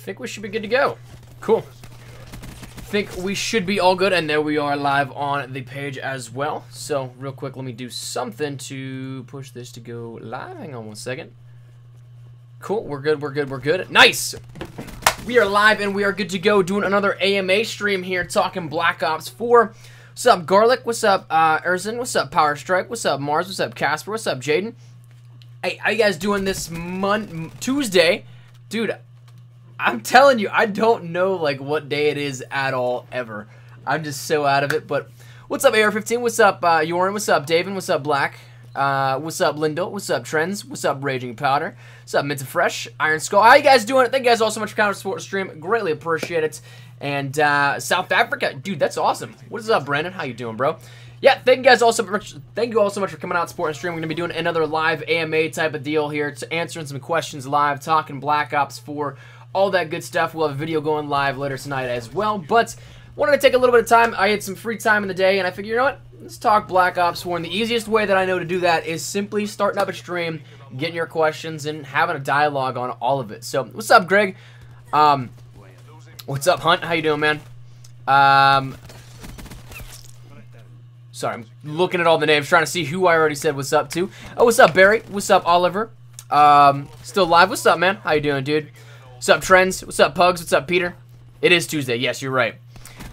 think we should be good to go. Cool. Think we should be all good, and there we are live on the page as well. So, real quick, let me do something to push this to go live. Hang on one second. Cool, we're good, we're good, we're good. Nice! We are live and we are good to go doing another AMA stream here talking Black Ops 4. What's up, Garlic? What's up, uh, Erzen? What's up, Power Strike? What's up, Mars? What's up, Casper? What's up, Jaden? Hey, how you guys doing this Mon Tuesday? Dude, I'm telling you, I don't know like what day it is at all ever. I'm just so out of it. But what's up, AR-15? What's up, uh, Yorin? What's up, David? What's up, Black? Uh, what's up, Lindell? What's up, Trends? What's up, Raging Powder? What's up, Minta Fresh? Iron Skull? How you guys doing? Thank you guys all so much for coming to support the stream. Greatly appreciate it. And uh, South Africa, dude, that's awesome. What is up, Brandon? How you doing, bro? Yeah, thank you guys also much. Thank you all so much for coming out, supporting stream. We're gonna be doing another live AMA type of deal here, to answering some questions live, talking Black Ops 4 all that good stuff. We'll have a video going live later tonight as well. But wanted to take a little bit of time. I had some free time in the day, and I figured, you know what? Let's talk Black Ops 4. And the easiest way that I know to do that is simply starting up a stream, getting your questions, and having a dialogue on all of it. So, what's up, Greg? Um, what's up, Hunt? How you doing, man? Um, sorry, I'm looking at all the names, trying to see who I already said what's up to. Oh, what's up, Barry? What's up, Oliver? Um, still live. What's up, man? How you doing, dude? What's up, Trends? What's up, Pugs? What's up, Peter? It is Tuesday. Yes, you're right.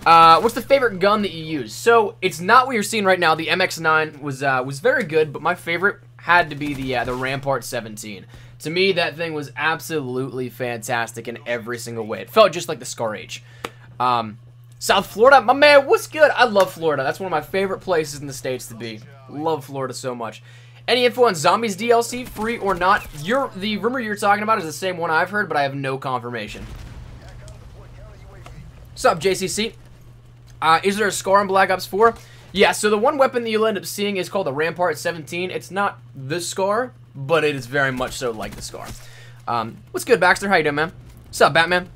Uh, what's the favorite gun that you use? So it's not what you're seeing right now. The MX-9 was uh, was very good, but my favorite had to be the uh, the Rampart 17. To me, that thing was absolutely fantastic in every single way. It felt just like the Scar H. Um, South Florida, my man, what's good? I love Florida. That's one of my favorite places in the states to be. Love Florida so much. Any info on Zombies DLC, free or not? You're, the rumor you're talking about is the same one I've heard, but I have no confirmation. What's up, JCC? Uh, is there a scar on Black Ops 4? Yeah, so the one weapon that you'll end up seeing is called the Rampart 17. It's not the scar, but it is very much so like the scar. Um, what's good, Baxter? How you doing, man? What's up, Batman?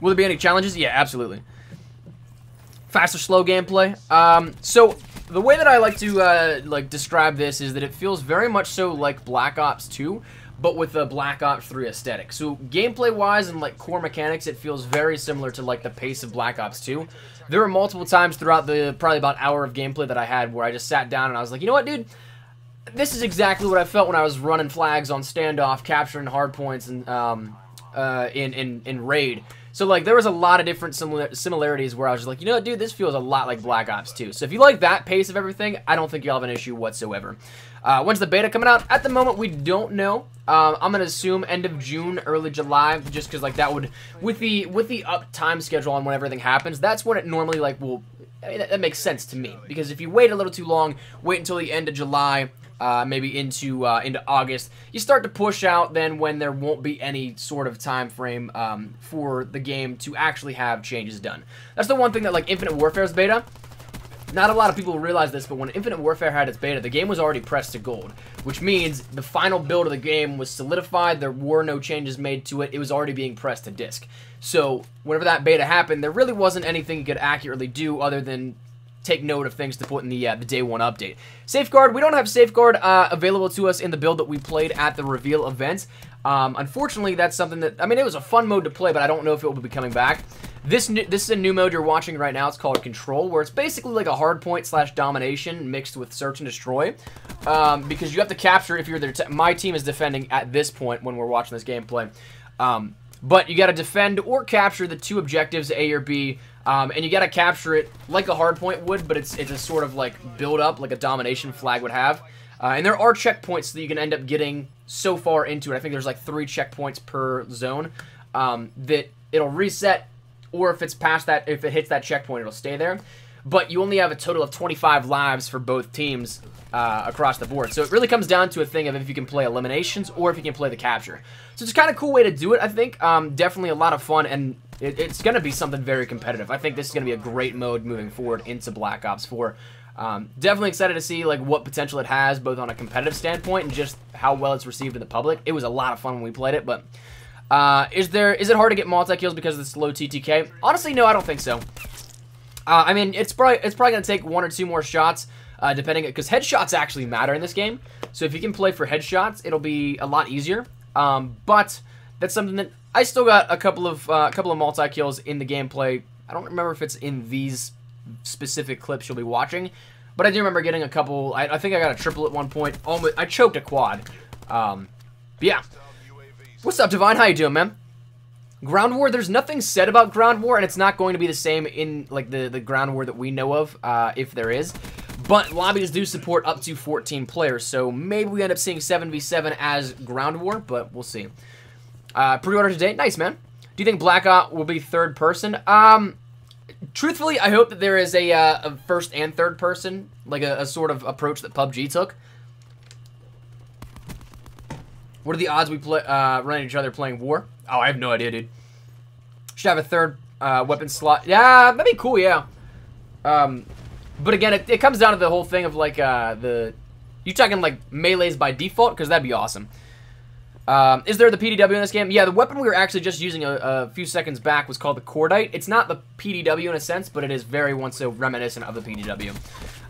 Will there be any challenges? Yeah, absolutely. Fast or slow gameplay? Um, so the way that I like to uh, like describe this is that it feels very much so like Black Ops 2, but with the Black Ops 3 aesthetic. So gameplay-wise and like core mechanics, it feels very similar to like the pace of Black Ops 2. There were multiple times throughout the probably about hour of gameplay that I had where I just sat down and I was like, you know what, dude? This is exactly what I felt when I was running flags on standoff, capturing hard points and um, uh, in in in raid. So, like, there was a lot of different similar similarities where I was just like, you know what, dude, this feels a lot like Black Ops 2. So if you like that pace of everything, I don't think you'll have an issue whatsoever. Uh, when's the beta coming out? At the moment, we don't know. Uh, I'm gonna assume end of June, early July, just because like that would, with the with the up time schedule on when everything happens, that's when it normally like will. I mean, that, that makes sense to me because if you wait a little too long, wait until the end of July, uh, maybe into uh, into August. You start to push out then when there won't be any sort of time frame um, for the game to actually have changes done. That's the one thing that like Infinite Warfare's beta. Not a lot of people realize this, but when Infinite Warfare had its beta, the game was already pressed to gold, which means the final build of the game was solidified. There were no changes made to it. It was already being pressed to disk. So whenever that beta happened, there really wasn't anything you could accurately do other than take note of things to put in the uh, the day one update. Safeguard, we don't have Safeguard uh, available to us in the build that we played at the reveal event. Um, unfortunately, that's something that, I mean, it was a fun mode to play, but I don't know if it will be coming back. This new, this is a new mode you're watching right now. It's called Control, where it's basically like a hardpoint slash domination mixed with search and destroy. Um, because you have to capture if you're there. My team is defending at this point when we're watching this gameplay. Um, but you got to defend or capture the two objectives, A or B, um, and you got to capture it like a hardpoint would, but it's it's a sort of like build up, like a domination flag would have. Uh, and there are checkpoints that you can end up getting so far into it. I think there's like three checkpoints per zone um, that it'll reset, or if it's past that, if it hits that checkpoint, it'll stay there. But you only have a total of 25 lives for both teams uh, across the board. So it really comes down to a thing of if you can play eliminations or if you can play the capture. So it's kind of cool way to do it, I think. Um, definitely a lot of fun, and it, it's going to be something very competitive. I think this is going to be a great mode moving forward into Black Ops 4. Um, definitely excited to see like what potential it has, both on a competitive standpoint and just how well it's received in the public. It was a lot of fun when we played it, but uh, is there is it hard to get multi kills because of this low TTK? Honestly, no, I don't think so. Uh, I mean, it's probably it's probably gonna take one or two more shots, uh, depending because headshots actually matter in this game. So if you can play for headshots, it'll be a lot easier. Um, but that's something that I still got a couple of uh, a couple of multi kills in the gameplay. I don't remember if it's in these specific clips you'll be watching, but I do remember getting a couple. I, I think I got a triple at one point. Almost, I choked a quad. Um, yeah. What's up, Divine? How you doing, man? Ground War, there's nothing said about Ground War, and it's not going to be the same in, like, the, the Ground War that we know of, uh, if there is. But lobbies do support up to 14 players, so maybe we end up seeing 7v7 as Ground War, but we'll see. Uh, Pre-order today. Nice, man. Do you think Black Ops will be third person? Um, truthfully, I hope that there is a, uh, a first and third person, like a, a sort of approach that PUBG took. What are the odds we play uh, run each other playing War? Oh, I have no idea, dude. Should have a third uh, weapon slot. Yeah, that'd be cool, yeah. Um, but again, it, it comes down to the whole thing of, like, uh, the... You talking, like, melees by default? Because that'd be awesome. Um, is there the PDW in this game? Yeah, the weapon we were actually just using a, a, few seconds back was called the Cordite. It's not the PDW in a sense, but it is very once so reminiscent of the PDW.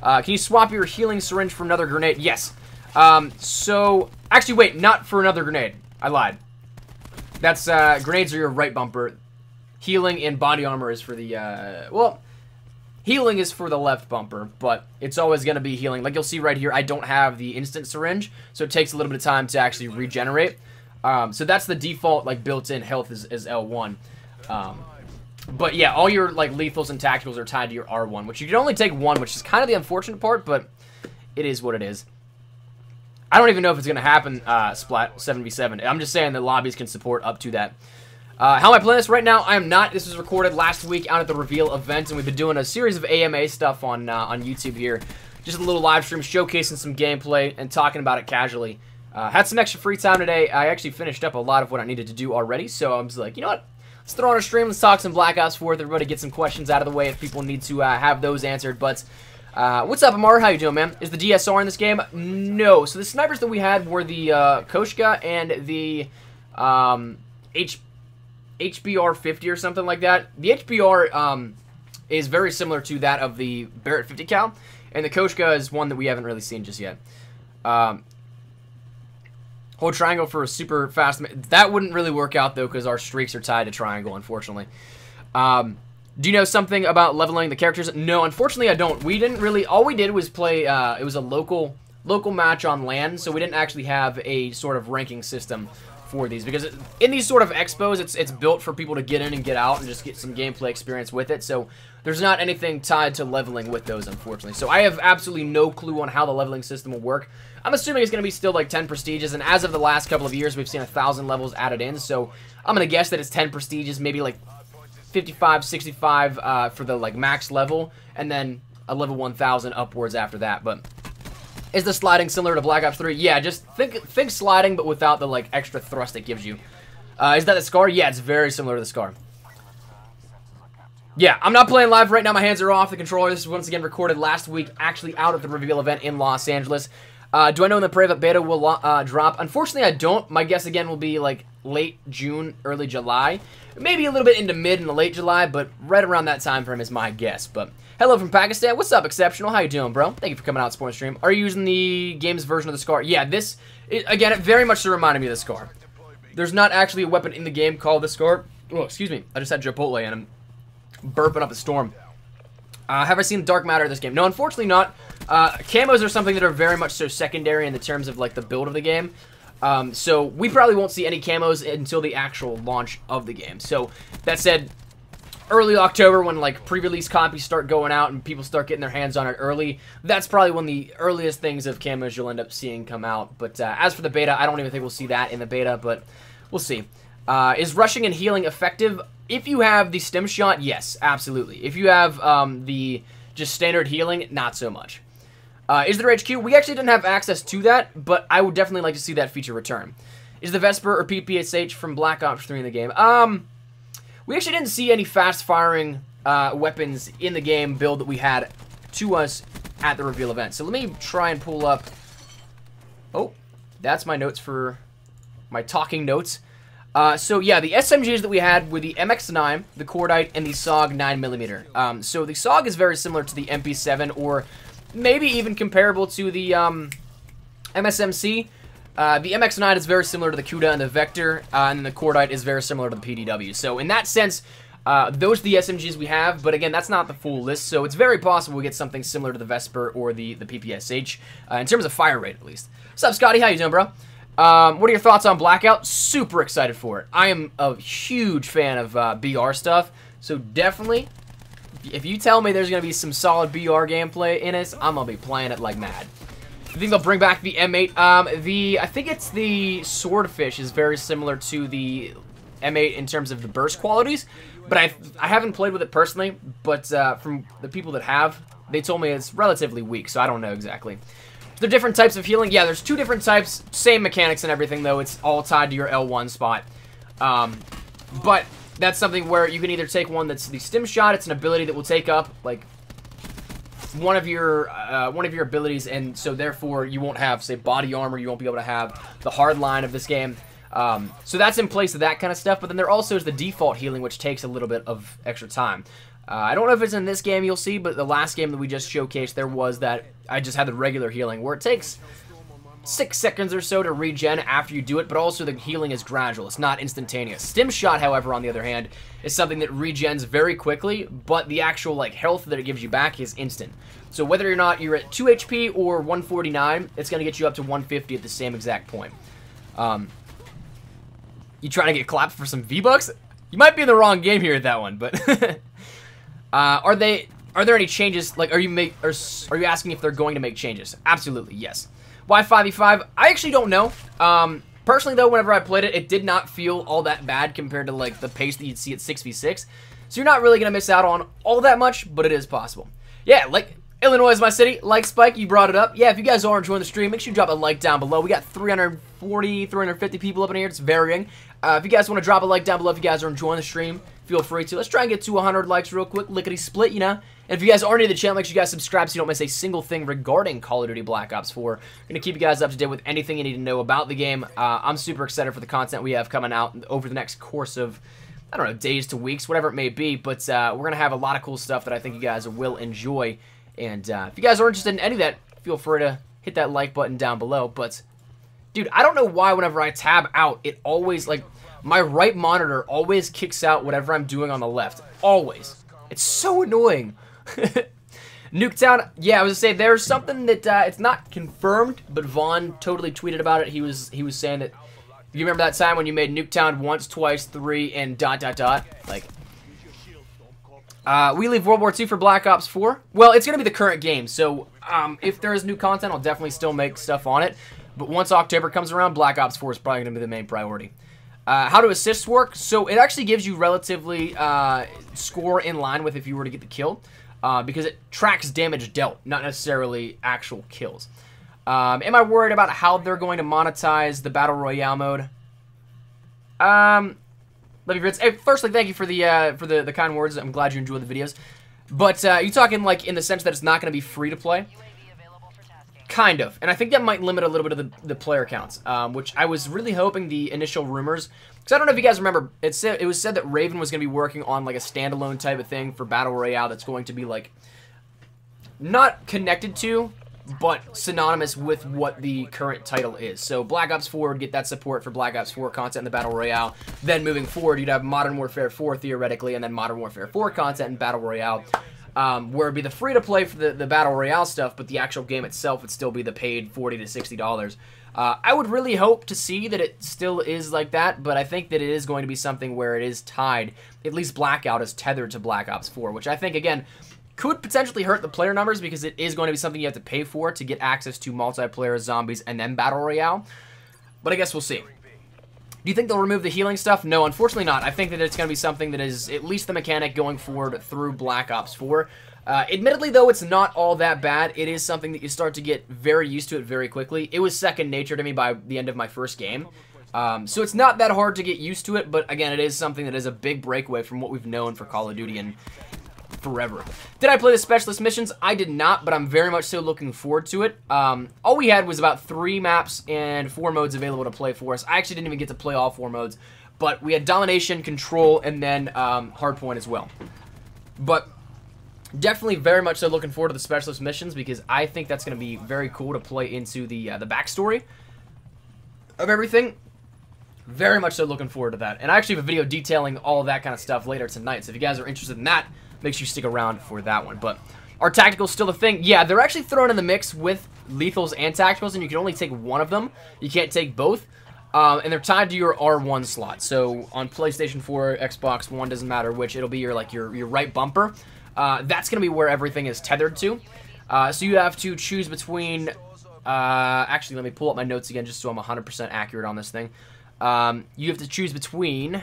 Uh, can you swap your healing syringe for another grenade? Yes. Um, so, actually, wait, not for another grenade. I lied. That's, uh, grenades are your right bumper. Healing and body armor is for the, uh, well, healing is for the left bumper, but it's always going to be healing. Like you'll see right here, I don't have the instant syringe, so it takes a little bit of time to actually regenerate. Um, so that's the default like built-in health is, is L1. Um, but yeah, all your like lethals and tacticals are tied to your R1, which you can only take one, which is kind of the unfortunate part, but it is what it is. I don't even know if it's going to happen, uh, Splat 7v7. I'm just saying that lobbies can support up to that. Uh, how am I playing this right now? I am not. This was recorded last week out at the reveal event, and we've been doing a series of AMA stuff on uh, on YouTube here. Just a little live stream showcasing some gameplay and talking about it casually. Uh, had some extra free time today. I actually finished up a lot of what I needed to do already, so I was like, you know what? Let's throw on a stream. Let's talk some Black Ops 4. Everybody get some questions out of the way if people need to uh, have those answered. But uh, what's up, Amar? How you doing, man? Is the DSR in this game? No. So the snipers that we had were the uh, Koshka and the um, H HBR 50 or something like that. The HBR um, is very similar to that of the Barrett 50 cal, and the Koshka is one that we haven't really seen just yet. Um, Hold triangle for a super fast... That wouldn't really work out, though, because our streaks are tied to triangle, unfortunately. Um, do you know something about leveling the characters? No, unfortunately, I don't. We didn't really... All we did was play... Uh, it was a local local match on land, so we didn't actually have a sort of ranking system for these because in these sort of expos it's it's built for people to get in and get out and just get some gameplay experience with it. So there's not anything tied to leveling with those unfortunately. So I have absolutely no clue on how the leveling system will work. I'm assuming it's going to be still like 10 prestiges, and as of the last couple of years, we've seen a 1,000 levels added in, so I'm going to guess that it's 10 prestiges, maybe like 55, 65 uh, for the like max level, and then a level 1,000 upwards after that, but... Is the sliding similar to Black Ops 3? Yeah, just think think sliding, but without the like extra thrust it gives you. Uh, is that the Scar? Yeah, it's very similar to the Scar. Yeah, I'm not playing live right now. My hands are off the controller. This once again recorded last week, actually out at the reveal event in Los Angeles. Uh, do I know when the private beta will uh, drop? Unfortunately, I don't. My guess again will be like late June, early July. Maybe a little bit into mid and late July, but right around that time frame is my guess. But hello from Pakistan. What's up, Exceptional? How you doing, bro? Thank you for coming out Sports Stream. Are you using the game's version of the Scar? Yeah, this, it, again, it very much reminded me of the Scar. There's not actually a weapon in the game called the Scar. Oh, excuse me. I just had Chipotle and I'm burping up a storm. Uh, have I seen Dark Matter in this game? No, unfortunately not. Uh, camos are something that are very much so secondary in the terms of like the build of the game. Um, so we probably won't see any camos until the actual launch of the game. So that said, early October when like pre-release copies start going out and people start getting their hands on it early, that's probably when the earliest things of camos you'll end up seeing come out. But uh, as for the beta, I don't even think we'll see that in the beta, but we'll see. Uh, is rushing and healing effective? If you have the stem shot, yes, absolutely. If you have um, the just standard healing, not so much. Uh, is there HQ? We actually didn't have access to that, but I would definitely like to see that feature return. Is the Vesper or PPSH from Black Ops 3 in the game? Um, we actually didn't see any fast-firing uh, weapons in the game build that we had to us at the reveal event. So let me try and pull up... Oh, that's my notes for my talking notes. Uh, so yeah, the SMGs that we had were the MX-9, the Cordite, and the Saug 9mm. Um, so the Saug is very similar to the MP7, or maybe even comparable to the um, MSMC. Uh, the MX-9 is very similar to the Kuda and the Vector, uh, and the Cordite is very similar to the PDW. So in that sense, uh, those are the SMGs we have, but again, that's not the full list, so it's very possible we get something similar to the Vesper or the, the PPSH, uh, in terms of fire rate at least. What's up, Scotty? How you doing, bro? Um, what are your thoughts on Blackout? Super excited for it. I am a huge fan of uh, BR stuff, so definitely, if you tell me there's going to be some solid BR gameplay in it, I'm going to be playing it like mad. I think they'll bring back the M8. Um, the I think it's the Swordfish is very similar to the M8 in terms of the burst qualities, but I I haven't played with it personally. But uh, from the people that have, they told me it's relatively weak, so I don't know exactly. There different types of healing. Yeah, there's two different types, same mechanics and everything though. It's all tied to your L1 spot. Um, but that's something where you can either take one that's the stim shot. It's an ability that will take up like one of your uh, one of your abilities, and so therefore you won't have, say, body armor. You won't be able to have the hard line of this game. Um, so that's in place of that kind of stuff. But then there also is the default healing, which takes a little bit of extra time. Uh, I don't know if it's in this game you'll see, but the last game that we just showcased, there was that I just had the regular healing, where it takes six seconds or so to regen after you do it, but also the healing is gradual. It's not instantaneous. Stim shot, however, on the other hand, is something that regens very quickly, but the actual like health that it gives you back is instant. So whether or not you're at 2 HP or 149, it's going to get you up to 150 at the same exact point. Um, you trying to get clapped for some V-Bucks? You might be in the wrong game here at that one, but... uh, are they... Are there any changes? Like, are you make, are, are you asking if they're going to make changes? Absolutely, yes. Why 5v5? I actually don't know. Um, personally, though, whenever I played it, it did not feel all that bad compared to, like, the pace that you'd see at 6v6. So you're not really going to miss out on all that much, but it is possible. Yeah, like, Illinois is my city. Like Spike, you brought it up. Yeah, if you guys are enjoying the stream, make sure you drop a like down below. We got 340, 350 people up in here. It's varying. Uh, if you guys want to drop a like down below, if you guys are enjoying the stream, feel free to. Let's try and get to 100 likes real quick. Lickety split, you know. And if you guys are new to the channel, make sure you guys subscribe so you don't miss a single thing regarding Call of Duty Black Ops 4. I'm going to keep you guys up to date with anything you need to know about the game. Uh, I'm super excited for the content we have coming out over the next course of, I don't know, days to weeks, whatever it may be. But uh, we're going to have a lot of cool stuff that I think you guys will enjoy. And uh, if you guys are interested in any of that, feel free to hit that like button down below. But, dude, I don't know why whenever I tab out, it always, like, my right monitor always kicks out whatever I'm doing on the left. Always. It's so annoying. Nuketown, yeah, I was gonna say there's something that uh, it's not confirmed, but Vaughn totally tweeted about it. He was he was saying that you remember that time when you made Nuketown once, twice, three, and dot dot dot. Like, uh, we leave World War II for Black Ops 4. Well, it's gonna be the current game, so um, if there is new content, I'll definitely still make stuff on it. But once October comes around, Black Ops 4 is probably gonna be the main priority. Uh, how do assists work? So it actually gives you relatively uh, score in line with if you were to get the kill uh, because it tracks damage dealt, not necessarily actual kills. Um, am I worried about how they're going to monetize the Battle Royale mode? Um, love you, Fritz. Hey, firstly, thank you for the uh, for the, the kind words. I'm glad you enjoyed the videos. But uh, you talking like in the sense that it's not going to be free to play? Kind of. And I think that might limit a little bit of the, the player counts, um, which I was really hoping the initial rumors because I don't know if you guys remember, it said it was said that Raven was going to be working on like a standalone type of thing for Battle Royale that's going to be like not connected to, but synonymous with what the current title is. So Black Ops 4 would get that support for Black Ops 4 content in the Battle Royale. Then moving forward, you'd have Modern Warfare 4 theoretically, and then Modern Warfare 4 content in Battle Royale. Um, where it'd be the free to play for the, the Battle Royale stuff, but the actual game itself would still be the paid 40 to $60. Uh, I would really hope to see that it still is like that, but I think that it is going to be something where it is tied, at least Blackout is tethered to Black Ops 4, which I think, again, could potentially hurt the player numbers because it is going to be something you have to pay for to get access to multiplayer, zombies, and then Battle Royale. But I guess we'll see. Do you think they'll remove the healing stuff? No, unfortunately not. I think that it's going to be something that is at least the mechanic going forward through Black Ops 4. Uh, admittedly, though, it's not all that bad. It is something that you start to get very used to it very quickly. It was second nature to me by the end of my first game. Um, so it's not that hard to get used to it, but again, it is something that is a big breakaway from what we've known for Call of Duty and forever. Did I play the specialist missions? I did not, but I'm very much so looking forward to it. Um, all we had was about three maps and four modes available to play for us. I actually didn't even get to play all four modes, but we had domination, control, and then um, hardpoint as well. But definitely very much so looking forward to the specialist missions because I think that's going to be very cool to play into the uh, the backstory. of everything. Very much so looking forward to that. And I actually have a video detailing all that kind of stuff later tonight. So if you guys are interested in that, make sure you stick around for that one. But are tacticals still a thing? Yeah, they're actually thrown in the mix with lethals and tacticals, and you can only take one of them. You can't take both. Um, and they're tied to your R1 slot. So on PlayStation 4, Xbox One, doesn't matter which, it'll be your like your, your right bumper. Uh, that's going to be where everything is tethered to. Uh, so you have to choose between... Uh, actually, let me pull up my notes again just so I'm 100% accurate on this thing. Um, you have to choose between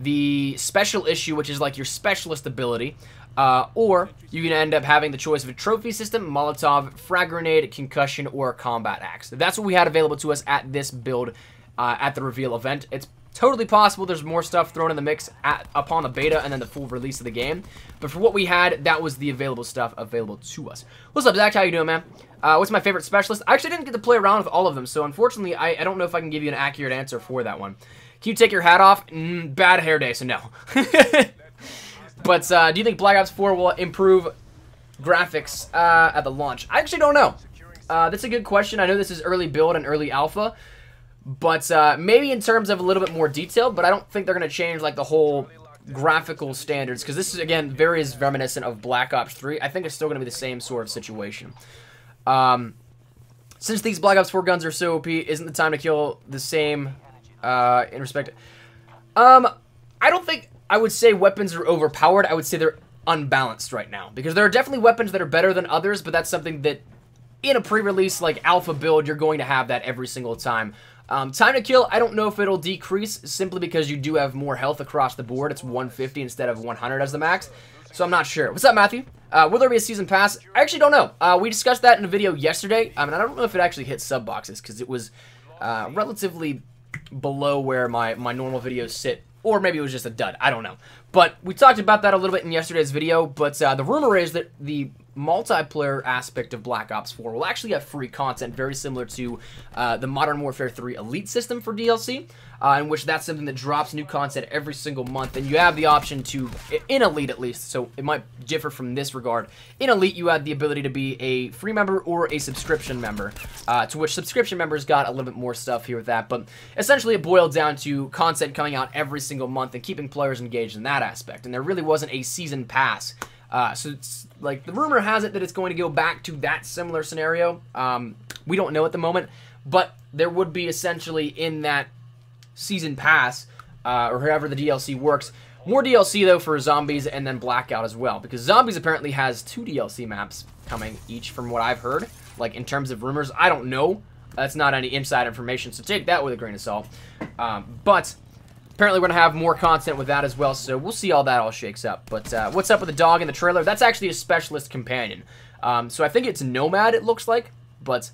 the special issue, which is like your specialist ability, uh, or you can end up having the choice of a trophy system, Molotov, frag grenade, concussion, or combat axe. That's what we had available to us at this build uh, at the reveal event. It's totally possible there's more stuff thrown in the mix at, upon the beta and then the full release of the game. But for what we had, that was the available stuff available to us. What's up, Zach? How you doing, man? Uh, what's my favorite specialist? I actually didn't get to play around with all of them, so unfortunately, I, I don't know if I can give you an accurate answer for that one. Can you take your hat off? Mm, bad hair day, so no. but uh, do you think Black Ops 4 will improve graphics uh, at the launch? I actually don't know. Uh, that's a good question. I know this is early build and early alpha, but uh, maybe in terms of a little bit more detail, but I don't think they're going to change like the whole graphical standards because this is, again, very is reminiscent of Black Ops 3. I think it's still going to be the same sort of situation. Um, since these Black Ops 4 guns are so OP, isn't the time to kill the same uh, in respect? Um, I don't think I would say weapons are overpowered. I would say they're unbalanced right now because there are definitely weapons that are better than others, but that's something that in a pre-release like alpha build, you're going to have that every single time. Um, time to kill, I don't know if it'll decrease simply because you do have more health across the board. It's 150 instead of 100 as the max. So I'm not sure. What's up, Matthew? Uh, will there be a season pass? I actually don't know. Uh, we discussed that in a video yesterday. I mean, I don't know if it actually hit sub boxes because it was uh, relatively below where my, my normal videos sit. Or maybe it was just a dud. I don't know. But we talked about that a little bit in yesterday's video. But uh, the rumor is that the multiplayer aspect of Black Ops 4 will actually have free content very similar to uh, the Modern Warfare 3 Elite system for DLC, uh, in which that's something that drops new content every single month, and you have the option to, in Elite at least, so it might differ from this regard, in Elite you had the ability to be a free member or a subscription member, uh, to which subscription members got a little bit more stuff here with that, but essentially it boiled down to content coming out every single month and keeping players engaged in that aspect, and there really wasn't a season pass uh, so it's like the rumor has it that it's going to go back to that similar scenario. Um, we don't know at the moment, but there would be essentially in that season pass uh, or however the DLC works. More DLC though for zombies and then blackout as well because zombies apparently has two DLC maps coming each from what I've heard. Like in terms of rumors, I don't know. That's not any inside information, so take that with a grain of salt. Um, but Apparently, we're going to have more content with that as well, so we'll see how that all shakes up. But uh, what's up with the dog in the trailer? That's actually a specialist companion. Um, so I think it's Nomad, it looks like. But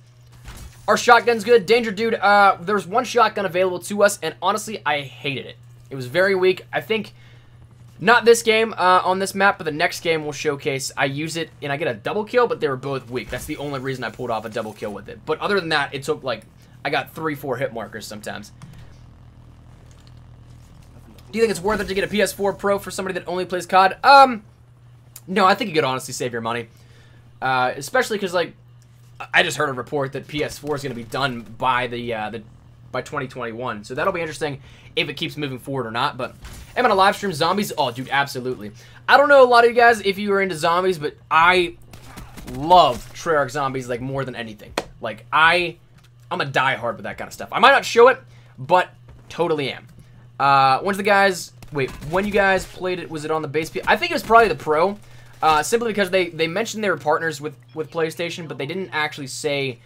our shotgun's good. Danger Dude, uh, there was one shotgun available to us, and honestly, I hated it. It was very weak. I think... Not this game uh, on this map, but the next game will showcase. I use it and I get a double kill, but they were both weak. That's the only reason I pulled off a double kill with it. But other than that, it took like, I got three, four hit markers sometimes. Do you think it's worth it to get a PS4 Pro for somebody that only plays COD? Um, no, I think you could honestly save your money. Uh, especially because, like, I just heard a report that PS4 is going to be done by the, uh, the by 2021. So that'll be interesting if it keeps moving forward or not. But am I gonna live stream zombies? Oh, dude, absolutely. I don't know a lot of you guys if you are into zombies, but I love Treyarch zombies like more than anything. Like I, I'm a diehard with that kind of stuff. I might not show it, but totally am. Uh, when's the guys... Wait, when you guys played it, was it on the base? I think it was probably the Pro. Uh, simply because they, they mentioned they were partners with, with PlayStation, but they didn't actually say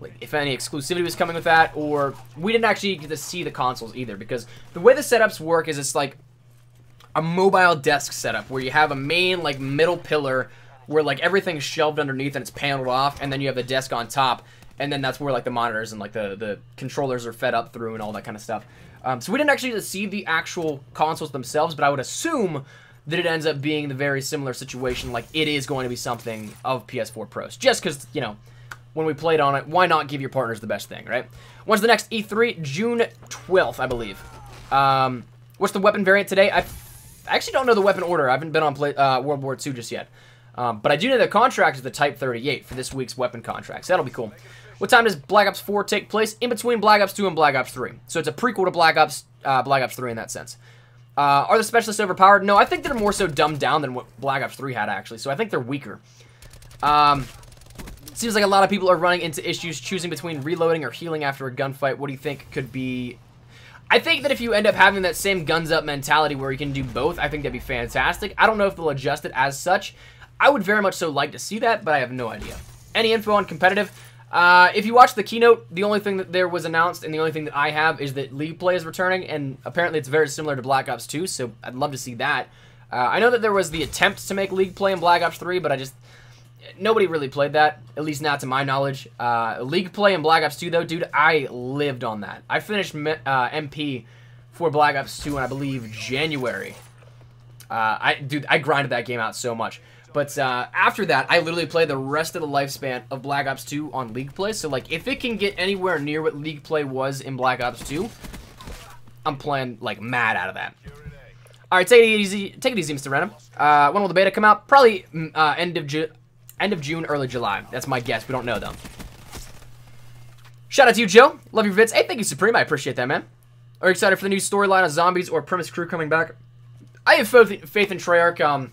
like, if any exclusivity was coming with that, or we didn't actually get to see the consoles either, because the way the setups work is it's like a mobile desk setup, where you have a main, like, middle pillar, where, like, everything's shelved underneath and it's paneled off, and then you have the desk on top, and then that's where, like, the monitors and, like, the, the controllers are fed up through and all that kind of stuff. Um, so we didn't actually see the actual consoles themselves, but I would assume that it ends up being the very similar situation, like it is going to be something of PS4 Pros. Just because, you know, when we played on it, why not give your partners the best thing, right? When's the next E3? June 12th, I believe. Um, what's the weapon variant today? I actually don't know the weapon order. I haven't been on play, uh, World War II just yet. Um, but I do know the contract is the Type 38 for this week's weapon contract, so that'll be cool. What time does Black Ops 4 take place? In between Black Ops 2 and Black Ops 3. So it's a prequel to Black Ops uh, Black Ops 3 in that sense. Uh, are the specialists overpowered? No, I think they're more so dumbed down than what Black Ops 3 had, actually. So I think they're weaker. Um, seems like a lot of people are running into issues choosing between reloading or healing after a gunfight. What do you think could be... I think that if you end up having that same guns up mentality where you can do both, I think that'd be fantastic. I don't know if they'll adjust it as such. I would very much so like to see that, but I have no idea. Any info on competitive? Uh, if you watch the keynote, the only thing that there was announced and the only thing that I have is that League Play is returning, and apparently it's very similar to Black Ops 2, so I'd love to see that. Uh, I know that there was the attempt to make League Play in Black Ops 3, but I just... Nobody really played that, at least not to my knowledge. Uh, League Play in Black Ops 2, though, dude, I lived on that. I finished MP uh, for Black Ops 2 in, I believe, January. Uh, I Dude, I grinded that game out so much. But uh, after that, I literally played the rest of the lifespan of Black Ops 2 on League Play. So, like, if it can get anywhere near what League Play was in Black Ops 2, I'm playing, like, mad out of that. Alright, take it easy. Take it easy, Mr. Random. Uh, when will the beta come out? Probably mm, uh, end of Ju end of June, early July. That's my guess. We don't know, though. Shout out to you, Joe. Love your vids. Hey, thank you, Supreme. I appreciate that, man. Are you excited for the new storyline of zombies or Primis crew coming back? I have faith in Treyarch. Um,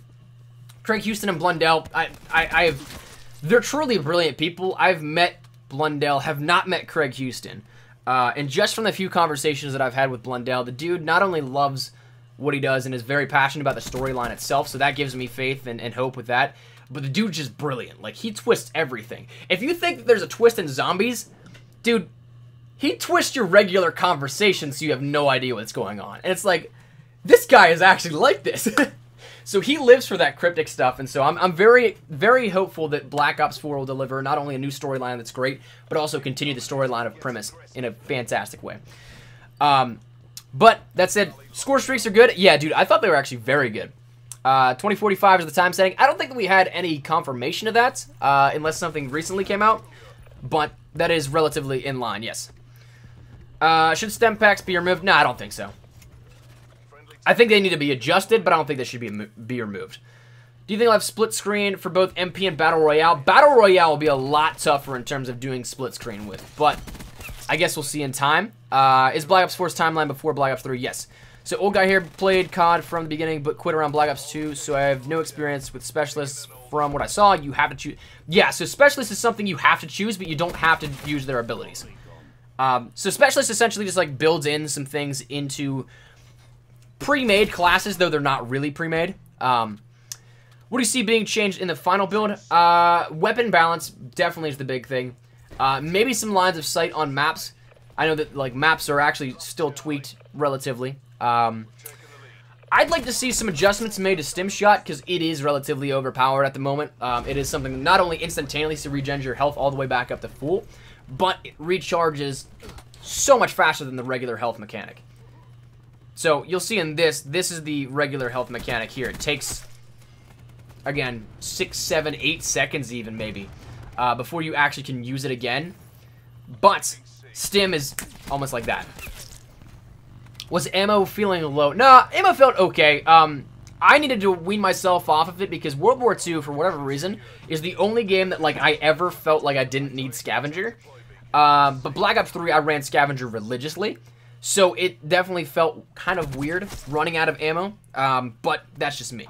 Craig Houston and Blundell, I, I, I have, they're truly brilliant people. I've met Blundell, have not met Craig Houston. Uh, and just from the few conversations that I've had with Blundell, the dude not only loves what he does and is very passionate about the storyline itself, so that gives me faith and, and hope with that. But the dude's just brilliant. Like, he twists everything. If you think there's a twist in zombies, dude, he twists your regular conversation so you have no idea what's going on. And it's like, this guy is actually like this. So he lives for that cryptic stuff, and so I'm, I'm very, very hopeful that Black Ops 4 will deliver not only a new storyline that's great, but also continue the storyline of Primis in a fantastic way. Um, but that said, score streaks are good. Yeah, dude, I thought they were actually very good. Uh, 2045 is the time setting. I don't think that we had any confirmation of that, uh, unless something recently came out, but that is relatively in line, yes. Uh, should stem packs be removed? No, I don't think so. I think they need to be adjusted, but I don't think they should be, be removed. Do you think I'll have split screen for both MP and Battle Royale? Battle Royale will be a lot tougher in terms of doing split screen with, but I guess we'll see in time. Uh, is Black Ops 4's timeline before Black Ops 3? Yes. So old guy here played COD from the beginning, but quit around Black Ops 2, so I have no experience with specialists. From what I saw, you have to choose. Yeah, so specialist is something you have to choose, but you don't have to use their abilities. Um, so specialist essentially just like builds in some things into pre-made classes, though they're not really pre-made. Um, what do you see being changed in the final build? Uh, weapon balance definitely is the big thing. Uh, maybe some lines of sight on maps. I know that like maps are actually still tweaked relatively. Um, I'd like to see some adjustments made to Stim Shot because it is relatively overpowered at the moment. Um, it is something not only instantaneously regens your health all the way back up to full, but it recharges so much faster than the regular health mechanic. So you'll see in this, this is the regular health mechanic here. It takes, again, six, seven, eight seconds even maybe, uh, before you actually can use it again. But stim is almost like that. Was ammo feeling low? Nah, ammo felt okay. Um, I needed to wean myself off of it because World War II, for whatever reason, is the only game that like I ever felt like I didn't need Scavenger. Um, but Black Ops 3, I ran Scavenger religiously. So it definitely felt kind of weird running out of ammo, um, but that's just me.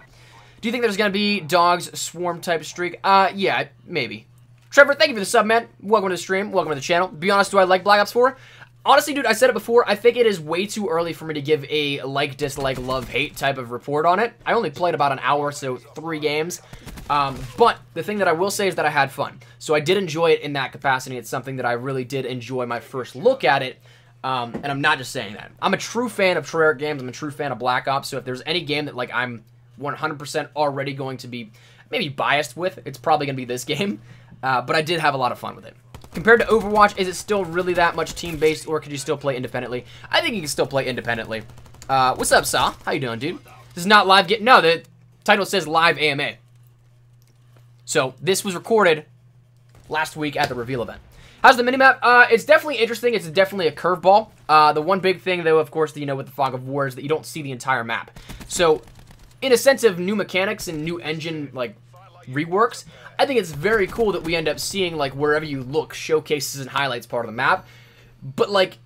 Do you think there's going to be dogs swarm type streak? Uh, yeah, maybe. Trevor, thank you for the sub, man. Welcome to the stream. Welcome to the channel. Be honest, do I like Black Ops 4? Honestly, dude, I said it before. I think it is way too early for me to give a like, dislike, love, hate type of report on it. I only played about an hour, so three games. Um, but the thing that I will say is that I had fun. So I did enjoy it in that capacity. It's something that I really did enjoy my first look at it. Um, and I'm not just saying that. I'm a true fan of Treyarch games. I'm a true fan of Black Ops. So if there's any game that like I'm 100% already going to be maybe biased with, it's probably going to be this game. Uh, but I did have a lot of fun with it. Compared to Overwatch, is it still really that much team-based, or could you still play independently? I think you can still play independently. Uh, what's up, Saw? How you doing, dude? This is not live get. No, the title says live AMA. So this was recorded last week at the reveal event. How's the minimap? Uh, it's definitely interesting. It's definitely a curveball. Uh, the one big thing, though, of course, you know with the Fog of War is that you don't see the entire map. So, in a sense of new mechanics and new engine, like, reworks. I think it's very cool that we end up seeing like wherever you look showcases and highlights part of the map. But like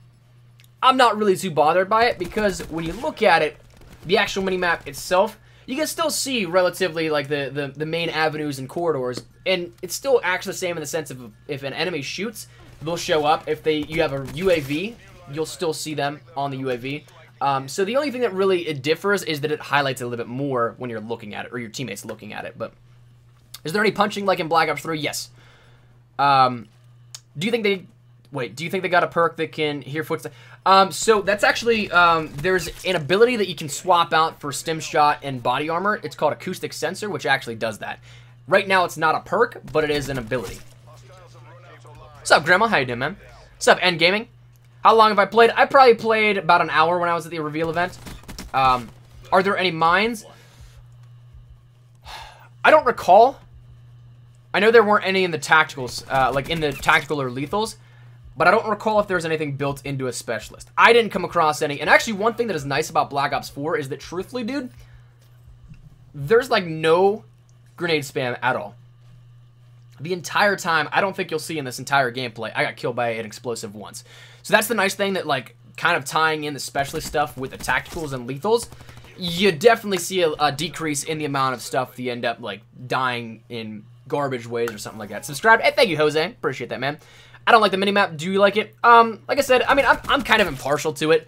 I'm not really too bothered by it because when you look at it, the actual minimap itself, you can still see relatively like the, the, the main avenues and corridors, and it's still actually the same in the sense of if an enemy shoots, they'll show up. If they you have a UAV, you'll still see them on the UAV. Um, so the only thing that really it differs is that it highlights a little bit more when you're looking at it, or your teammates looking at it. But is there any punching like in Black Ops 3? Yes. Um, do you think they Wait, do you think they got a perk that can hear footsteps? Um, so that's actually, um, there's an ability that you can swap out for stim shot and body armor. It's called acoustic sensor, which actually does that. Right now, it's not a perk, but it is an ability. What's up, Grandma? How you doing, man? What's up, End Gaming? How long have I played? I probably played about an hour when I was at the reveal event. Um, are there any mines? I don't recall. I know there weren't any in the tacticals, uh, like in the tactical or lethals but I don't recall if there's anything built into a specialist. I didn't come across any. And actually, one thing that is nice about Black Ops 4 is that, truthfully, dude, there's like no grenade spam at all. The entire time, I don't think you'll see in this entire gameplay, I got killed by an explosive once. So that's the nice thing that, like, kind of tying in the specialist stuff with the tacticals and lethals, you definitely see a, a decrease in the amount of stuff you end up, like, dying in garbage ways or something like that. Subscribe. Hey, thank you, Jose. Appreciate that, man. I don't like the minimap. Do you like it? Um, like I said, I mean, I'm, I'm kind of impartial to it.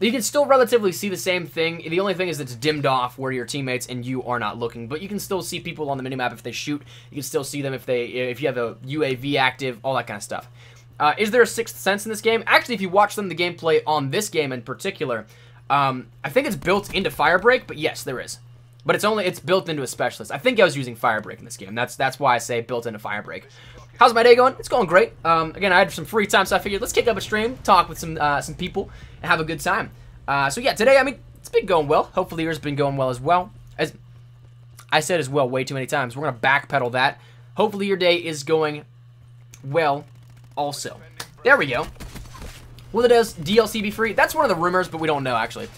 You can still relatively see the same thing. The only thing is it's dimmed off where your teammates and you are not looking. But you can still see people on the minimap if they shoot. You can still see them if they if you have a UAV active, all that kind of stuff. Uh, is there a sixth sense in this game? Actually, if you watch of the gameplay on this game in particular, um, I think it's built into Firebreak, but yes, there is. But it's only it's built into a specialist. I think I was using Firebreak in this game. That's that's why I say built into Firebreak. How's my day going? It's going great. Um, again, I had some free time, so I figured let's kick up a stream, talk with some uh, some people, and have a good time. Uh, so yeah, today, I mean, it's been going well. Hopefully yours has been going well as well. As I said as well way too many times. We're going to backpedal that. Hopefully your day is going well also. There we go. Will the DLC be free? That's one of the rumors, but we don't know, actually.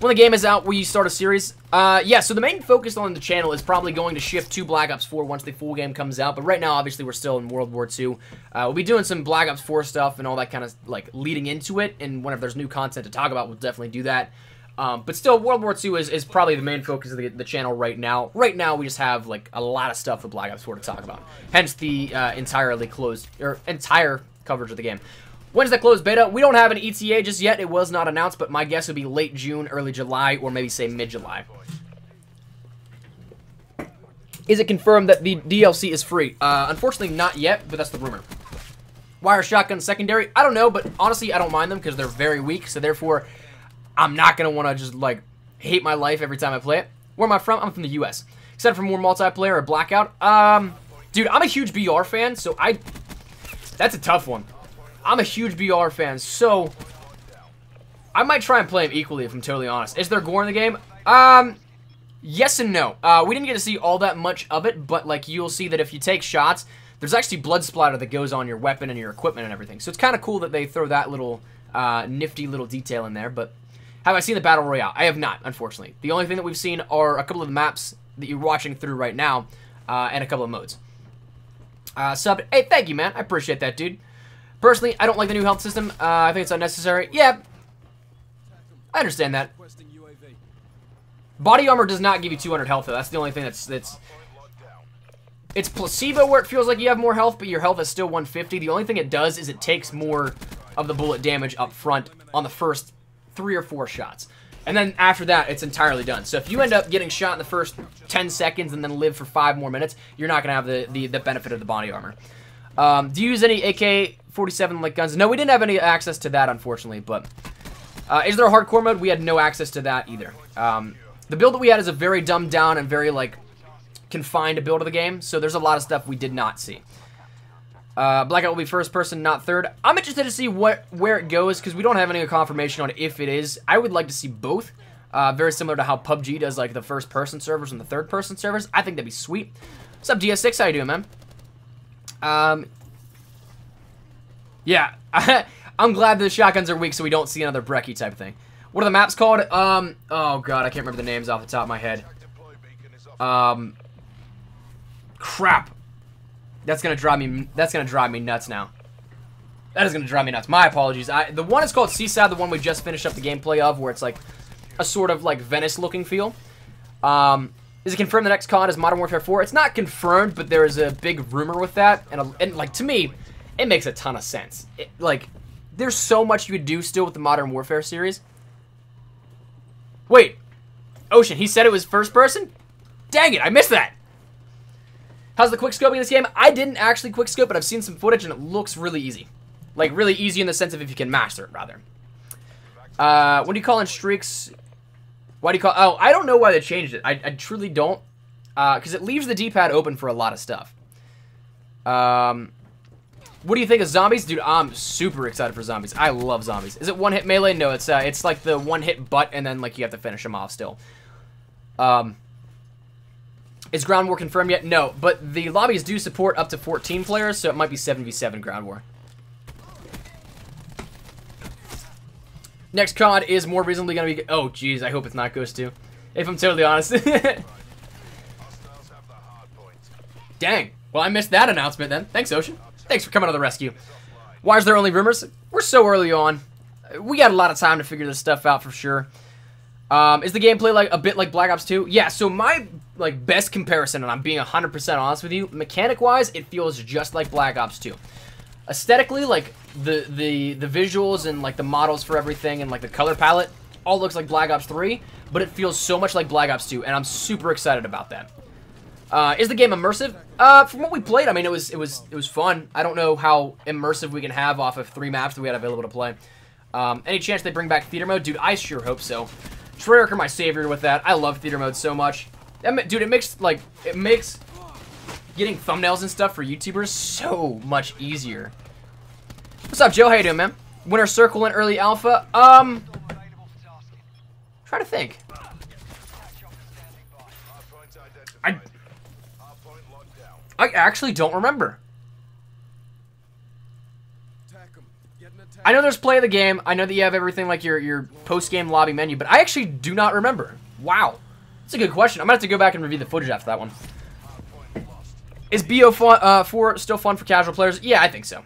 When the game is out, you start a series? Uh, yeah, so the main focus on the channel is probably going to shift to Black Ops 4 once the full game comes out. But right now, obviously, we're still in World War II. Uh, we'll be doing some Black Ops 4 stuff and all that kind of, like, leading into it. And whenever there's new content to talk about, we'll definitely do that. Um, but still, World War II is, is probably the main focus of the, the, channel right now. Right now, we just have, like, a lot of stuff with Black Ops 4 to talk about. Hence the uh, entirely closed, or entire coverage of the game. When's the closed beta? We don't have an ETA just yet. It was not announced, but my guess would be late June, early July, or maybe say mid-July. Is it confirmed that the DLC is free? Uh, unfortunately, not yet, but that's the rumor. Why are shotguns secondary? I don't know, but honestly, I don't mind them because they're very weak, so therefore, I'm not going to want to just, like, hate my life every time I play it. Where am I from? I'm from the U.S. Except for more multiplayer or Blackout. Um, dude, I'm a huge BR fan, so I... That's a tough one. I'm a huge BR fan, so I might try and play him equally if I'm totally honest. Is there gore in the game? Um, yes and no. Uh, we didn't get to see all that much of it, but like you'll see that if you take shots, there's actually blood splatter that goes on your weapon and your equipment and everything. So it's kind of cool that they throw that little uh, nifty little detail in there, but have I seen the Battle Royale? I have not, unfortunately. The only thing that we've seen are a couple of the maps that you're watching through right now, uh, and a couple of modes. Uh, sub, hey, thank you, man. I appreciate that, dude. Personally, I don't like the new health system. Uh, I think it's unnecessary. Yeah, I understand that. Body armor does not give you 200 health, though. That's the only thing that's... that's it's placebo where it feels like you have more health, but your health is still 150. The only thing it does is it takes more of the bullet damage up front on the first three or four shots. And then after that, it's entirely done. So if you end up getting shot in the first 10 seconds and then live for five more minutes, you're not going to have the, the, the benefit of the body armor. Um, do you use any AK-47 like guns? No, we didn't have any access to that, unfortunately, but... Uh, is there a hardcore mode? We had no access to that either. Um, the build that we had is a very dumbed down and very, like, confined build of the game, so there's a lot of stuff we did not see. Uh, Blackout will be first person, not third. I'm interested to see what where it goes, because we don't have any confirmation on if it is. I would like to see both. Uh, very similar to how PUBG does, like, the first person servers and the third person servers. I think that'd be sweet. What's up, DS6? How you doing, man? Um, yeah, I'm glad the shotguns are weak so we don't see another Brecci type thing. What are the maps called? Um, oh god, I can't remember the names off the top of my head. Um, Crap. That's gonna drive me. That's gonna drive me nuts now. That is gonna drive me nuts. My apologies. I, the one is called Seaside, the one we just finished up the gameplay of, where it's like a sort of like Venice-looking feel. Um, is it confirmed the next COD is Modern Warfare 4? It's not confirmed, but there is a big rumor with that, and, a, and like to me, it makes a ton of sense. It, like, there's so much you could do still with the Modern Warfare series. Wait, Ocean, he said it was first person? Dang it, I missed that. How's the quickscoping in this game? I didn't actually quickscope, but I've seen some footage and it looks really easy. Like, really easy in the sense of if you can master it, rather. Uh, when do you call in streaks? Why do you call... Oh, I don't know why they changed it. I, I truly don't. Because uh, it leaves the D-pad open for a lot of stuff. Um, what do you think of zombies? Dude, I'm super excited for zombies. I love zombies. Is it one-hit melee? No, it's uh, it's like the one-hit butt, and then like you have to finish them off still. Um, is Ground War confirmed yet? No, but the lobbies do support up to 14 players, so it might be 7v7 Ground War. Next COD is more reasonably going to be... Oh, jeez, I hope it's not Ghost 2. If I'm totally honest. Dang. Well, I missed that announcement then. Thanks, Ocean. Thanks for coming to the rescue. Why is there only rumors? We're so early on. We got a lot of time to figure this stuff out for sure. Um, is the gameplay like a bit like Black Ops 2? Yeah, so my like best comparison, and I'm being 100% honest with you, mechanic-wise, it feels just like Black Ops 2. Aesthetically, like the the the visuals and like the models for everything and like the color palette all looks like Black Ops 3, but it feels so much like Black Ops 2, and I'm super excited about that. Uh, is the game immersive? Uh, from what we played, I mean, it was it was it was fun. I don't know how immersive we can have off of three maps that we had available to play. Um, any chance they bring back theater mode? Dude, I sure hope so. Treyarch are my savior with that. I love theater mode so much. Dude, it makes, like, it makes getting thumbnails and stuff for YouTubers so much easier. What's up, Joe? How you doing, man? Winner Circle in Early Alpha? Um, try to think. I, I actually don't remember. I know there's play of the game. I know that you have everything like your, your post-game lobby menu, but I actually do not remember. Wow. That's a good question. I'm going to have to go back and review the footage after that one. Is BO4 uh, still fun for casual players? Yeah, I think so.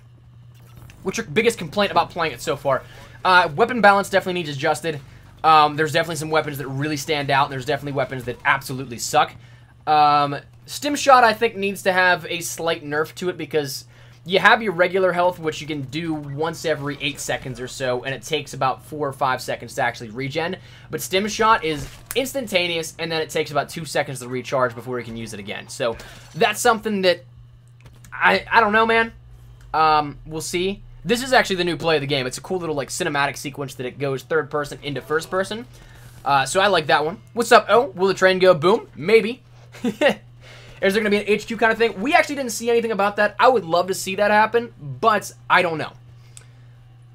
What's your biggest complaint about playing it so far? Uh, weapon balance definitely needs adjusted. Um, there's definitely some weapons that really stand out, and there's definitely weapons that absolutely suck. Um, Stim Shot, I think, needs to have a slight nerf to it because you have your regular health, which you can do once every 8 seconds or so, and it takes about 4 or 5 seconds to actually regen. But Stim Shot is instantaneous, and then it takes about 2 seconds to recharge before you can use it again. So that's something that, I, I don't know, man. Um, we'll see. This is actually the new play of the game. It's a cool little like cinematic sequence that it goes third person into first person. Uh, so I like that one. What's up? Oh, will the train go boom? Maybe. Is there going to be an HQ kind of thing? We actually didn't see anything about that. I would love to see that happen, but I don't know.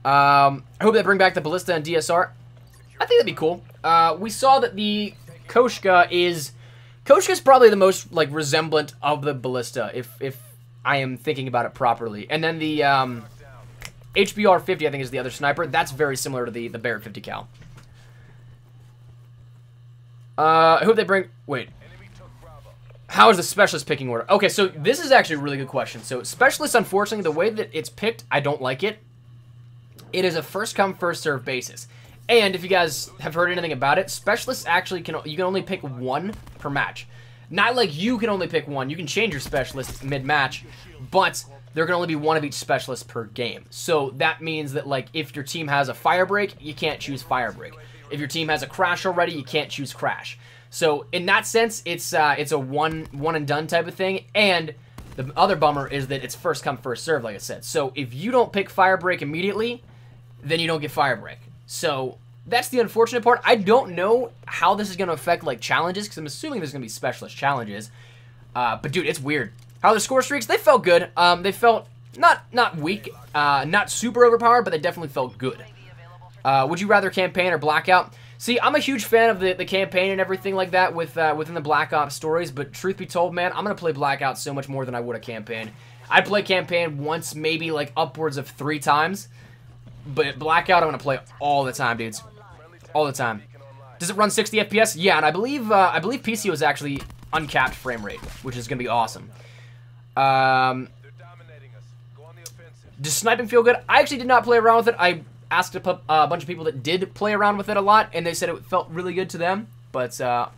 Um, I hope they bring back the Ballista and DSR. I think that'd be cool. Uh, we saw that the Koshka is... Koshka is probably the most, like, resemblant of the Ballista, if, if I am thinking about it properly. And then the, um... HBR-50, I think, is the other sniper. That's very similar to the, the Barrett 50 cal. Uh, I hope they bring... Wait. How is the specialist picking order? Okay, so this is actually a really good question. So specialist, unfortunately, the way that it's picked, I don't like it. It is a first come, first serve basis. And if you guys have heard anything about it, specialists actually can, you can only pick one per match. Not like you can only pick one. You can change your specialist mid-match, but there can only be one of each specialist per game. So that means that like if your team has a Firebreak, you can't choose Firebreak. If your team has a crash already, you can't choose crash. So in that sense, it's uh, it's a one one and done type of thing. And the other bummer is that it's first come first serve, like I said. So if you don't pick Firebreak immediately, then you don't get Firebreak. So that's the unfortunate part. I don't know how this is going to affect like challenges because I'm assuming there's going to be specialist challenges. Uh, but dude, it's weird. How the score streaks? They felt good. Um, they felt not not weak, uh, not super overpowered, but they definitely felt good. Uh, would you rather campaign or blackout? See, I'm a huge fan of the, the campaign and everything like that with uh, within the Black Ops stories, but truth be told, man, I'm going to play Blackout so much more than I would a campaign. I'd play campaign once, maybe like upwards of three times, but Blackout I'm going to play all the time, dudes. All the time. Does it run 60 FPS? Yeah, and I believe uh, I believe PC was actually uncapped frame rate, which is going to be awesome. Um, does sniping feel good? I actually did not play around with it. I asked a, uh, a, bunch of people that did play around with it a lot, and they said it felt really good to them. But uh,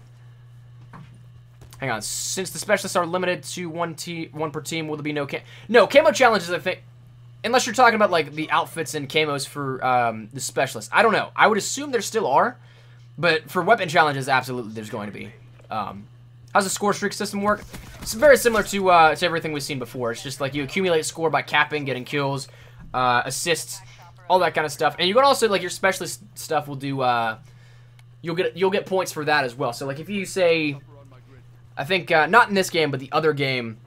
hang on, since the specialists are limited to one t one per team, will there be no cam? No camo challenges. I think, unless you're talking about like the outfits and camos for um, the specialists. I don't know. I would assume there still are, but for weapon challenges, absolutely, there's going to be. Um, how's the score streak system work? It's very similar to uh, to everything we've seen before. It's just like you accumulate score by capping, getting kills, uh, assists, all that kind of stuff. And you can also like your specialist stuff will do. Uh, you'll get you'll get points for that as well. So like if you say, I think uh, not in this game, but the other game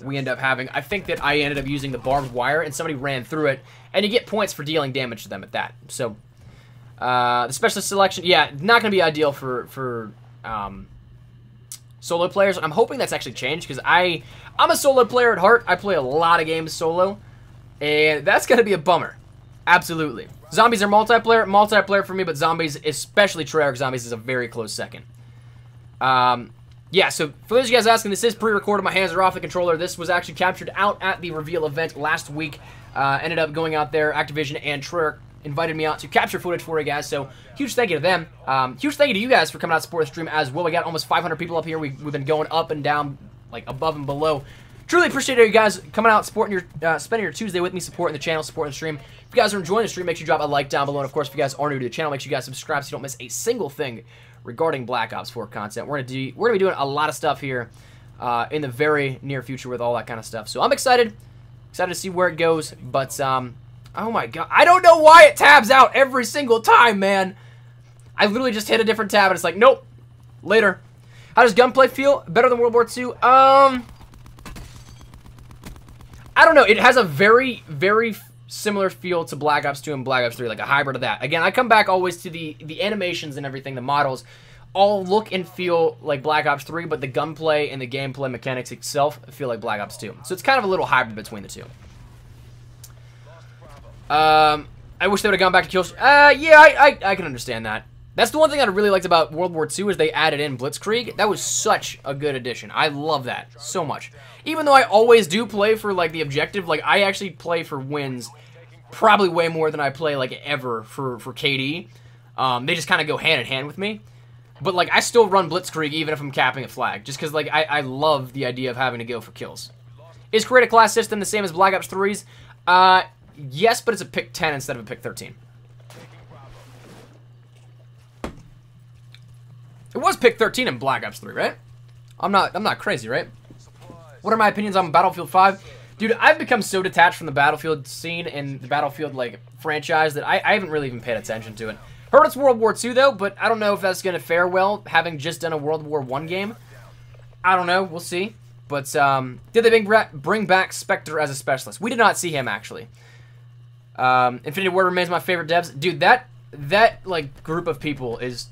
we end up having. I think that I ended up using the barbed wire and somebody ran through it, and you get points for dealing damage to them at that. So uh, the specialist selection, yeah, not going to be ideal for for um, solo players. I'm hoping that's actually changed because I I'm a solo player at heart. I play a lot of games solo, and that's going to be a bummer. Absolutely. Zombies are multiplayer, multiplayer for me, but zombies, especially Treyarch zombies, is a very close second. Um, yeah, so for those of you guys asking, this is pre-recorded. My hands are off the controller. This was actually captured out at the reveal event last week. Uh, ended up going out there. Activision and Treyarch invited me out to capture footage for you guys. So huge thank you to them. Um, huge thank you to you guys for coming out to support the stream as well. We got almost 500 people up here. We, have been going up and down, like above and below. Truly appreciate you guys coming out, supporting your, uh, spending your Tuesday with me, supporting the channel, supporting the stream. If you guys are enjoying the stream, make sure you drop a like down below. And of course, if you guys are new to the channel, make sure you guys subscribe so you don't miss a single thing regarding Black Ops 4 content. We're gonna do we're gonna be doing a lot of stuff here uh, in the very near future with all that kind of stuff. So I'm excited, excited to see where it goes. But um, oh my god, I don't know why it tabs out every single time, man. I literally just hit a different tab and it's like, nope, later. How does gunplay feel? Better than World War II? Um, I don't know. It has a very, very similar feel to Black Ops 2 and Black Ops 3, like a hybrid of that. Again, I come back always to the the animations and everything, the models all look and feel like Black Ops 3, but the gunplay and the gameplay mechanics itself feel like Black Ops 2. So it's kind of a little hybrid between the two. Um, I wish they would have gone back to kill. Uh, yeah, I, I, I can understand that. That's the one thing I really liked about World War II is they added in Blitzkrieg. That was such a good addition. I love that so much. Even though I always do play for like the objective, like I actually play for wins probably way more than I play like ever for for KD. Um, they just kind of go hand in hand with me. But like I still run Blitzkrieg even if I'm capping a flag, just because like I, I love the idea of having to go for kills. Is create a class system the same as Black Ops 3's? Uh, yes, but it's a pick 10 instead of a pick 13. It was pick 13 in Black Ops 3, right? I'm not I'm not crazy, right? What are my opinions on Battlefield 5? Dude, I've become so detached from the Battlefield scene and the Battlefield like franchise that I, I haven't really even paid attention to it. Heard it's World War II though, but I don't know if that's gonna fare well, having just done a World War One game. I don't know, we'll see. But um, did they bring, bring back Spectre as a specialist? We did not see him actually. Um, Infinity Ward remains my favorite devs. Dude, that that like group of people is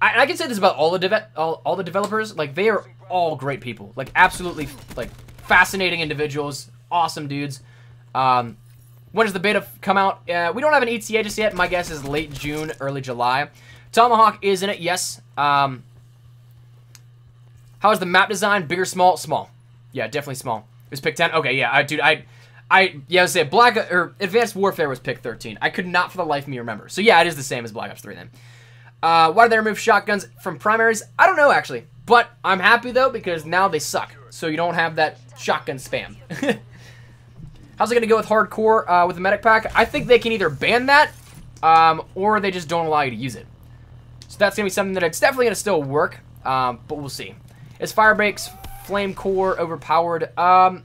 I, I can say this about all the all, all the developers. Like they are all great people. Like absolutely like fascinating individuals, awesome dudes. Um, when does the beta come out? Uh, we don't have an ETA just yet. My guess is late June, early July. Tomahawk is in it, yes. Um, how is the map design? Bigger, small? Small. Yeah, definitely small. It was pick 10? Okay, yeah, I, dude, I, I, yeah, I was say Black, or Advanced Warfare was pick 13. I could not for the life of me remember. So yeah, it is the same as Black Ops 3 then. Uh, why did they remove shotguns from primaries? I don't know, actually. But I'm happy, though, because now they suck. So you don't have that shotgun spam. How's it going to go with hardcore uh, with the medic pack? I think they can either ban that, um, or they just don't allow you to use it. So that's going to be something that it's definitely going to still work, um, but we'll see. Is Firebreak's Flame Core overpowered? Um,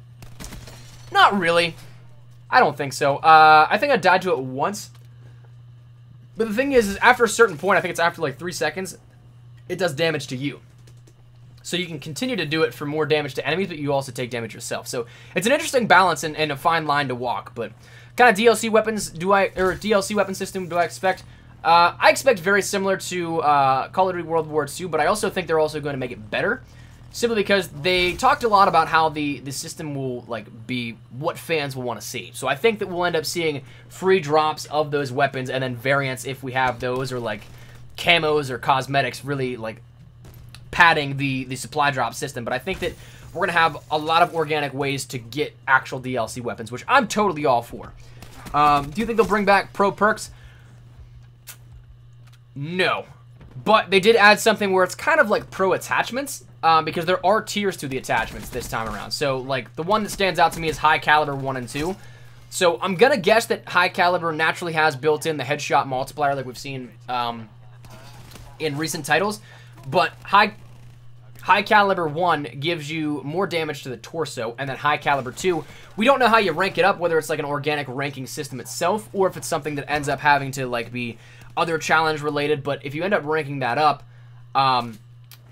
not really. I don't think so. Uh, I think I died to it once, but the thing is, is after a certain point, I think it's after like three seconds, it does damage to you. So you can continue to do it for more damage to enemies, but you also take damage yourself. So it's an interesting balance and, and a fine line to walk. But kind of DLC weapons do I, or DLC weapon system do I expect? Uh, I expect very similar to uh, Call of Duty World War II, but I also think they're also going to make it better simply because they talked a lot about how the, the system will like be what fans will want to see. So I think that we'll end up seeing free drops of those weapons and then variants if we have those or like camos or cosmetics really like padding the, the supply drop system. But I think that we're going to have a lot of organic ways to get actual DLC weapons, which I'm totally all for. Um, do you think they'll bring back pro perks? No. But they did add something where it's kind of like pro attachments, um, because there are tiers to the attachments this time around. So, like, the one that stands out to me is High Caliber 1 and 2. So, I'm going to guess that High Caliber naturally has built in the headshot multiplier like we've seen um, in recent titles. But High High Caliber 1 gives you more damage to the torso, and then High Caliber 2, we don't know how you rank it up, whether it's like an organic ranking system itself, or if it's something that ends up having to like be other challenge related, but if you end up ranking that up, um,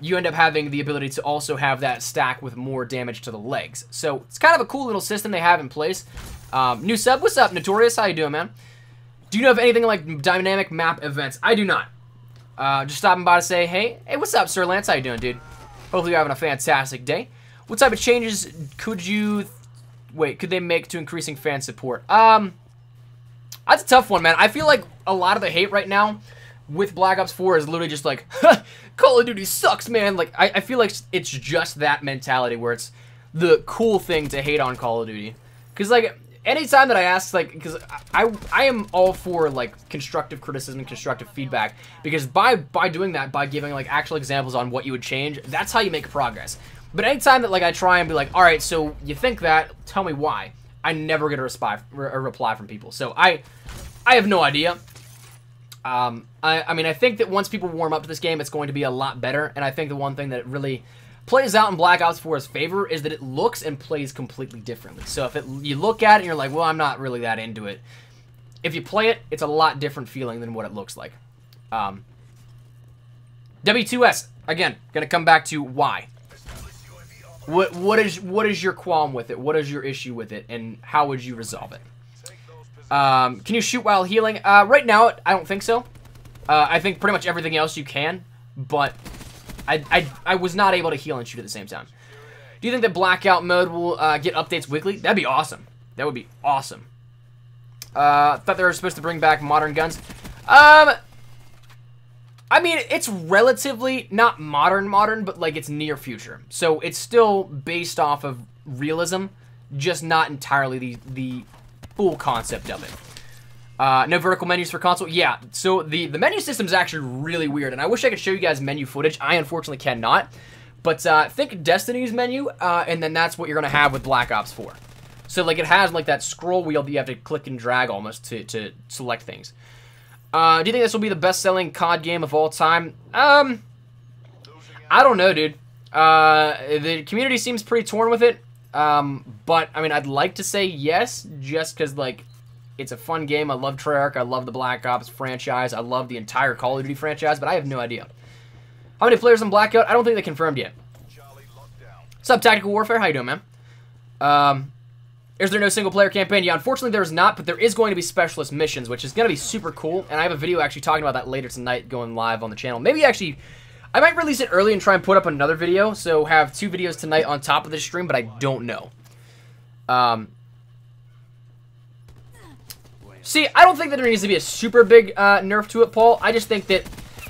you end up having the ability to also have that stack with more damage to the legs. So it's kind of a cool little system they have in place. Um, new sub, what's up, Notorious? How you doing, man? Do you know of anything like dynamic map events? I do not. Uh, just stopping by to say, hey, hey, what's up, Sir Lance? How you doing, dude? Hopefully you're having a fantastic day. What type of changes could you, wait, could they make to increasing fan support? Um, that's a tough one, man. I feel like a lot of the hate right now with Black Ops 4 is literally just like, Call of Duty sucks, man. Like, I, I feel like it's just that mentality where it's the cool thing to hate on Call of Duty. Because, like, anytime that I ask, like, because I, I am all for, like, constructive criticism and constructive feedback. Because by, by doing that, by giving, like, actual examples on what you would change, that's how you make progress. But anytime that, like, I try and be like, alright, so you think that, tell me why. I never get a, reply, a reply from people. So I, I have no idea. Um, I, I mean, I think that once people warm up to this game, it's going to be a lot better. And I think the one thing that really plays out in Black Ops 4's favor is that it looks and plays completely differently. So if it, you look at it and you're like, well, I'm not really that into it. If you play it, it's a lot different feeling than what it looks like. Um, W2S, again, gonna come back to why. What what is what is your qualm with it? What is your issue with it, and how would you resolve it? Um, can you shoot while healing? Uh, right now, I don't think so. Uh, I think pretty much everything else you can, but I, I, I was not able to heal and shoot at the same time. Do you think that Blackout mode will uh, get updates weekly? That'd be awesome. That would be awesome. Uh, thought they were supposed to bring back modern guns. Um, I mean, it's relatively not modern modern, but like it's near future. So it's still based off of realism, just not entirely the, the full concept of it. Uh, no vertical menus for console. Yeah, so the, the menu system is actually really weird, and I wish I could show you guys menu footage. I unfortunately cannot. But uh, think Destiny's menu, uh, and then that's what you're going to have with Black Ops 4. So, like, it has, like, that scroll wheel that you have to click and drag almost to, to select things. Uh, do you think this will be the best-selling COD game of all time? Um, I don't know, dude. Uh, the community seems pretty torn with it. Um, but, I mean, I'd like to say yes, just because, like, it's a fun game. I love Treyarch. I love the Black Ops franchise. I love the entire Call of Duty franchise, but I have no idea. How many players in Blackout? I don't think they confirmed yet. Up, Tactical Warfare? How you doing, man? Um, is there no single-player campaign? Yeah, unfortunately there's not, but there is going to be specialist missions, which is going to be super cool, and I have a video actually talking about that later tonight going live on the channel. Maybe actually I might release it early and try and put up another video, so have two videos tonight on top of the stream, but I don't know. Um, see, I don't think that there needs to be a super big uh, nerf to it, Paul. I just think that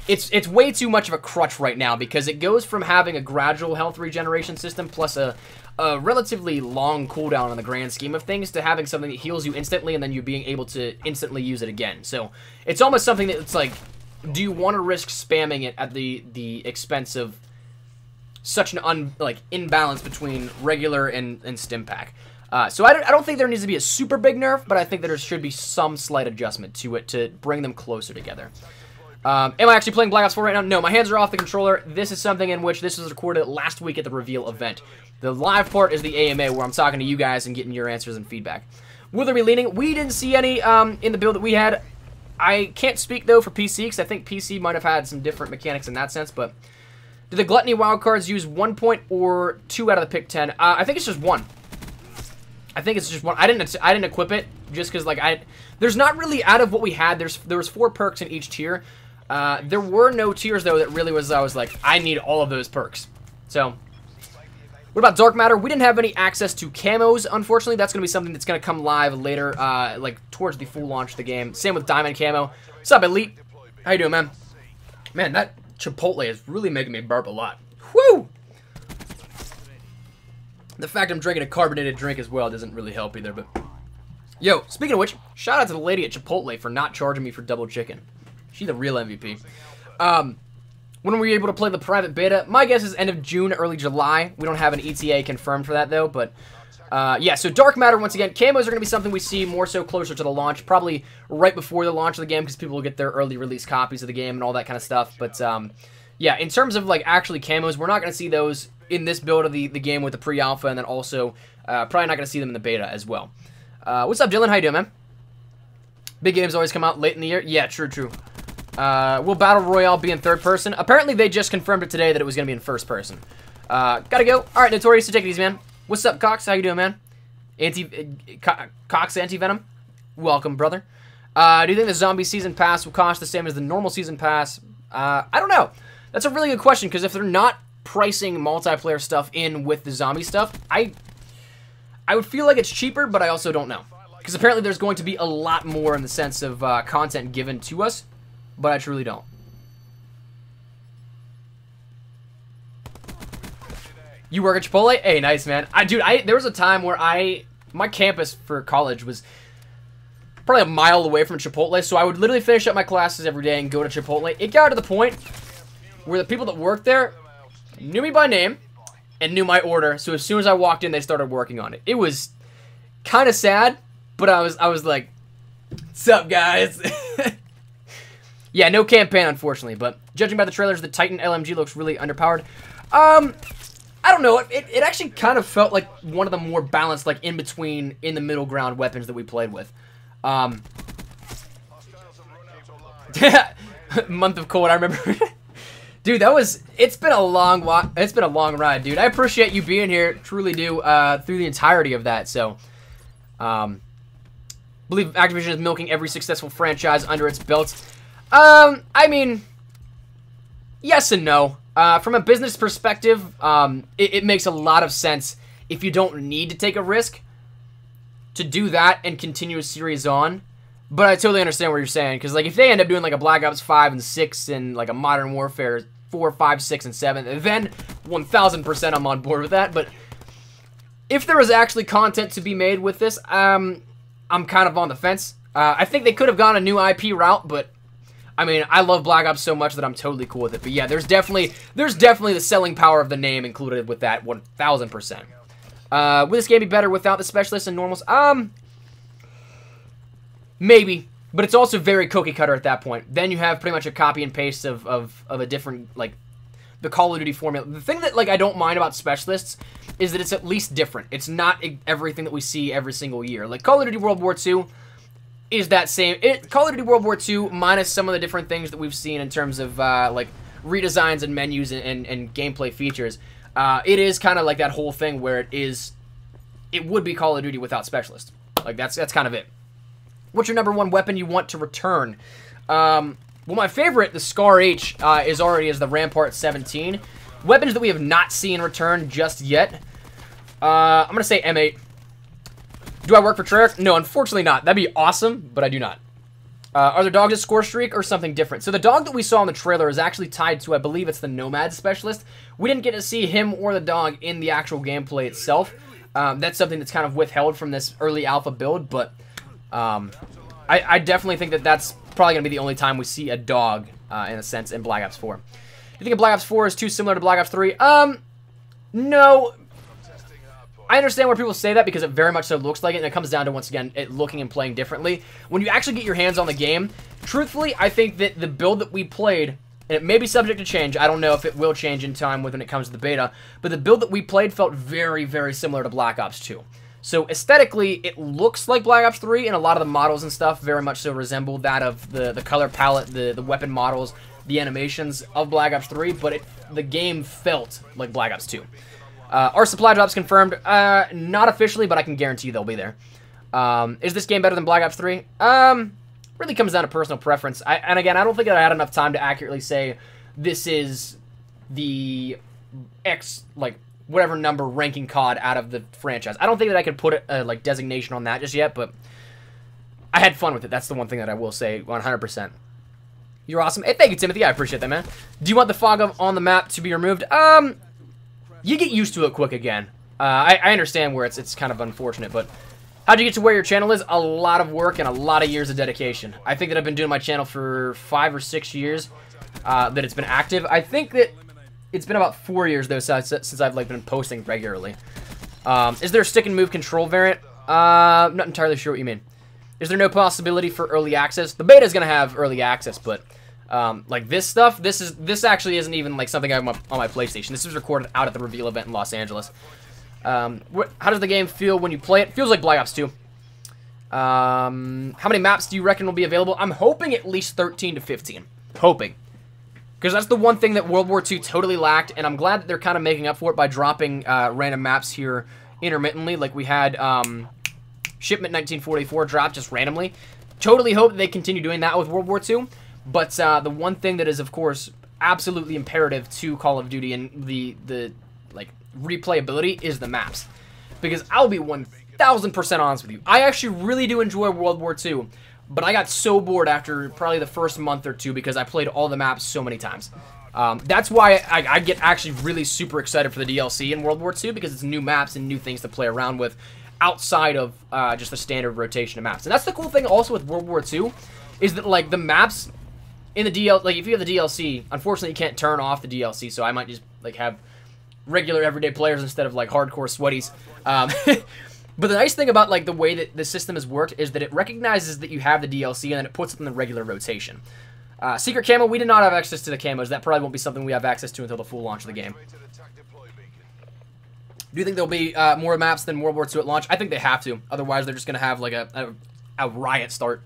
it's it's way too much of a crutch right now because it goes from having a gradual health regeneration system plus a, a relatively long cooldown in the grand scheme of things to having something that heals you instantly and then you being able to instantly use it again. So it's almost something that's like do you want to risk spamming it at the the expense of such an un like imbalance between regular and and Stimpak? Uh, so I don't, I don't think there needs to be a super big nerf, but I think that there should be some slight adjustment to it to bring them closer together. Um, am I actually playing Black Ops 4 right now? No, my hands are off the controller. This is something in which this was recorded last week at the reveal event. The live part is the AMA where I'm talking to you guys and getting your answers and feedback. Will there be leaning? We didn't see any um, in the build that we had. I can't speak, though, for PC, because I think PC might have had some different mechanics in that sense, but... Do the Gluttony wildcards use one point or two out of the pick 10? Uh, I think it's just one. I think it's just one. I didn't I didn't equip it just because, like, I... There's not really, out of what we had, there's there was four perks in each tier. Uh, there were no tiers, though, that really was, I was like, I need all of those perks. So, what about Dark Matter? We didn't have any access to camos, unfortunately. That's going to be something that's going to come live later, uh, like, towards the full launch of the game. Same with Diamond Camo. What's up, Elite? How you doing, man? Man, that Chipotle is really making me burp a lot. Whoo! The fact I'm drinking a carbonated drink as well doesn't really help either, but... Yo, speaking of which, shout out to the lady at Chipotle for not charging me for double chicken. She's a real MVP. Um, when were we able to play the private beta? My guess is end of June, early July. We don't have an ETA confirmed for that, though, but... Uh, yeah, so Dark Matter, once again, camos are going to be something we see more so closer to the launch, probably right before the launch of the game, because people will get their early release copies of the game and all that kind of stuff, but, um, yeah, in terms of, like, actually camos, we're not going to see those in this build of the, the game with the pre-alpha, and then also, uh, probably not going to see them in the beta as well. Uh, what's up, Dylan? How you doing, man? Big games always come out late in the year. Yeah, true, true. Uh, will Battle Royale be in third person? Apparently, they just confirmed it today that it was going to be in first person. Uh, gotta go. All right, Notorious, so take it easy, man. What's up, Cox? How you doing, man? Anti uh, Cox Anti Venom. Welcome, brother. Uh, do you think the zombie season pass will cost the same as the normal season pass? Uh, I don't know. That's a really good question because if they're not pricing multiplayer stuff in with the zombie stuff, I I would feel like it's cheaper, but I also don't know. Because apparently there's going to be a lot more in the sense of uh, content given to us, but I truly don't. You work at Chipotle? Hey, nice, man. I, dude, I there was a time where I, my campus for college was probably a mile away from Chipotle, so I would literally finish up my classes every day and go to Chipotle. It got to the point where the people that worked there knew me by name and knew my order, so as soon as I walked in, they started working on it. It was kind of sad, but I was I was like, "What's up, guys?" yeah, no campaign, unfortunately, but judging by the trailers, the Titan LMG looks really underpowered. Um, I don't know. It, it actually kind of felt like one of the more balanced, like in between, in the middle ground weapons that we played with. Um, month of cold. I remember. dude, that was. It's been a long. It's been a long ride, dude. I appreciate you being here. Truly do. Uh, through the entirety of that. So, um, believe Activision is milking every successful franchise under its belt. Um, I mean, yes and no. Uh, from a business perspective, um, it, it, makes a lot of sense if you don't need to take a risk to do that and continue a series on. But I totally understand what you're saying because, like, if they end up doing like a Black Ops Five and Six and like a Modern Warfare Four, Five, Six, and Seven, then 1,000% I'm on board with that. But if there was actually content to be made with this, um, I'm kind of on the fence. Uh, I think they could have gone a new IP route, but I mean, I love Black Ops so much that I'm totally cool with it. But yeah, there's definitely there's definitely the selling power of the name included with that 1,000%. Uh, would this game be better without the specialists and normals? Um, maybe. But it's also very cookie cutter at that point. Then you have pretty much a copy and paste of, of, of a different, like, the Call of Duty formula. The thing that, like, I don't mind about specialists is that it's at least different. It's not everything that we see every single year. Like, Call of Duty World War II is that same. It, Call of Duty World War II minus some of the different things that we've seen in terms of uh, like redesigns and menus and, and, and gameplay features. Uh, it is kind of like that whole thing where it is, it would be Call of Duty without specialists. Like that's that's kind of it. What's your number one weapon you want to return? Um, well, my favorite, the Scar H, uh, is already as the Rampart 17. Weapons that we have not seen return just yet. Uh, I'm gonna say M8. Do I work for Treyarch? No, unfortunately not. That'd be awesome, but I do not. Uh, are there dogs at Score Streak or something different? So the dog that we saw in the trailer is actually tied to, I believe it's the Nomad Specialist. We didn't get to see him or the dog in the actual gameplay itself. Um, that's something that's kind of withheld from this early alpha build, but um, I, I, definitely think that that's probably going to be the only time we see a dog, uh, in a sense, in Black Ops 4. Do you think Black Ops 4 is too similar to Black Ops 3? Um, no, I understand where people say that because it very much so looks like it, and it comes down to, once again, it looking and playing differently. When you actually get your hands on the game, truthfully, I think that the build that we played, and it may be subject to change, I don't know if it will change in time when it comes to the beta, but the build that we played felt very, very similar to Black Ops 2. So aesthetically, it looks like Black Ops 3, and a lot of the models and stuff very much so resemble that of the, the color palette, the, the weapon models, the animations of Black Ops 3, but it, the game felt like Black Ops 2. Uh, our supply drops confirmed. Uh, not officially, but I can guarantee they'll be there. Um, is this game better than Black Ops 3? Um, really comes down to personal preference. I, and again, I don't think that I had enough time to accurately say this is the X, like, whatever number ranking COD out of the franchise. I don't think that I could put a, like, designation on that just yet, but I had fun with it. That's the one thing that I will say 100%. You're awesome. Hey, thank you, Timothy. I appreciate that, man. Do you want the fog on the map to be removed? Um, you get used to it quick again. Uh, I, I understand where it's it's kind of unfortunate, but how'd you get to where your channel is? A lot of work and a lot of years of dedication. I think that I've been doing my channel for five or six years uh, that it's been active. I think that it's been about four years though since, I've like been posting regularly. Um, is there a stick and move control variant? Uh, I'm not entirely sure what you mean. Is there no possibility for early access? The beta is gonna have early access, but um, like this stuff, this is this actually isn't even like something I have on my PlayStation. This was recorded out at the reveal event in Los Angeles. Um, how does the game feel when you play it? Feels like Black Ops 2. Um, how many maps do you reckon will be available? I'm hoping at least 13 to 15. Hoping. Because that's the one thing that World War II totally lacked, and I'm glad that they're kind of making up for it by dropping uh, random maps here intermittently, like we had um, Shipment 1944 drop just randomly. Totally hope they continue doing that with World War II, but uh, the one thing that is, of course, absolutely imperative to Call of Duty and the, the like replayability is the maps. Because I'll be 1000% honest with you. I actually really do enjoy World War II, but I got so bored after probably the first month or two because I played all the maps so many times. Um, that's why I, I, get actually really super excited for the DLC in World War II because it's new maps and new things to play around with outside of uh, just the standard rotation of maps. And that's the cool thing also with World War II is that like the maps in the DL like if you have the DLC, unfortunately you can't turn off the DLC, so I might just like have regular everyday players instead of like hardcore sweaties. Um, but the nice thing about like the way that the system has worked is that it recognizes that you have the DLC and then it puts it in the regular rotation. Uh, secret camo, we did not have access to the camos. That probably won't be something we have access to until the full launch of the game. Do you think there'll be uh, more maps than World War II at launch? I think they have to. Otherwise, they're just going to have like a, a, a riot start.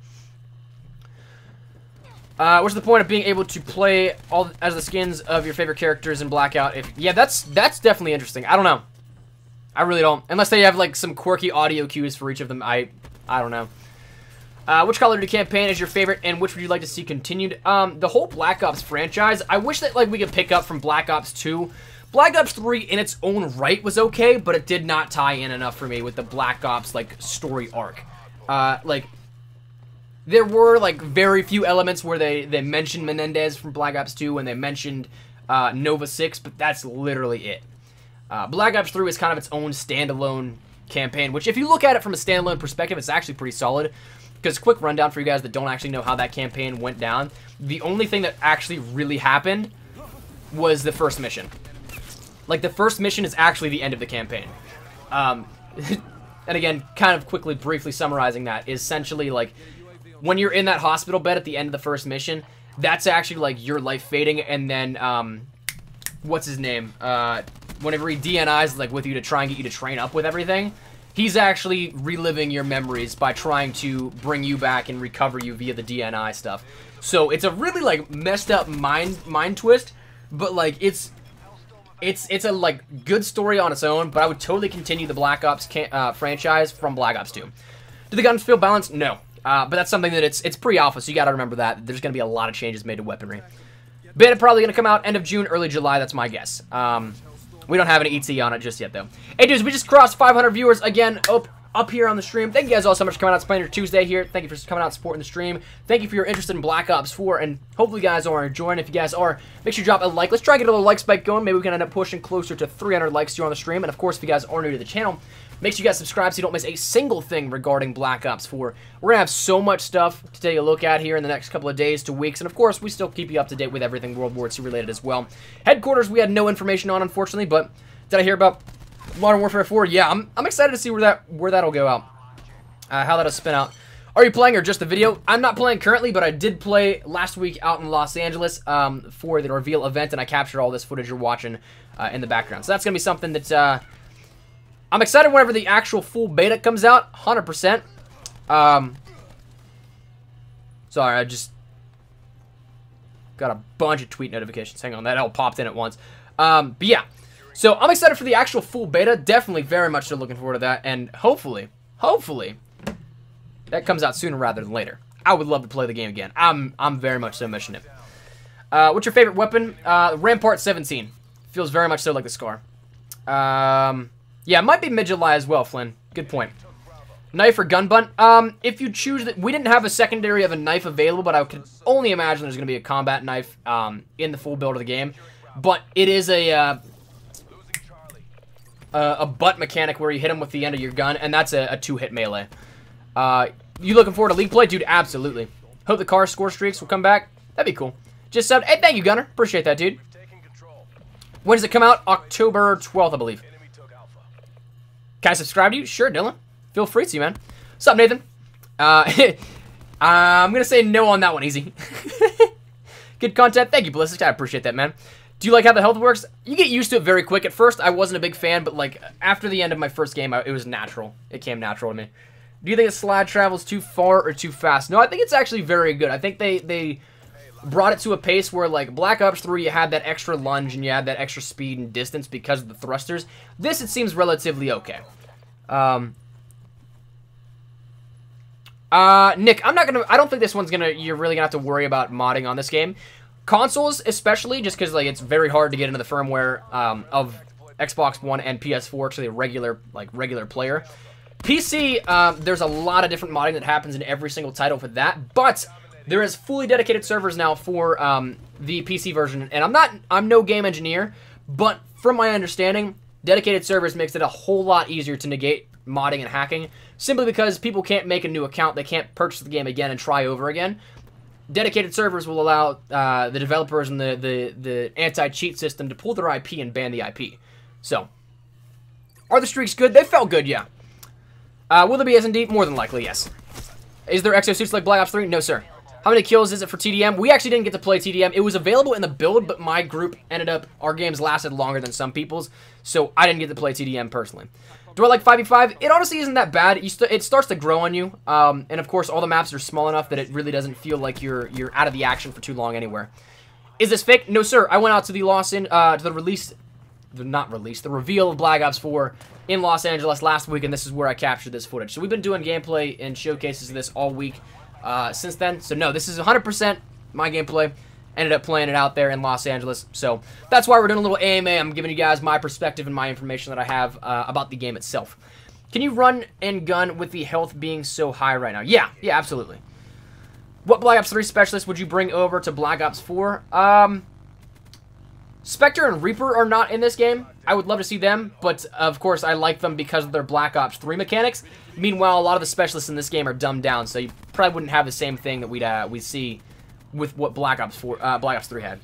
Uh, what's the point of being able to play all as the skins of your favorite characters in Blackout? If yeah, that's that's definitely interesting. I don't know. I really don't. Unless they have like some quirky audio cues for each of them. I I don't know. Uh, which Call of Duty campaign is your favorite, and which would you like to see continued? Um, the whole Black Ops franchise. I wish that like we could pick up from Black Ops 2. Black Ops 3 in its own right was okay, but it did not tie in enough for me with the Black Ops like story arc. Uh, like there were like very few elements where they they mentioned Menendez from Black Ops 2 and they mentioned uh, Nova 6, but that's literally it. Uh, Black Ops 3 is kind of its own standalone campaign, which if you look at it from a standalone perspective, it's actually pretty solid. Because quick rundown for you guys that don't actually know how that campaign went down. The only thing that actually really happened was the first mission. Like the first mission is actually the end of the campaign. Um, and again, kind of quickly, briefly summarizing that, is essentially like when you're in that hospital bed at the end of the first mission, that's actually like your life fading, and then um, what's his name? Uh, whenever he DNIs like with you to try and get you to train up with everything, he's actually reliving your memories by trying to bring you back and recover you via the DNI stuff. So it's a really like messed up mind mind twist, but like it's it's it's a like good story on its own. But I would totally continue the Black Ops uh, franchise from Black Ops 2. Do the guns feel balanced? No. Uh, but that's something that it's it's pre-alpha, so you got to remember that. There's going to be a lot of changes made to weaponry. Beta probably going to come out end of June, early July. That's my guess. Um, we don't have an ET on it just yet, though. Hey, dudes, we just crossed 500 viewers again up, up here on the stream. Thank you guys all so much for coming out Splendor Tuesday here. Thank you for coming out supporting the stream. Thank you for your interest in Black Ops 4, and hopefully you guys are enjoying. If you guys are, make sure you drop a like. Let's try to get a little like spike going. Maybe we can end up pushing closer to 300 likes here on the stream. And, of course, if you guys are new to the channel, Make sure you guys subscribe so you don't miss a single thing regarding Black Ops 4. We're going to have so much stuff to take a look at here in the next couple of days to weeks. And of course, we still keep you up to date with everything World War II related as well. Headquarters, we had no information on, unfortunately, but did I hear about Modern Warfare 4? Yeah, I'm, I'm excited to see where, that, where that'll go out. Uh, how that'll spin out. Are you playing or just the video? I'm not playing currently, but I did play last week out in Los Angeles um, for the reveal event, and I captured all this footage you're watching uh, in the background. So that's going to be something that uh, I'm excited whenever the actual full beta comes out, 100%. Um, sorry, I just got a bunch of tweet notifications. Hang on, that all popped in at once. Um, but yeah, so I'm excited for the actual full beta. Definitely very much so looking forward to that. And hopefully, hopefully, that comes out sooner rather than later. I would love to play the game again. I'm, I'm very much so missing it. Uh, what's your favorite weapon? Uh, Rampart 17. Feels very much so like the Scar. Um... Yeah, it might be mid-July as well, Flynn. Good point. Knife or gun bunt? Um, if you choose that, we didn't have a secondary of a knife available, but I could only imagine there's going to be a combat knife um, in the full build of the game. But it is a, uh, uh, a butt mechanic where you hit him with the end of your gun, and that's a, a two-hit melee. Uh, you looking forward to league play? Dude, absolutely. Hope the car score streaks will come back. That'd be cool. Just said, hey, thank you, Gunner. Appreciate that, dude. When does it come out? October 12th, I believe. Can I subscribe to you? Sure, Dylan. Feel free to, man. What's up, Nathan? Uh, I'm going to say no on that one, easy. Good content. Thank you, Ballistic. I appreciate that, man. Do you like how the health works? You get used to it very quick. At first, I wasn't a big fan, but like after the end of my first game, it was natural. It came natural to me. Do you think the slide travels too far or too fast? No, I think it's actually very good. I think they they brought it to a pace where like Black Ops 3 you had that extra lunge and you had that extra speed and distance because of the thrusters. This it seems relatively okay. Um uh Nick, I'm not to I don't think this one's to you're really to have to worry about modding on this game. Consoles especially just cuz like it's very hard to get into the firmware um, of Xbox One and PS4 to the regular like regular player. PC, um, there's a lot of different modding that happens in every single title for that, but there is fully dedicated servers now for um, the PC version, and I'm not, I'm no game engineer, but from my understanding, dedicated servers makes it a whole lot easier to negate modding and hacking, simply because people can't make a new account, they can't purchase the game again and try over again. Dedicated servers will allow uh, the developers and the, the, the anti-cheat system to pull their IP and ban the IP. So, are the streaks good? They felt good, yeah. Uh, will there be S&D? More than likely, yes. Is there exosuits like Black Ops 3? No, sir. How many kills is it for TDM? We actually didn't get to play TDM. It was available in the build, but my group ended up, our games lasted longer than some people's, so I didn't get to play TDM personally. Do I like 5v5? It honestly isn't that bad. St it starts to grow on you, um, and of course, all the maps are small enough that it really doesn't feel like you're you're out of the action for too long anywhere. Is this fake? No, sir. I went out to the Lawson, uh, to the release, the not release, the reveal of Black Ops 4 in Los Angeles last week, and this is where I captured this footage. So we've been doing gameplay and showcases of this all week uh, since then. So no, this is 100% my gameplay. Ended up playing it out there in Los Angeles. So that's why we're doing a little AMA. I'm giving you guys my perspective and my information that I have uh, about the game itself. Can you run and gun with the health being so high right now? Yeah, yeah, absolutely. What Black Ops 3 specialist would you bring over to Black Ops 4? Um, Spectre and Reaper are not in this game. I would love to see them, but of course I like them because of their Black Ops 3 mechanics. Meanwhile, a lot of the specialists in this game are dumbed down, so you probably wouldn't have the same thing that we'd uh, we see with what Black Ops 4, uh, Black Ops 3 had.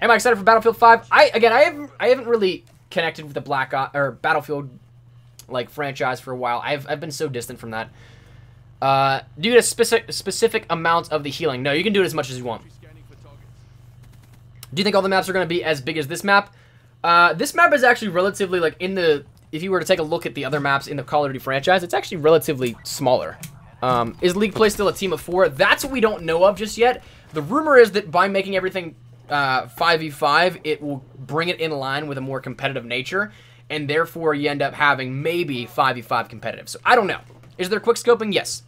Am I excited for Battlefield 5? I again, I haven't I haven't really connected with the Black Ops or Battlefield like franchise for a while. I've I've been so distant from that. Uh, do you get a specific specific amount of the healing? No, you can do it as much as you want. Do you think all the maps are going to be as big as this map? Uh, this map is actually relatively, like, in the... If you were to take a look at the other maps in the Call of Duty franchise, it's actually relatively smaller. Um, is League Play still a team of four? That's what we don't know of just yet. The rumor is that by making everything uh, 5v5, it will bring it in line with a more competitive nature, and therefore you end up having maybe 5v5 competitive. So I don't know. Is there quick scoping? Yes.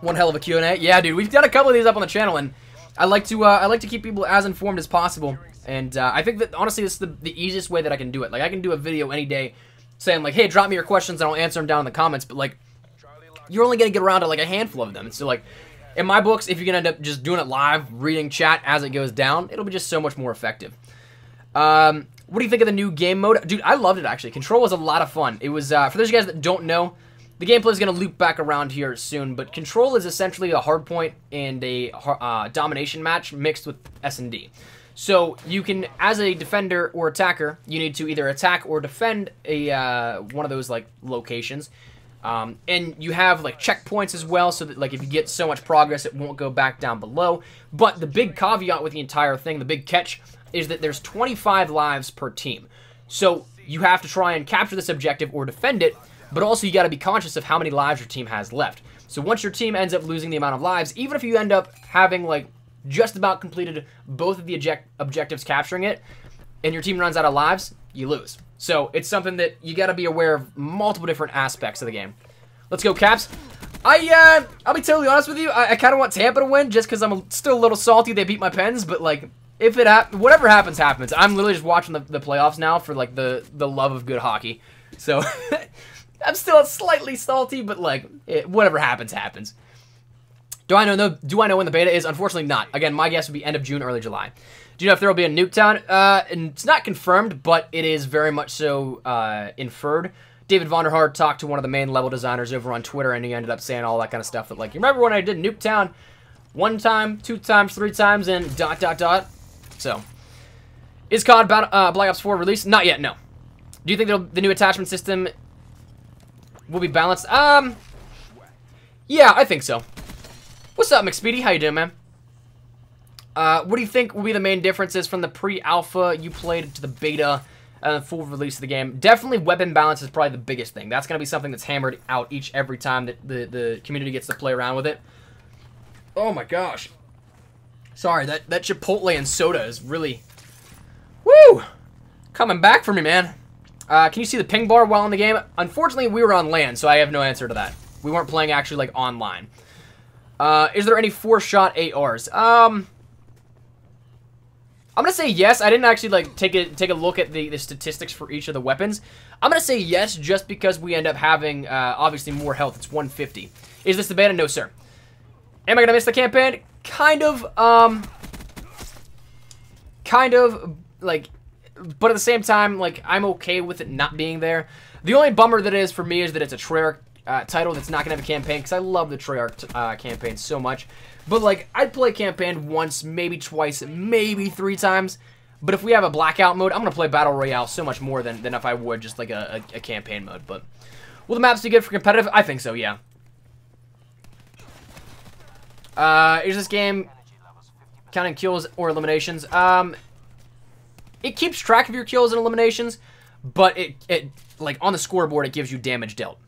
One hell of a Q&A. Yeah, dude, we've done a couple of these up on the channel, and I like to uh, I like to keep people as informed as possible, and uh, I think that honestly this is the, the easiest way that I can do it. Like I can do a video any day saying like, hey, drop me your questions and I'll answer them down in the comments. But like, you're only gonna get around to like a handful of them. And so like, in my books, if you're gonna end up just doing it live, reading chat as it goes down, it'll be just so much more effective. Um, what do you think of the new game mode? Dude, I loved it actually. Control was a lot of fun. It was, uh, for those of you guys that don't know, the gameplay is going to loop back around here soon, but Control is essentially a hardpoint and a uh, domination match mixed with S&D. So you can, as a defender or attacker, you need to either attack or defend a uh, one of those like locations. Um, and you have like checkpoints as well, so that like if you get so much progress, it won't go back down below. But the big caveat with the entire thing, the big catch, is that there's 25 lives per team. So you have to try and capture this objective or defend it but also you got to be conscious of how many lives your team has left. So once your team ends up losing the amount of lives, even if you end up having like just about completed both of the object objectives capturing it, and your team runs out of lives, you lose. So it's something that you got to be aware of multiple different aspects of the game. Let's go, Caps. I, uh, I'll be totally honest with you. I, I kind of want Tampa to win just because I'm still a little salty they beat my Pens, but like, if it happens, whatever happens, happens. I'm literally just watching the, the playoffs now for like the, the love of good hockey. So I'm still slightly salty, but like, it, whatever happens, happens. Do I know? No, do I know when the beta is? Unfortunately, not. Again, my guess would be end of June, early July. Do you know if there will be a Nuketown? Uh, it's not confirmed, but it is very much so uh, inferred. David Vonderhaar talked to one of the main level designers over on Twitter, and he ended up saying all that kind of stuff. That like, you remember when I did Nuketown one time, two times, three times, and dot dot dot. So, is COD uh, Black Ops 4 released? Not yet. No. Do you think the new attachment system will be balanced? Um, yeah, I think so. What's up, McSpeedy? How you doing, man? Uh, what do you think will be the main differences from the pre-alpha you played to the beta and the full release of the game? Definitely weapon balance is probably the biggest thing. That's going to be something that's hammered out each every time that the, the community gets to play around with it. Oh my gosh. Sorry, that, that Chipotle and soda is really... Woo! Coming back for me, man. Uh, can you see the ping bar while in the game? Unfortunately, we were on LAN, so I have no answer to that. We weren't playing actually, like, online. Uh, is there any four-shot ARs? Um... I'm gonna say yes. I didn't actually like take a take a look at the, the statistics for each of the weapons. I'm gonna say yes just because we end up having uh, obviously more health. It's 150. Is this the beta? No, sir. Am I gonna miss the campaign? Kind of. Um. Kind of like, but at the same time, like I'm okay with it not being there. The only bummer that is for me is that it's a Treyarch uh, title that's not gonna have a campaign because I love the Treyarch uh, campaign so much. But like, I'd play campaign once, maybe twice, maybe three times. But if we have a blackout mode, I'm gonna play battle royale so much more than, than if I would just like a, a, a campaign mode. But will the maps be good for competitive? I think so. Yeah. Uh, is this game counting kills or eliminations? Um, it keeps track of your kills and eliminations, but it it like on the scoreboard it gives you damage dealt.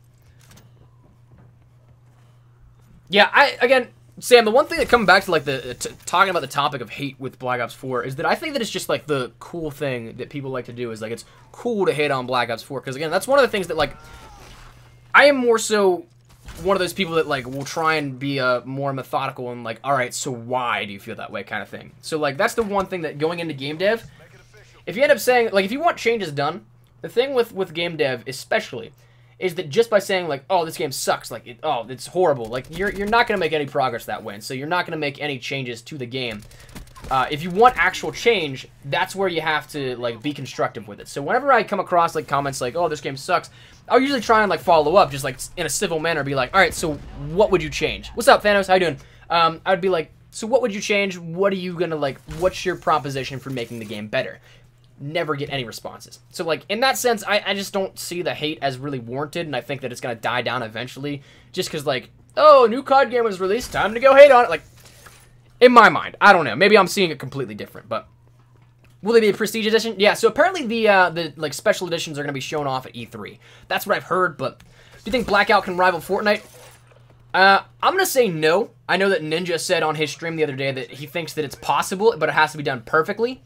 Yeah, I again, Sam, the one thing that coming back to like the talking about the topic of hate with Black Ops 4 is that I think that it's just like the cool thing that people like to do is like it's cool to hate on Black Ops 4 because again, that's one of the things that like I am more so one of those people that like will try and be uh, more methodical and like, all right, so why do you feel that way, kind of thing. So like that's the one thing that going into game dev, if you end up saying like if you want changes done, the thing with with game dev especially is that just by saying like, oh, this game sucks, like, it, oh, it's horrible, like, you're, you're not going to make any progress that way, and so you're not going to make any changes to the game. Uh, if you want actual change, that's where you have to, like, be constructive with it. So whenever I come across, like, comments like, oh, this game sucks, I'll usually try and, like, follow up, just, like, in a civil manner, be like, all right, so what would you change? What's up, Thanos? How you doing? Um, I'd be like, so what would you change? What are you to, like, what's your proposition for making the game better? Never get any responses. So, like, in that sense, I, I just don't see the hate as really warranted, and I think that it's going to die down eventually, just because, like, oh, new COD game was released, time to go hate on it. Like, in my mind, I don't know. Maybe I'm seeing it completely different, but... Will they be a prestige edition? Yeah, so apparently the, uh, the, like, special editions are going to be shown off at E3. That's what I've heard, but... Do you think Blackout can rival Fortnite? Uh, I'm going to say no. I know that Ninja said on his stream the other day that he thinks that it's possible, but it has to be done perfectly.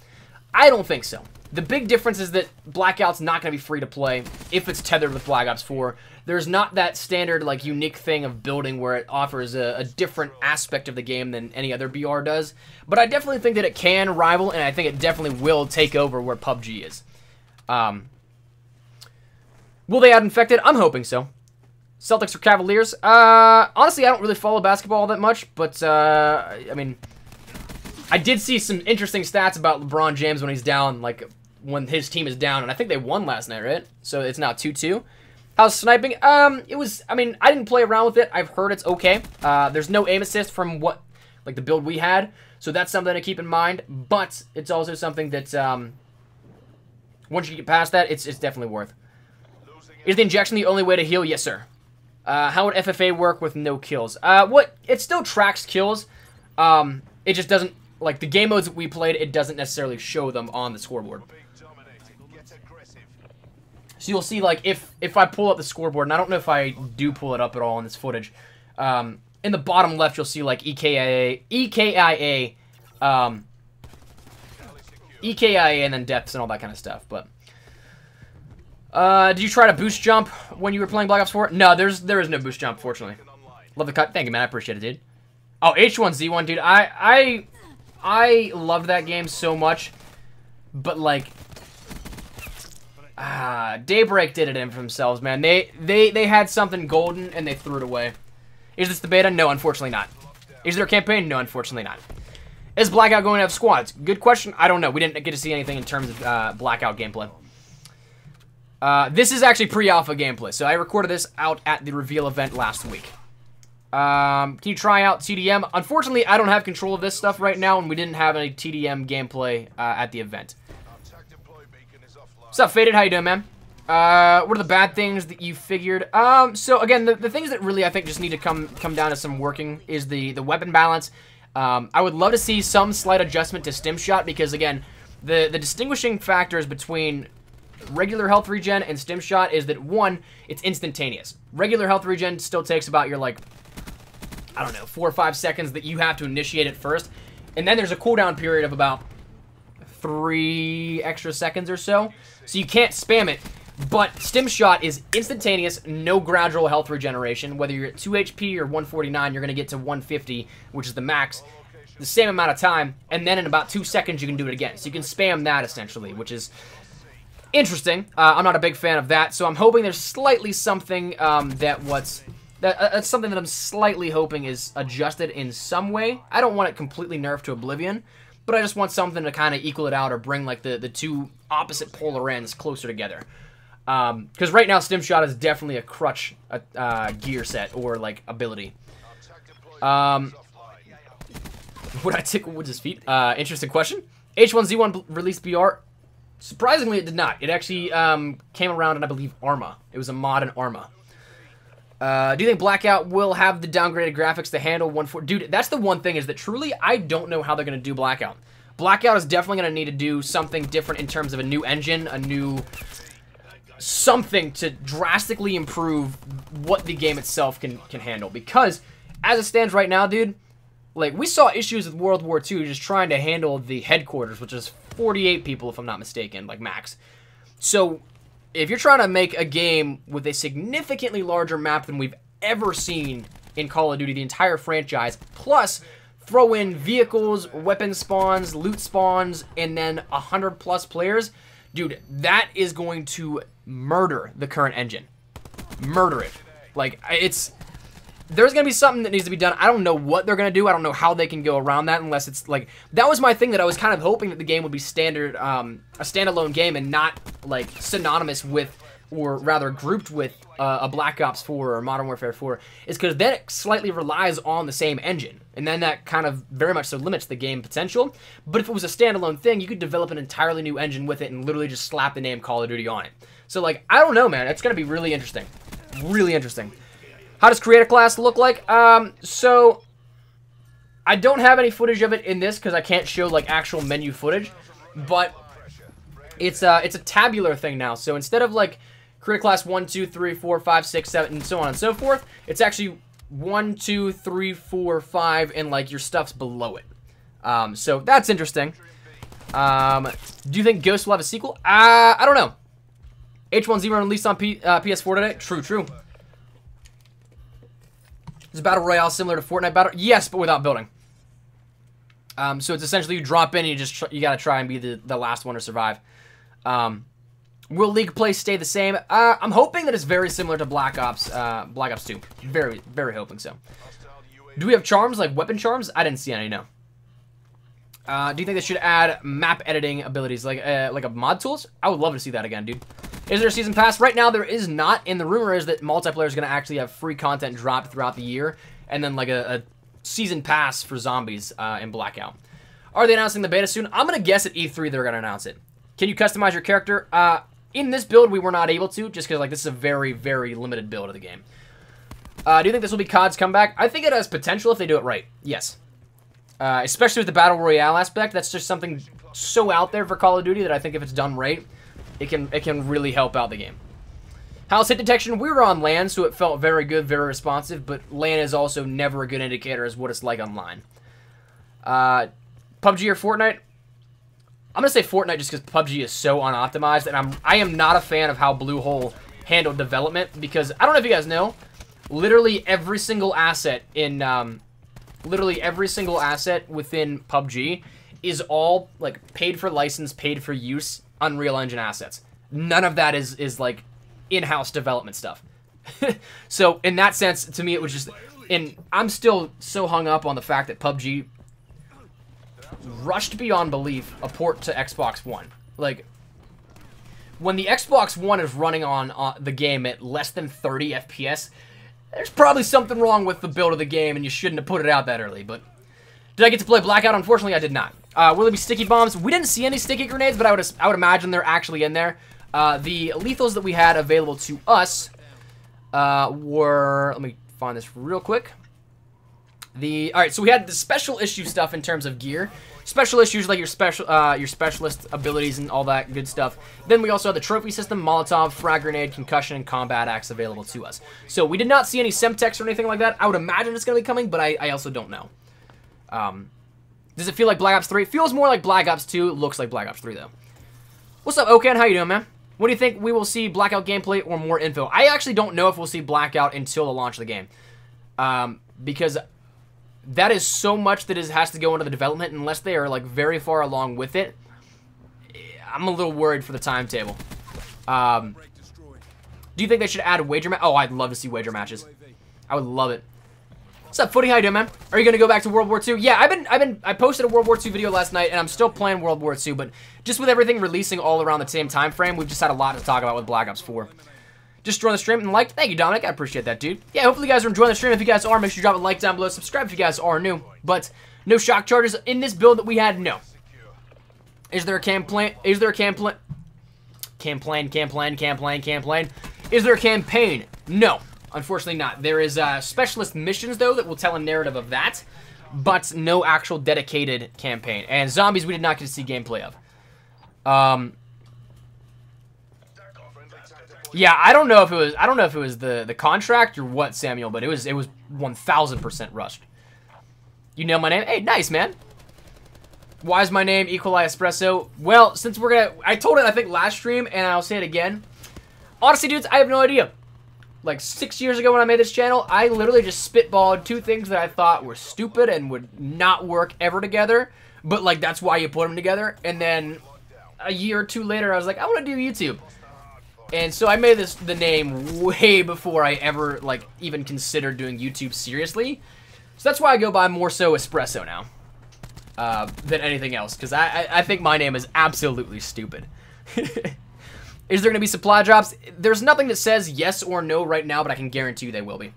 I don't think so. The big difference is that Blackout's not going to be free to play if it's tethered with Black Ops 4. There's not that standard, like, unique thing of building where it offers a, a, different aspect of the game than any other BR does. But I definitely think that it can rival, and I think it definitely will take over where PUBG is. Um, will they add Infected? I'm hoping so. Celtics or Cavaliers? Uh, honestly, I don't really follow basketball all that much, but, uh, I mean... I did see some interesting stats about LeBron James when he's down, like when his team is down, and I think they won last night, right? So it's now 2-2. How's sniping? Um, it was, I mean, I didn't play around with it. I've heard it's okay. Uh, there's no aim assist from what, like the build we had. So that's something to keep in mind. But it's also something that, um, once you get past that, it's, it's definitely worth. Is the injection the only way to heal? Yes, sir. Uh, how would FFA work with no kills? Uh, what, it still tracks kills. Um, it just doesn't, like the game modes that we played, it doesn't necessarily show them on the scoreboard. So you'll see, like, if if I pull up the scoreboard, and I don't know if I do pull it up at all in this footage, um, in the bottom left, you'll see, like, EKIA, EKIA, um, EKIA, and then depths and all that kind of stuff, but... Uh, did you try to boost jump when you were playing Black Ops 4? No, there's there is no boost jump, fortunately. Love the cut. Thank you, man. I appreciate it, dude. Oh, H1Z1, dude. I I I loved that game so much, but like Ah, Daybreak did it in for themselves, man. They they they had something golden and they threw it away. Is this the beta? No, unfortunately not. Is there a campaign? No, unfortunately not. Is Blackout going to have squads? Good question. I don't know. We didn't get to see anything in terms of uh, Blackout gameplay. Uh, this is actually pre-alpha gameplay, so I recorded this out at the reveal event last week. Um, can you try out TDM? Unfortunately, I don't have control of this stuff right now, and we didn't have any TDM gameplay uh, at the event. What's up, Faded? How you doing, man? Uh, what are the bad things that you figured? Um, so again, the, the things that really I think just need to come come down to some working is the the weapon balance. Um, I would love to see some slight adjustment to stim shot because again, the the distinguishing factors between regular health regen and stim shot is that one, it's instantaneous. Regular health regen still takes about your like, I don't know, four or five seconds that you have to initiate it first, and then there's a cooldown period of about three extra seconds or so. So you can't spam it. But Stim Shot is instantaneous, no gradual health regeneration. Whether you're at 2 HP or 149, you're going to get to 150, which is the max, the same amount of time, and then in about two seconds you can do it again. So you can spam that, essentially, which is interesting. Uh, I'm not a big fan of that, so I'm hoping there's slightly something um, that what's... That, uh, that's something that I'm slightly hoping is adjusted in some way. I don't want it completely nerfed to oblivion, but I just want something to kind of equal it out or bring like the, the two opposite polar ends closer together. Because um, right now, Stim Shot is definitely a crutch uh, uh, gear set or like ability. Um, would I tickle Woods' feet? Uh, interesting question. H1Z1 released BR. Surprisingly, it did not. It actually um, came around in, I believe, Arma. It was a mod in Arma. Uh, do you think Blackout will have the downgraded graphics to handle 140? Dude, that's the one thing is that truly, I don't know how they're going to do Blackout. Blackout is definitely going to need to do something different in terms of a new engine, a new something to drastically improve what the game itself can can handle. Because as it stands right now, dude, like we saw issues with World War II just trying to handle the headquarters, which is 48 people if I'm not mistaken, like max. So if you're trying to make a game with a significantly larger map than we've ever seen in Call of Duty, the entire franchise, plus throw in vehicles, weapon spawns, loot spawns, and then 100 plus players, dude, that is going to murder the current engine. Murder it. Like, it's... There's going to be something that needs to be done. I don't know what they're going to do. I don't know how they can go around that unless it's, like... That was my thing that I was kind of hoping that the game would be standard, um, a standalone game and not, like, synonymous with or rather grouped with uh, a Black Ops 4 or Modern Warfare 4, is because then it slightly relies on the same engine. And then that kind of very much so limits the game potential. But if it was a standalone thing, you could develop an entirely new engine with it and literally just slap the name Call of Duty on it. So, like, I don't know, man. It's going to be really interesting. Really interesting. How does Creator Class look like? Um, so, I don't have any footage of it in this because I can't show, like, actual menu footage. But it's, uh, it's a tabular thing now. So instead of, like, Career class 1, 2, 3, 4, 5, 6, 7, and so on and so forth. It's actually 1, 2, 3, 4, 5, and like your stuff's below it. Um, so that's interesting. Um, do you think Ghost will have a sequel? Uh, I don't know. H1Z1 released on P uh, PS4 today? True, true. Is Battle Royale similar to Fortnite Battle? Yes, but without building. Um, so it's essentially you drop in and you just you gotta try and be the, the last one to survive. Um, Will League play stay the same? Uh, I'm hoping that it's very similar to Black Ops, uh, Black Ops 2. Very, very hoping so. Do we have charms, like weapon charms? I didn't see any, no. Uh, do you think they should add map editing abilities, like uh, like a mod tools? I would love to see that again, dude. Is there a season pass? Right now, there is not, and the rumor is that multiplayer is going to actually have free content drop throughout the year, and then like a, a season pass for zombies uh, in Blackout. Are they announcing the beta soon? I'm going to guess at E3 they're going to announce it. Can you customize your character? Uh, in this build, we were not able to, just because like this is a very, very limited build of the game. Uh, do you think this will be COD's comeback? I think it has potential if they do it right. Yes. Uh, especially with the Battle Royale aspect. That's just something so out there for Call of Duty that I think if it's done right, it can it can really help out the game. House hit detection, we were on LAN, so it felt very good, very responsive, but LAN is also never a good indicator as what it's like online. Uh, PUBG or Fortnite? I'm gonna say Fortnite just because PUBG is so unoptimized, and I'm I am not a fan of how Bluehole handled development because I don't know if you guys know, literally every single asset in um, literally every single asset within PUBG is all like paid for license, paid for use Unreal Engine assets. None of that is is like in-house development stuff. so in that sense, to me, it was just, and I'm still so hung up on the fact that PUBG rushed beyond belief a port to Xbox One. Like, when the Xbox One is running on uh, the game at less than 30 FPS, there's probably something wrong with the build of the game, and you shouldn't have put it out that early. But did I get to play Blackout? Unfortunately, I did not. Uh, will there be sticky bombs? We didn't see any sticky grenades, but I would I would imagine they're actually in there. Uh, the lethals that we had available to us uh, were. Let me find this real quick. The all right, so we had the special issue stuff in terms of gear. Special usually like your special, uh, your specialist abilities and all that good stuff. Then we also have the trophy system, Molotov, frag grenade, concussion, and combat axe available to us. So we did not see any Semtex or anything like that. I would imagine it's going to be coming, but I, I also don't know. Um, does it feel like Black Ops 3? It feels more like Black Ops 2. It looks like Black Ops 3, though. What's up, Okan? How you doing, man? What do you think? We will see Blackout gameplay or more info? I actually don't know if we'll see Blackout until the launch of the game. Um, because that is so much that is, has to go into the development unless they are like very far along with it. I'm a little worried for the timetable. Um, do you think they should add wager match? Oh, I'd love to see wager matches. I would love it. What's up, Footy? How you doing, man? Are you gonna go back to World War II? Yeah, I've been, I've been, I posted a World War II video last night, and I'm still playing World War II. But just with everything releasing all around the same time frame, we've just had a lot to talk about with Black Ops 4 just join the stream and like. Thank you, Dominic. I appreciate that, dude. Yeah, hopefully you guys are enjoying the stream. If you guys are, make sure you drop a like down below. Subscribe if you guys are new. But no shock charges in this build that we had. No. Is there a campaign? Is there a campaign? Campaign, campaign, campaign, campaign. Is there a campaign? No. Unfortunately not. There is uh, specialist missions, though, that will tell a narrative of that, but no actual dedicated campaign. And zombies we did not get to see gameplay of. Um, yeah, I don't know if it was I don't know if it was the the contract or what, Samuel, but it was it was 1000% rushed. You know my name? Hey, nice, man. Why is my name eColi Espresso? Well, since we're gonna I told it I think last stream and I'll say it again. Honestly, dudes, I have no idea. Like six years ago when I made this channel, I literally just spitballed two things that I thought were stupid and would not work ever together. But like that's why you put them together. And then a year or two later, I was like, I want to do YouTube. And so I made this the name way before I ever like even considered doing YouTube seriously. So that's why I go by more so Espresso now uh, than anything else because I, I, I think my name is absolutely stupid. is there going to be supply drops? There's nothing that says yes or no right now, but I can guarantee you they will be.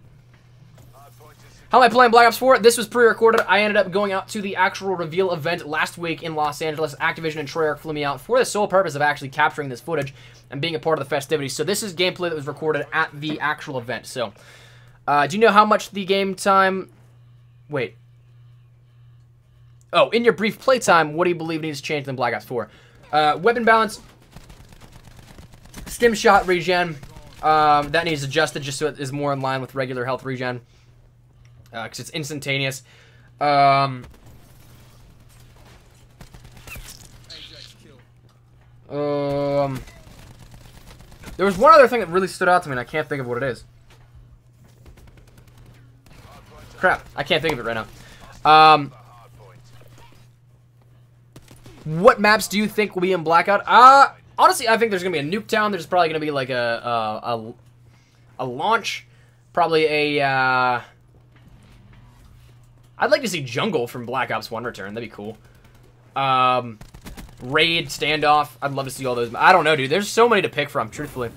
How am I playing Black Ops 4? This was pre-recorded. I ended up going out to the actual reveal event last week in Los Angeles. Activision and Treyarch flew me out for the sole purpose of actually capturing this footage and being a part of the festivities. So this is gameplay that was recorded at the actual event. So, uh, do you know how much the game time... Wait. Oh, in your brief playtime, what do you believe needs to change in Black Ops 4? Uh, weapon balance, stim shot regen, um, that needs adjusted just so it is more in line with regular health regen because uh, it's instantaneous. Um, um, there was one other thing that really stood out to me, and I can't think of what it is. Crap, I can't think of it right now. Um, what maps do you think will be in Blackout? Uh, honestly, I think there's gonna be a Nuketown. There's probably gonna be like a a, a, a launch, probably a. Uh, I'd like to see Jungle from Black Ops 1 return. That'd be cool. Um, Raid, Standoff. I'd love to see all those. I don't know, dude. There's so many to pick from, truthfully.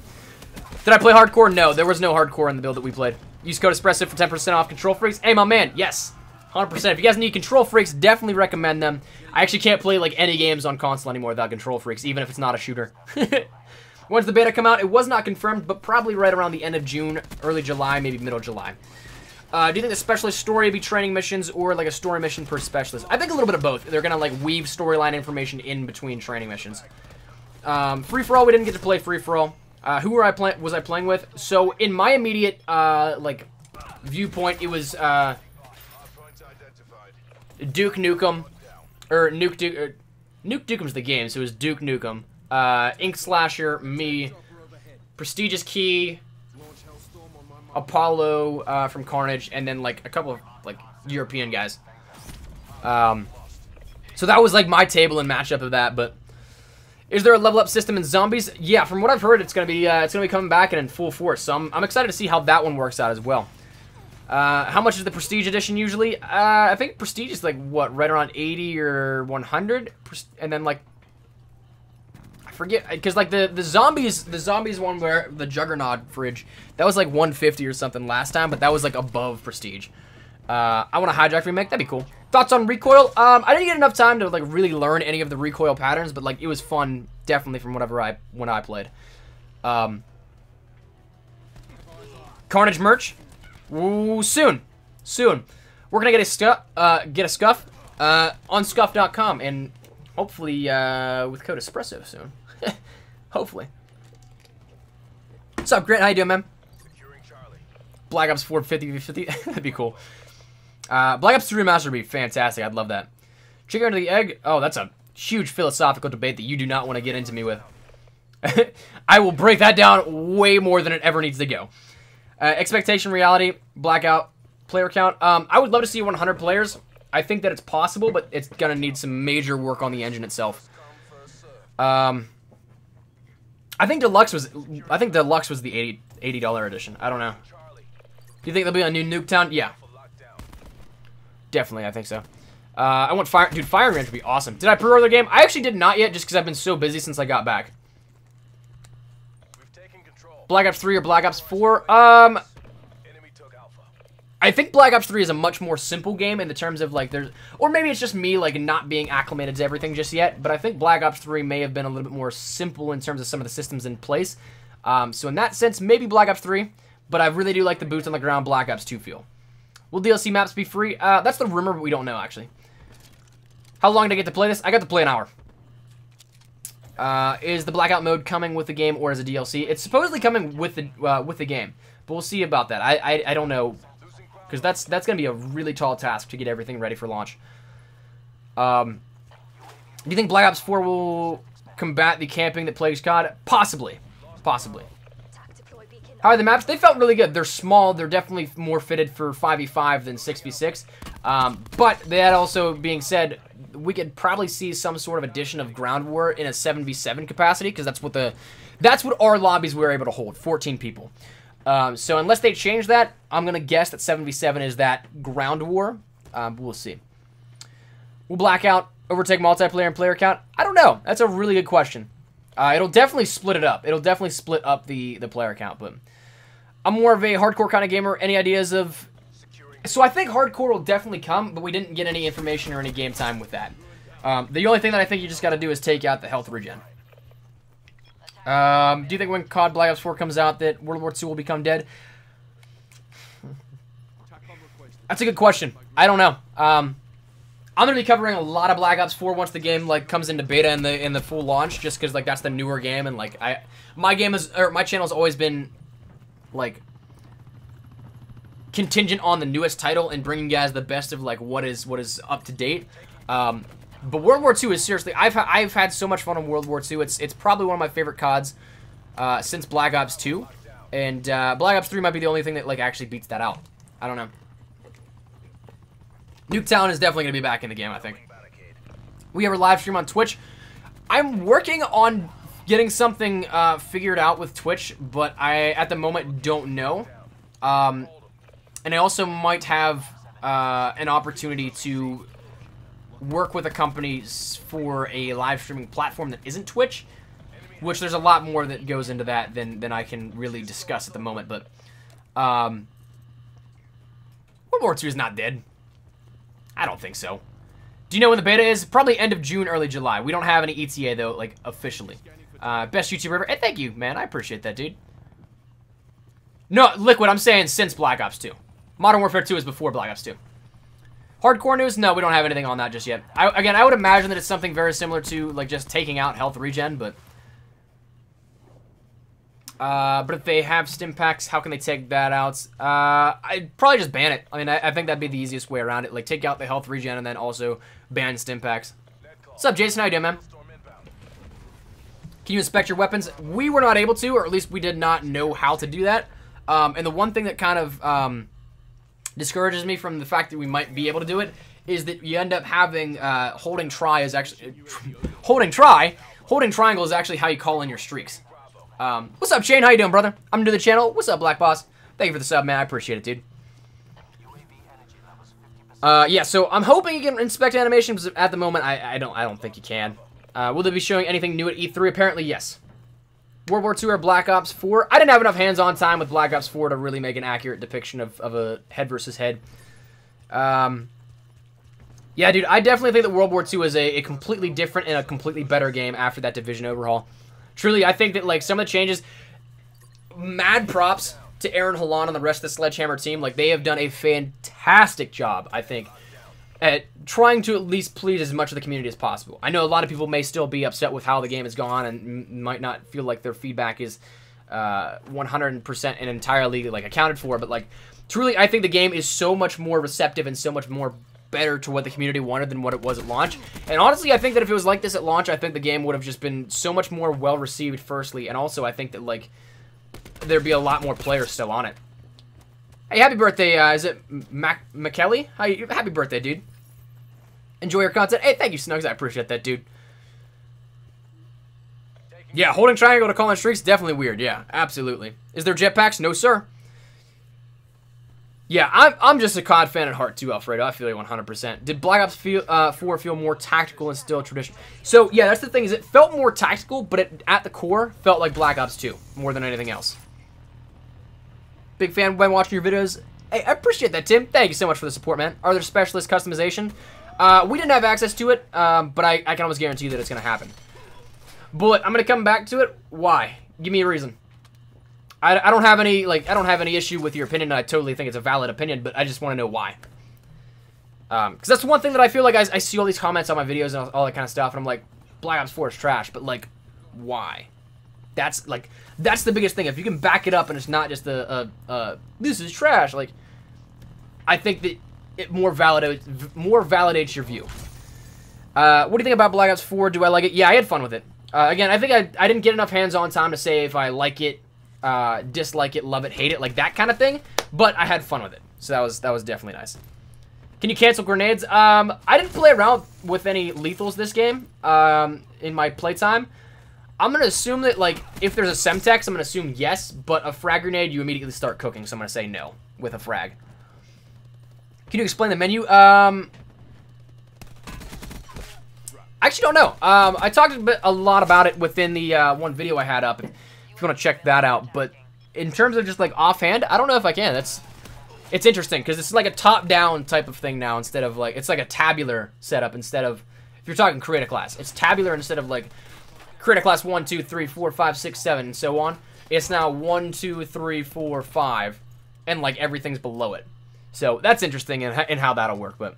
Did I play hardcore? No, there was no hardcore in the build that we played. Use code Espresso for 10% off Kontrol Freeks. Hey, my man, yes. 100%. If you guys need Kontrol Freeks, definitely recommend them. I actually can't play, like, any games on console anymore without Kontrol Freeks, even if it's not a shooter. When's the beta come out? It was not confirmed, but probably right around the end of June, early July, maybe middle July. Uh, do you think the specialist story would be training missions or like a story mission per specialist? I think a little bit of both. They're gonna like weave storyline information in between training missions. Um, free for all, we didn't get to play free for all. Uh, who were I playing? Was I playing with? So in my immediate uh, like viewpoint, it was uh, Duke Nukem or Nuke Duke. Or, Nuke Dukem's the game, so it was Duke Nukem. Uh, Ink Slasher, me, Prestigious Key, Apollo uh, from Carnage, and then like a couple of like European guys. Um, so that was like my table and matchup of that, but Is there a level up system in zombies? Yeah, from what I've heard, it's gonna be uh, it's gonna be coming back and in full force. So I'm, I'm excited to see how that one works out as well. Uh, how much is the Prestige Edition usually? Uh, I think Prestige is like what, right around 80 or 100, and then like forget because like the the zombies the zombies one where the Juggernaut fridge that was like 150 or something last time, but that was like above Prestige. Uh, I want a hijack remake. That'd be cool. Thoughts on recoil? Um, I didn't get enough time to like really learn any of the recoil patterns, but like it was fun, definitely from whatever I when I played. Um, Carnage merch. Ooh, soon, soon. We're gonna get a scuff, uh, get a scuff, uh, on scuff.com, and hopefully uh, with code espresso soon. Hopefully. What's up, Grant? How you doing, man? Black Ops 4 50 50. That'd be cool. Uh, Black Ops 3 Remastered would be fantastic. I'd love that. Chicken under the egg? Oh, that's a huge philosophical debate that you do not want to get into me with. I will break that down way more than it ever needs to go. Uh, expectation, reality, blackout, player count. Um, I would love to see 100 players. I think that it's possible, but it's gonna need some major work on the engine itself. Um, I think deluxe was. I think deluxe was the 80 dollar edition. I don't know. Do you think there'll be a new Nuketown? Yeah, Definitely, I think so. Uh, I want Fire... Dude, Fire Range would be awesome. Did I pre-order the game? I actually did not yet, just because I've been so busy since I got back. Black Ops 3 or Black Ops 4? Um... I think Black Ops 3 is a much more simple game in the terms of, like, there's... Or maybe it's just me, like, not being acclimated to everything just yet, but I think Black Ops 3 may have been a little bit more simple in terms of some of the systems in place. Um, so in that sense, maybe Black Ops 3, but I really do like the boots on the ground Black Ops 2 feel. Will DLC maps be free? Uh, that's the rumor, but we don't know, actually. How long did I get to play this? I got to play an hour. Uh, is the blackout mode coming with the game or as a DLC? It's supposedly coming with the uh, with the game, but we'll see about that. I I, I don't know, because that's that's gonna be a really tall task to get everything ready for launch. Um, do you think Black Ops 4 will combat the camping that plagues COD? Possibly, possibly. How are the maps? They felt really good. They're small. They're definitely more fitted for 5v5 than 6v6. Um, but that also being said, we could probably see some sort of addition of ground war in a 7v7 capacity because that's what the that's what our lobbies were able to hold 14 people um, so unless they change that i'm gonna guess that 7v7 is that ground war. Um, we'll see. Will blackout overtake multiplayer and player count? I don't know. That's a really good question. Uh, it'll definitely split it up. It'll definitely split up the the player count but i'm more of a hardcore kind of gamer. Any ideas of so I think hardcore will definitely come, but we didn't get any information or any game time with that. Um, the only thing that I think you just got to do is take out the health regen. Um, do you think when COD Black Ops 4 comes out that World War II will become dead? That's a good question. I don't know. Um, I'm gonna be covering a lot of Black Ops 4 once the game like comes into beta and the in the full launch, just because like that's the newer game and like I my game is or my channel's always been like contingent on the newest title and bringing guys the best of like what is what is up to date. Um, but World War II is seriously, I've ha I've had so much fun on World War II. It's it's probably one of my favorite CODs uh, since Black Ops 2, and uh, Black Ops 3 might be the only thing that like actually beats that out. I don't know. Nuketown is definitely gonna be back in the game. I think. We have a live stream on Twitch. I'm working on getting something uh, figured out with Twitch, but I at the moment don't know. Um, and I also might have uh, an opportunity to work with a company for a live streaming platform that isn't Twitch, which there's a lot more that goes into that than, than I can really discuss at the moment, but um, World War II is not dead. I don't think so. Do you know when the beta is? Probably end of June, early July. We don't have any ETA, though, like, officially. Uh, best YouTuber ever. Hey, thank you, man. I appreciate that, dude. No, Liquid, I'm saying since Black Ops 2. Modern Warfare 2 is before Black Ops 2. Hardcore news? No, we don't have anything on that just yet. I, again, I would imagine that it's something very similar to, like, just taking out health regen, but... Uh, but if they have stim packs, how can they take that out? Uh, I'd probably just ban it. I mean, I, I, think that'd be the easiest way around it. Like, take out the health regen and then also ban stim packs. What's up, Jason? How you doing, man? Can you inspect your weapons? We were not able to, or at least we did not know how to do that. Um, and the one thing that kind of... Um, discourages me from the fact that we might be able to do it is that you end up having uh, holding try is actually holding try holding triangle is actually how you call in your streaks. Um, what's up, Shane? How you doing, brother? I'm new to the channel. What's up, Black Boss? Thank you for the sub, man. I appreciate it, dude. Uh, yeah, so I'm hoping you can inspect animations. At the moment, I, I don't I don't think you can. Uh, will they be showing anything new at E3? Apparently, yes. World War II or Black Ops 4? I didn't have enough hands-on time with Black Ops 4 to really make an accurate depiction of, of a head versus head. Um, yeah, dude, I definitely think that World War II is a, a completely different and a completely better game after that Division overhaul. Truly, I think that, like, some of the changes... Mad props to Aaron Halon and the rest of the Sledgehammer team. Like, they have done a fantastic job, I think, at trying to at least please as much of the community as possible. I know a lot of people may still be upset with how the game has gone and might not feel like their feedback is uh, 100% and entirely like accounted for, but like truly, I think the game is so much more receptive and so much more better to what the community wanted than what it was at launch. And honestly, I think that if it was like this at launch, I think the game would have just been so much more well received. Firstly, and also I think that like there'd be a lot more players still on it. Hey, happy birthday, uh, is it Mac McKelly? Hi, happy birthday, dude. Enjoy your content. Hey, thank you, Snugs. I appreciate that, dude. Yeah, holding triangle to call in streaks, definitely weird. Yeah, absolutely. Is there jetpacks? No, sir. Yeah, I'm, I'm just a COD fan at heart too, Alfredo. I feel you 100%. Did Black Ops feel, uh, 4 feel more tactical and still traditional? So, yeah, that's the thing, is it felt more tactical, but it, at the core, felt like Black Ops 2, more than anything else. Big fan when watching your videos. Hey, I appreciate that, Tim. Thank you so much for the support, man. Are there specialist customization? Uh, we didn't have access to it, um, but I, I can almost guarantee that it's going to happen. But I'm going to come back to it. Why? Give me a reason. I, I don't have any, like, I don't have any issue with your opinion. I totally think it's a valid opinion, but I just want to know why. Um, because that's one thing that I feel like I, I see all these comments on my videos and all, all that kind of stuff, and I'm like, Black Ops 4 is trash, but, like, why? That's, like, that's the biggest thing. If you can back it up and it's not just a, a, a this is trash, like, I think that it more validates more validates your view. Uh, what do you think about Black Ops 4? Do I like it? Yeah, I had fun with it. Uh, again, I think I, I didn't get enough hands-on time to say if I like it, uh, dislike it, love it, hate it, like that kind of thing. But I had fun with it, so that was that was definitely nice. Can you cancel grenades? Um, I didn't play around with any lethals this game um, in my playtime. I'm going to assume that, like, if there's a Semtex, I'm to assume yes, but a frag grenade, you immediately start cooking, so I'm to say no with a frag. Can you explain the menu? Um, I actually don't know. Um, I talked a, bit, a lot about it within the uh, one video I had up, if you want to check that out, but in terms of just, like, offhand, I don't know if I can. That's, it's interesting, because it's like a top-down type of thing now, instead of, like, it's like a tabular setup instead of, if you're talking create a class, it's tabular instead of, like, create a class 1, 2, 3, 4, 5, 6, 7, and so on. It's now 1, 2, 3, 4, 5, and, like, everything's below it. So that's interesting in, in how that'll work, but...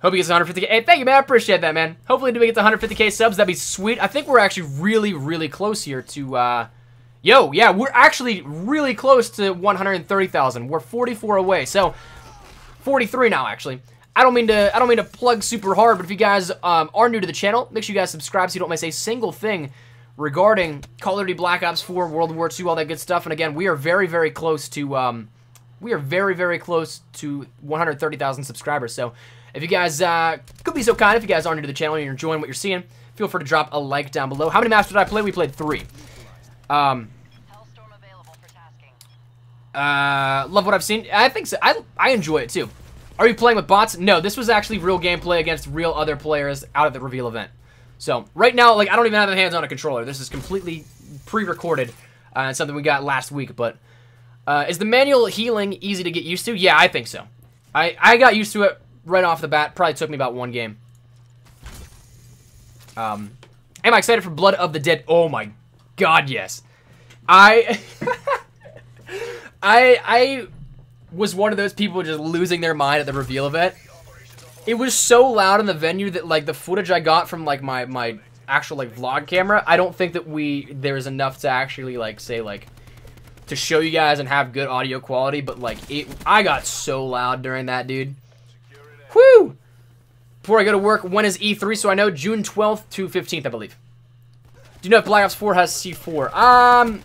Hope he gets 150k. Hey, thank you, man. I appreciate that, man. Hopefully, do we get to 150k subs? That'd be sweet. I think we're actually really, really close here to, uh... Yo, yeah, we're actually really close to 130,000. We're 44 away, so... 43 now, actually. I don't mean to I don't mean to plug super hard, but if you guys um, are new to the channel, make sure you guys subscribe so you don't miss a single thing regarding Call of Duty Black Ops 4, World War II, all that good stuff. And again, we are very, very close to um, we are very, very close to 130,000 subscribers. So if you guys uh, could be so kind, if you guys are new to the channel and you're enjoying what you're seeing, feel free to drop a like down below. How many maps did I play? We played three. Um, uh, love what I've seen. I think so. I I enjoy it too. Are you playing with bots? No, this was actually real gameplay against real other players out of the reveal event. So, right now, like, I don't even have the hands on a controller. This is completely pre-recorded uh, and something we got last week, but... Uh, is the manual healing easy to get used to? Yeah, I think so. I, I got used to it right off the bat. Probably took me about one game. Um, am I excited for Blood of the Dead? Oh my god, yes. I... I... I was one of those people just losing their mind at the reveal event. It was so loud in the venue that like the footage I got from like my my actual like vlog camera, I don't think that we there's enough to actually like say like to show you guys and have good audio quality, but like it I got so loud during that, dude. Whoo! Before I go to work, when is E3? So I know June 12th to 15th, I believe. Do you know if Black Ops 4 has C4? Um,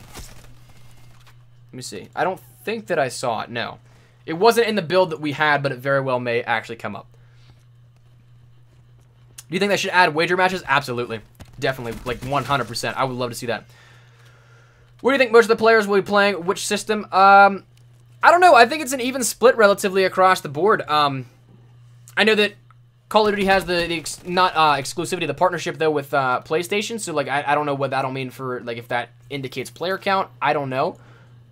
let me see. I don't think that I saw it. No. It wasn't in the build that we had, but it very well may actually come up. Do you think they should add wager matches? Absolutely. Definitely. Like 100%. I would love to see that. Where do you think most of the players will be playing? Which system? Um, I don't know. I think it's an even split relatively across the board. Um, I know that Call of Duty has the, the ex not uh, exclusivity, the partnership though with uh, PlayStation. So like, I, I don't know what that'll mean for like if that indicates player count. I don't know,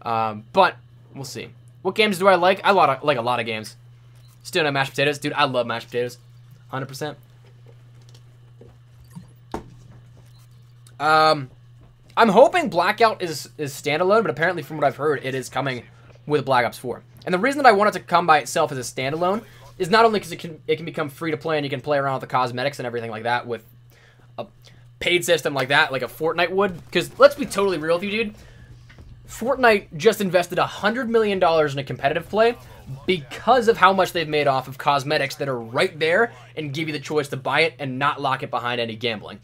um, but we'll see. What games do I like? I lot of, like a lot of games. Still no mashed potatoes, dude. I love mashed potatoes, hundred percent. Um, I'm hoping Blackout is is standalone, but apparently from what I've heard, it is coming with Black Ops 4. And the reason that I want it to come by itself as a standalone is not only because it can it can become free to play and you can play around with the cosmetics and everything like that with a paid system like that, like a Fortnite would. Because let's be totally real with you, dude. Fortnite just invested $100 million in a competitive play because of how much they've made off of cosmetics that are right there and give you the choice to buy it and not lock it behind any gambling.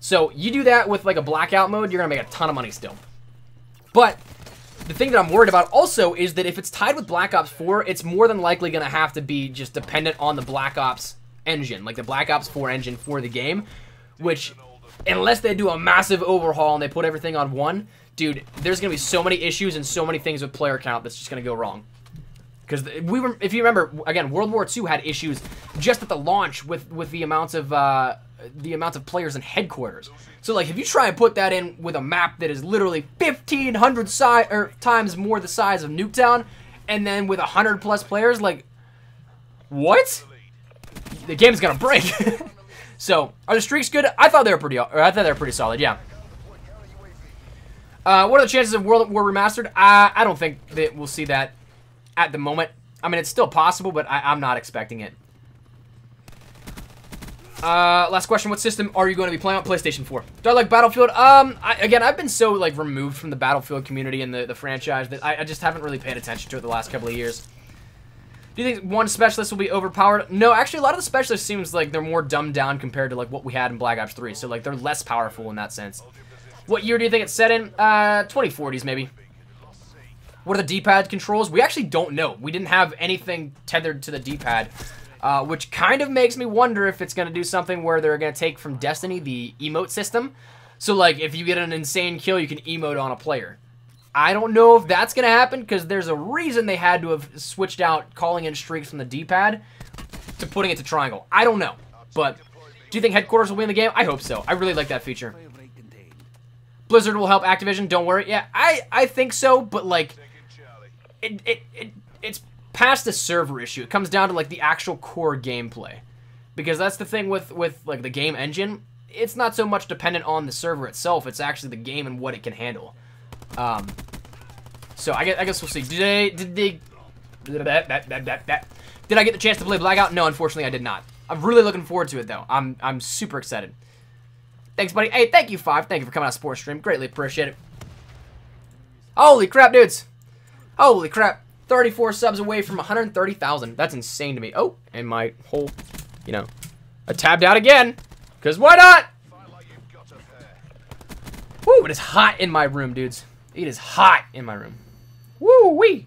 So you do that with like a blackout mode, you're to make a ton of money still. But the thing that I'm worried about also is that if it's tied with Black Ops 4, it's more than likely to have to be just dependent on the Black Ops engine, like the Black Ops 4 engine for the game, which, unless they do a massive overhaul and they put everything on one, dude, there's to be so many issues and so many things with player count that's just to go wrong. Because we were, if you remember, again, World War II had issues just at the launch with, with the amounts of, uh, the amounts of players in headquarters. So like if you try and put that in with a map that is literally 1500 si or times more the size of Nuketown and then with 100 plus players like what? The game's going to break. so, are the streaks good? I thought they were pretty I thought they were pretty solid, yeah. Uh, what are the chances of World War Remastered? Uh, I don't think that we'll see that at the moment. I mean, it's still possible, but I, I'm not expecting it. Uh, last question. What system are you going to be playing on? PlayStation 4. Do I like Battlefield? Um, I, again, I've been so, like, removed from the Battlefield community and the, the franchise that I, I just haven't really paid attention to it the last couple of years. Do you think one specialist will be overpowered? No, actually, a lot of the specialists seems like they're more dumbed down compared to, like, what we had in Black Ops 3. So, like, they're less powerful in that sense. What year do you think it's set in? Uh, 2040s, maybe. What are the D-pad controls? We actually don't know. We didn't have anything tethered to the D-pad uh, which kind of makes me wonder if it's going to do something where they're going to take from Destiny the emote system. So, like, if you get an insane kill, you can emote on a player. I don't know if that's going to happen because there's a reason they had to have switched out calling in streaks from the D-pad to putting it to triangle. I don't know. But do you think headquarters will win the game? I hope so. I really like that feature. Blizzard will help Activision. Don't worry. Yeah, I, I think so, but, like, it, it, it it's past the server issue. It comes down to like the actual core gameplay. Because that's the thing with with like the game engine, it's not so much dependent on the server itself, it's actually the game and what it can handle. Um so I guess, I guess we'll see. Did they did they that, that, that, that, that. Did I get the chance to play Blackout? No, unfortunately I did not. I'm really looking forward to it though. I'm I'm super excited. Thanks, buddy. Hey, thank you, Five. Thank you for coming on Sports Stream. Greatly appreciate it. Holy crap, dudes. Holy crap. 34 subs away from 130,000. That's insane to me. Oh, and my whole, you know, I tabbed out again. Because why not? Woo, it is hot in my room, dudes. It is hot in my room. Woo wee.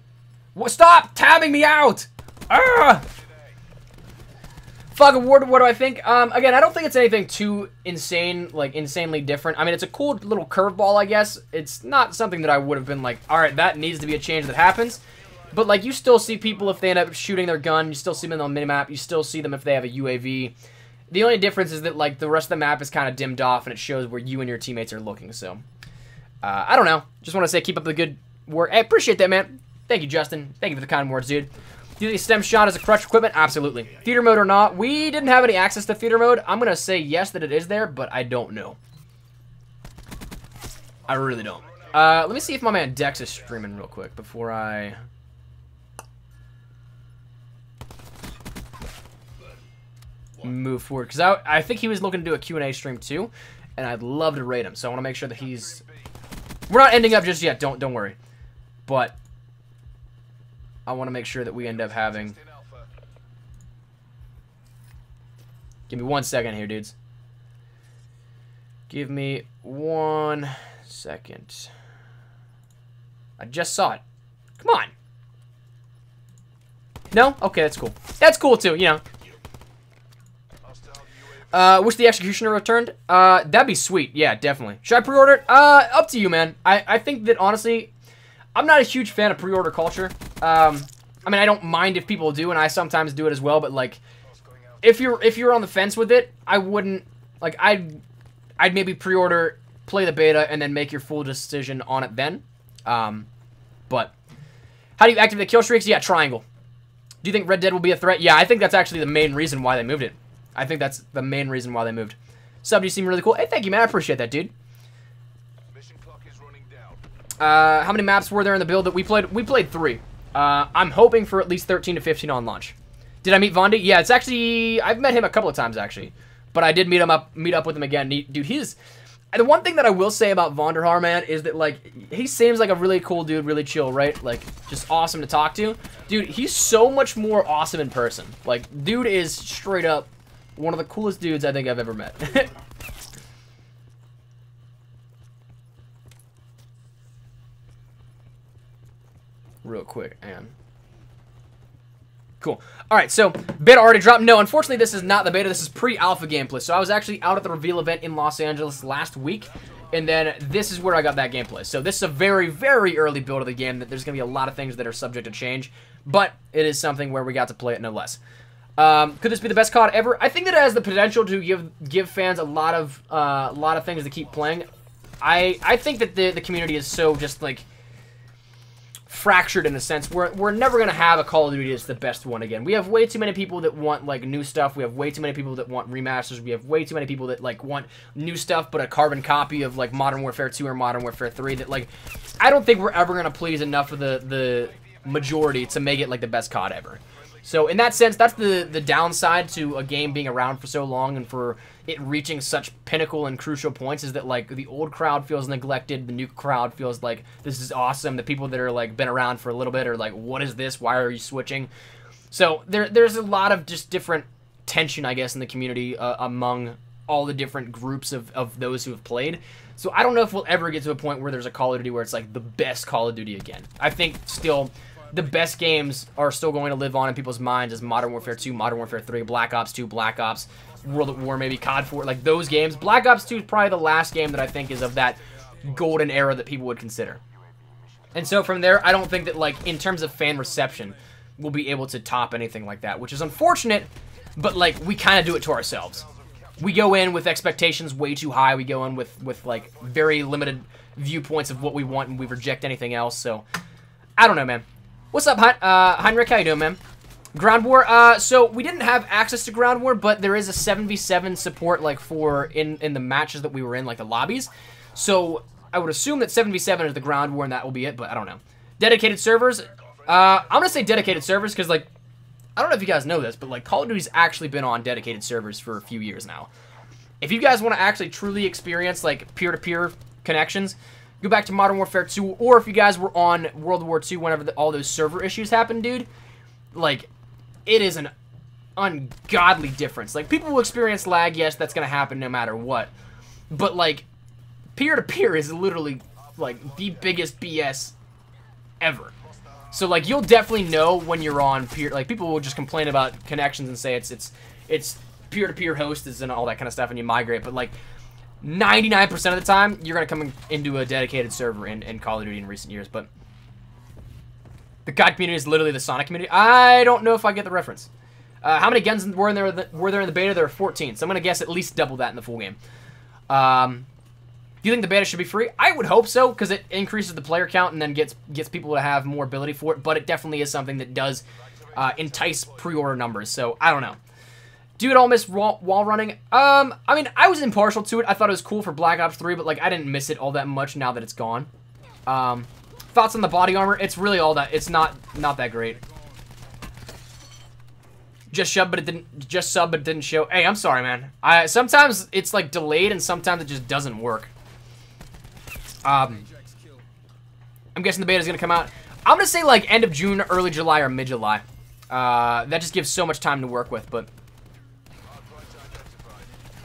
Stop tabbing me out. Ah! Fog War, what do I think? Um, again, I don't think it's anything too insane, like insanely different. I mean, it's a cool little curveball, I guess. It's not something that I would have been like, all right, that needs to be a change that happens. But, like, you still see people if they end up shooting their gun. You still see them on the minimap. You still see them if they have a UAV. The only difference is that, like, the rest of the map is kind of dimmed off, and it shows where you and your teammates are looking, so... Uh, I don't know. Just want to say keep up the good work. I appreciate that, man. Thank you, Justin. Thank you for the kind words, dude. Do you think stim shot is a crutch equipment? Absolutely. Theater mode or not, we didn't have any access to theater mode. I'm going to say yes that it is there, but I don't know. I really don't. Uh, let me see if my man Dex is streaming real quick before I move forward. Because I, I think he was looking to do a Q&A stream too, and I'd love to rate him. So I want to make sure that he's... We're not ending up just yet, don't, don't worry. But I want to make sure that we end up having... Give me one second here, dudes. Give me one second. I just saw it. Come on. No? Okay, that's cool. That's cool, too, you know. Uh, wish the Executioner returned. Uh, that'd be sweet. Yeah, definitely. Should I pre-order it? Uh, up to you, man. I, I think that, honestly, I'm not a huge fan of pre-order culture. Um, I mean, I don't mind if people do, and I sometimes do it as well, but, like, if you're if you're on the fence with it, I wouldn't, like, I'd, I'd maybe pre-order, play the beta, and then make your full decision on it then. Um, but, how do you activate kill streaks? Yeah, triangle. Do you think Red Dead will be a threat? Yeah, I think that's actually the main reason why they moved it. I think that's the main reason why they moved. Sub, you seem really cool. Hey, thank you, man. I appreciate that, dude. Uh, how many maps were there in the build that we played? We played three. Uh, I'm hoping for at least 13 to 15 on launch. Did I meet Vondi? Yeah, it's actually I've met him a couple of times actually, but I did meet him up, meet up with him again. He, dude, he's the one thing that I will say about Vonderhaar, man, is that like he seems like a really cool dude, really chill, right? Like just awesome to talk to. Dude, he's so much more awesome in person. Like, dude is straight up one of the coolest dudes I think I've ever met. Real quick, and Cool. All right, so beta already dropped. No, unfortunately, this is not the beta. This is pre-alpha gameplay. So I was actually out at the reveal event in Los Angeles last week, and then this is where I got that gameplay. So this is a very, very early build of the game. That there's going to be a lot of things that are subject to change, but it is something where we got to play it no less. Um, could this be the best COD ever? I think that it has the potential to give give fans a lot of uh, a lot of things to keep playing. I I think that the the community is so just like fractured in a sense. We're, we're never going to have a Call of Duty that's the best one again. We have way too many people that want, like, new stuff. We have way too many people that want remasters. We have way too many people that, like, want new stuff but a carbon copy of, like, Modern Warfare 2 or Modern Warfare 3 that, like, I don't think we're ever going to please enough of the, the majority to make it, like, the best COD ever. So in that sense, that's the the downside to a game being around for so long and for it reaching such pinnacle and crucial points is that like the old crowd feels neglected, the new crowd feels like this is awesome. The people that are like been around for a little bit are like, what is this? Why are you switching? So there there's a lot of just different tension, I guess, in the community uh, among all the different groups of, of those who have played. So I don't know if we'll ever get to a point where there's a Call of Duty where it's like the best Call of Duty again. I think still the best games are still going to live on in people's minds as Modern Warfare 2, Modern Warfare 3, Black Ops 2, Black Ops, World at War, maybe COD 4, like those games. Black Ops 2 is probably the last game that I think is of that golden era that people would consider. And so from there, I don't think that, like, in terms of fan reception, we'll be able to top anything like that, which is unfortunate, but, like, we kind of do it to ourselves. We go in with expectations way too high. We go in with, with like, very limited viewpoints of what we want, and we reject anything else, so... I don't know, man. What's up, uh, Heinrich? How you doing, man? Ground War. Uh, so we didn't have access to Ground War, but there is a 7v7 support like for in in the matches that we were in, like the lobbies. So I would assume that 7v7 is the Ground War, and that will be it. But I don't know. Dedicated servers. Uh, I'm gonna say dedicated servers because like I don't know if you guys know this, but like Call of Duty's actually been on dedicated servers for a few years now. If you guys want to actually truly experience like peer-to-peer -peer connections, Go back to Modern Warfare 2, or if you guys were on World War 2 whenever the, all those server issues happened, dude, like, it is an ungodly difference. Like, people will experience lag, yes, that's going to happen no matter what. But, like, peer-to-peer -peer is literally, like, the biggest BS ever. So, like, you'll definitely know when you're on peer... Like, people will just complain about connections and say it's it's it's peer-to-peer -peer hosts and all that kind of stuff, and you migrate. But, like, 99% of the time, you're going to come into a dedicated server in, in Call of Duty in recent years, but the COD community is literally the Sonic community. I don't know if I get the reference. Uh, how many guns were in there? Were there in the beta? There are 14, so I'm gonna guess at least double that in the full game. Um, do you think the beta should be free? I would hope so because it increases the player count and then gets gets people to have more ability for it. But it definitely is something that does uh, entice pre-order numbers. So I don't know. It all miss wall, running? Um, I mean, I was impartial to it. I thought it was cool for Black Ops 3, but, like, I didn't miss it all that much now that it's gone. Um, thoughts on the body armor? It's really all that. It's not, not that great. Just sub, but it didn't, just sub, but it didn't show. Hey, I'm sorry, man. I, sometimes it's, like, delayed, and sometimes it just doesn't work. Um, I'm guessing the beta is going to come out. I'm to say, like, end of June, early July, or mid-July. Uh, that just gives so much time to work with, but...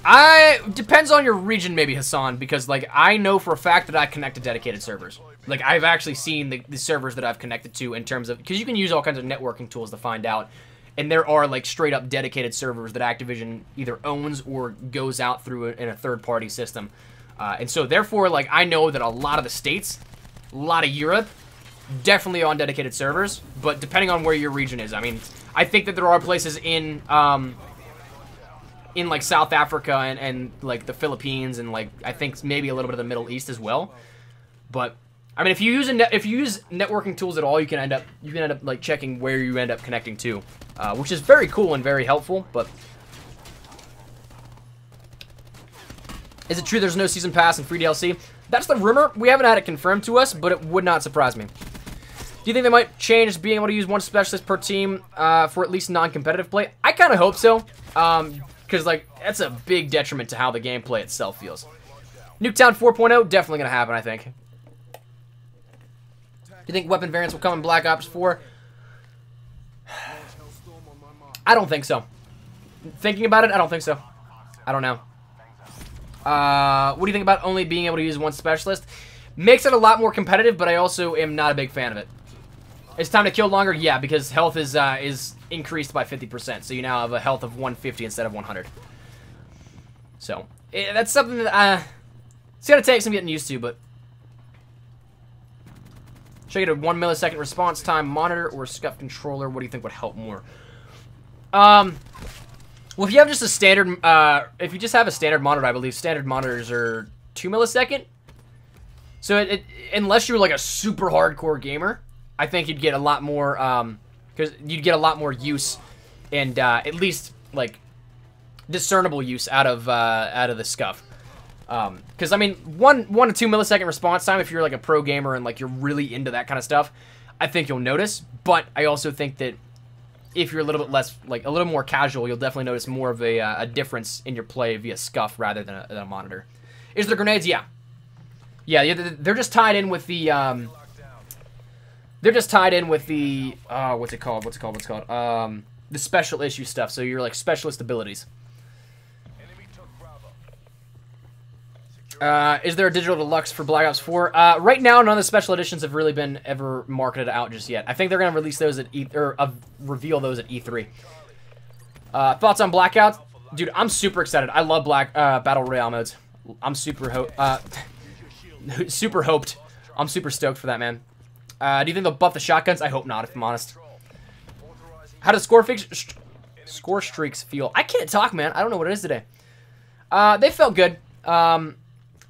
I depends on your region, maybe Hassan, because like I know for a fact that I connect to dedicated servers. Like I've actually seen the, the servers that I've connected to in terms of because you can use all kinds of networking tools to find out and there are like straight up dedicated servers that Activision either owns or goes out through in a third party system. Uh, and so therefore, like I know that a lot of the states, a lot of Europe, definitely on dedicated servers. But depending on where your region is, I mean, I think that there are places in um, in like South Africa and, and like the Philippines and like I think maybe a little bit of the Middle East as well. But I mean, if you use if you use networking tools at all, you can end up you can end up like checking where you end up connecting to, uh, which is very cool and very helpful. But is it true there's no season pass and free DLC? That's the rumor. We haven't had it confirmed to us, but it would not surprise me. Do you think they might change being able to use one specialist per team uh, for at least non-competitive play? I kind of hope so, because like that's a big detriment to how the gameplay itself feels. Nuketown 4.0 definitely gonna happen, I think. Do you think weapon variants will come in Black Ops 4? I don't think so. Thinking about it, I don't think so. I don't know. Uh, what do you think about only being able to use one specialist? Makes it a lot more competitive, but I also am not a big fan of it. It's time to kill longer? Yeah, because health is uh, is increased by 50%, so you now have a health of 150 instead of 100. So, eh, that's something that, uh, it's gonna take some getting used to, but... Should I get a 1 millisecond response time monitor or SCUF controller? What do you think would help more? Um, well, if you have just a standard, uh, if you just have a standard monitor, I believe standard monitors are 2 millisecond. So it, it, unless you're like a super hardcore gamer, I think you'd get a lot more, um, because you'd get a lot more use and, uh, at least, like, discernible use out of, uh, out of the SCUF. Um, because I mean, one one to two millisecond response time if you're like a pro gamer and like you're really into that kind of stuff, I think you'll notice. But I also think that if you're a little bit less, like a little more casual, you'll definitely notice more of a, uh, a difference in your play via SCUF rather than a, than a, monitor. Is there grenades? Yeah. Yeah, they're just tied in with the, um, they're just tied in with the, uh, what's it called? What's it called? What's it called? Um, the special issue stuff. So you're like specialist abilities. Uh, is there a digital deluxe for Black Ops 4? Uh, right now, none of the special editions have really been ever marketed out just yet. I think they're going to release those at E or uh, reveal those at E3. Uh, thoughts on Blackout? Dude, I'm super excited. I love Black uh, Battle Royale modes. I'm super ho uh, super hoped. I'm super stoked for that, man. Uh, do you think they'll buff the shotguns? I hope not, if I'm honest. How does score score streaks feel? I can't talk, man. I don't know what it is today. Uh, they felt good. Um,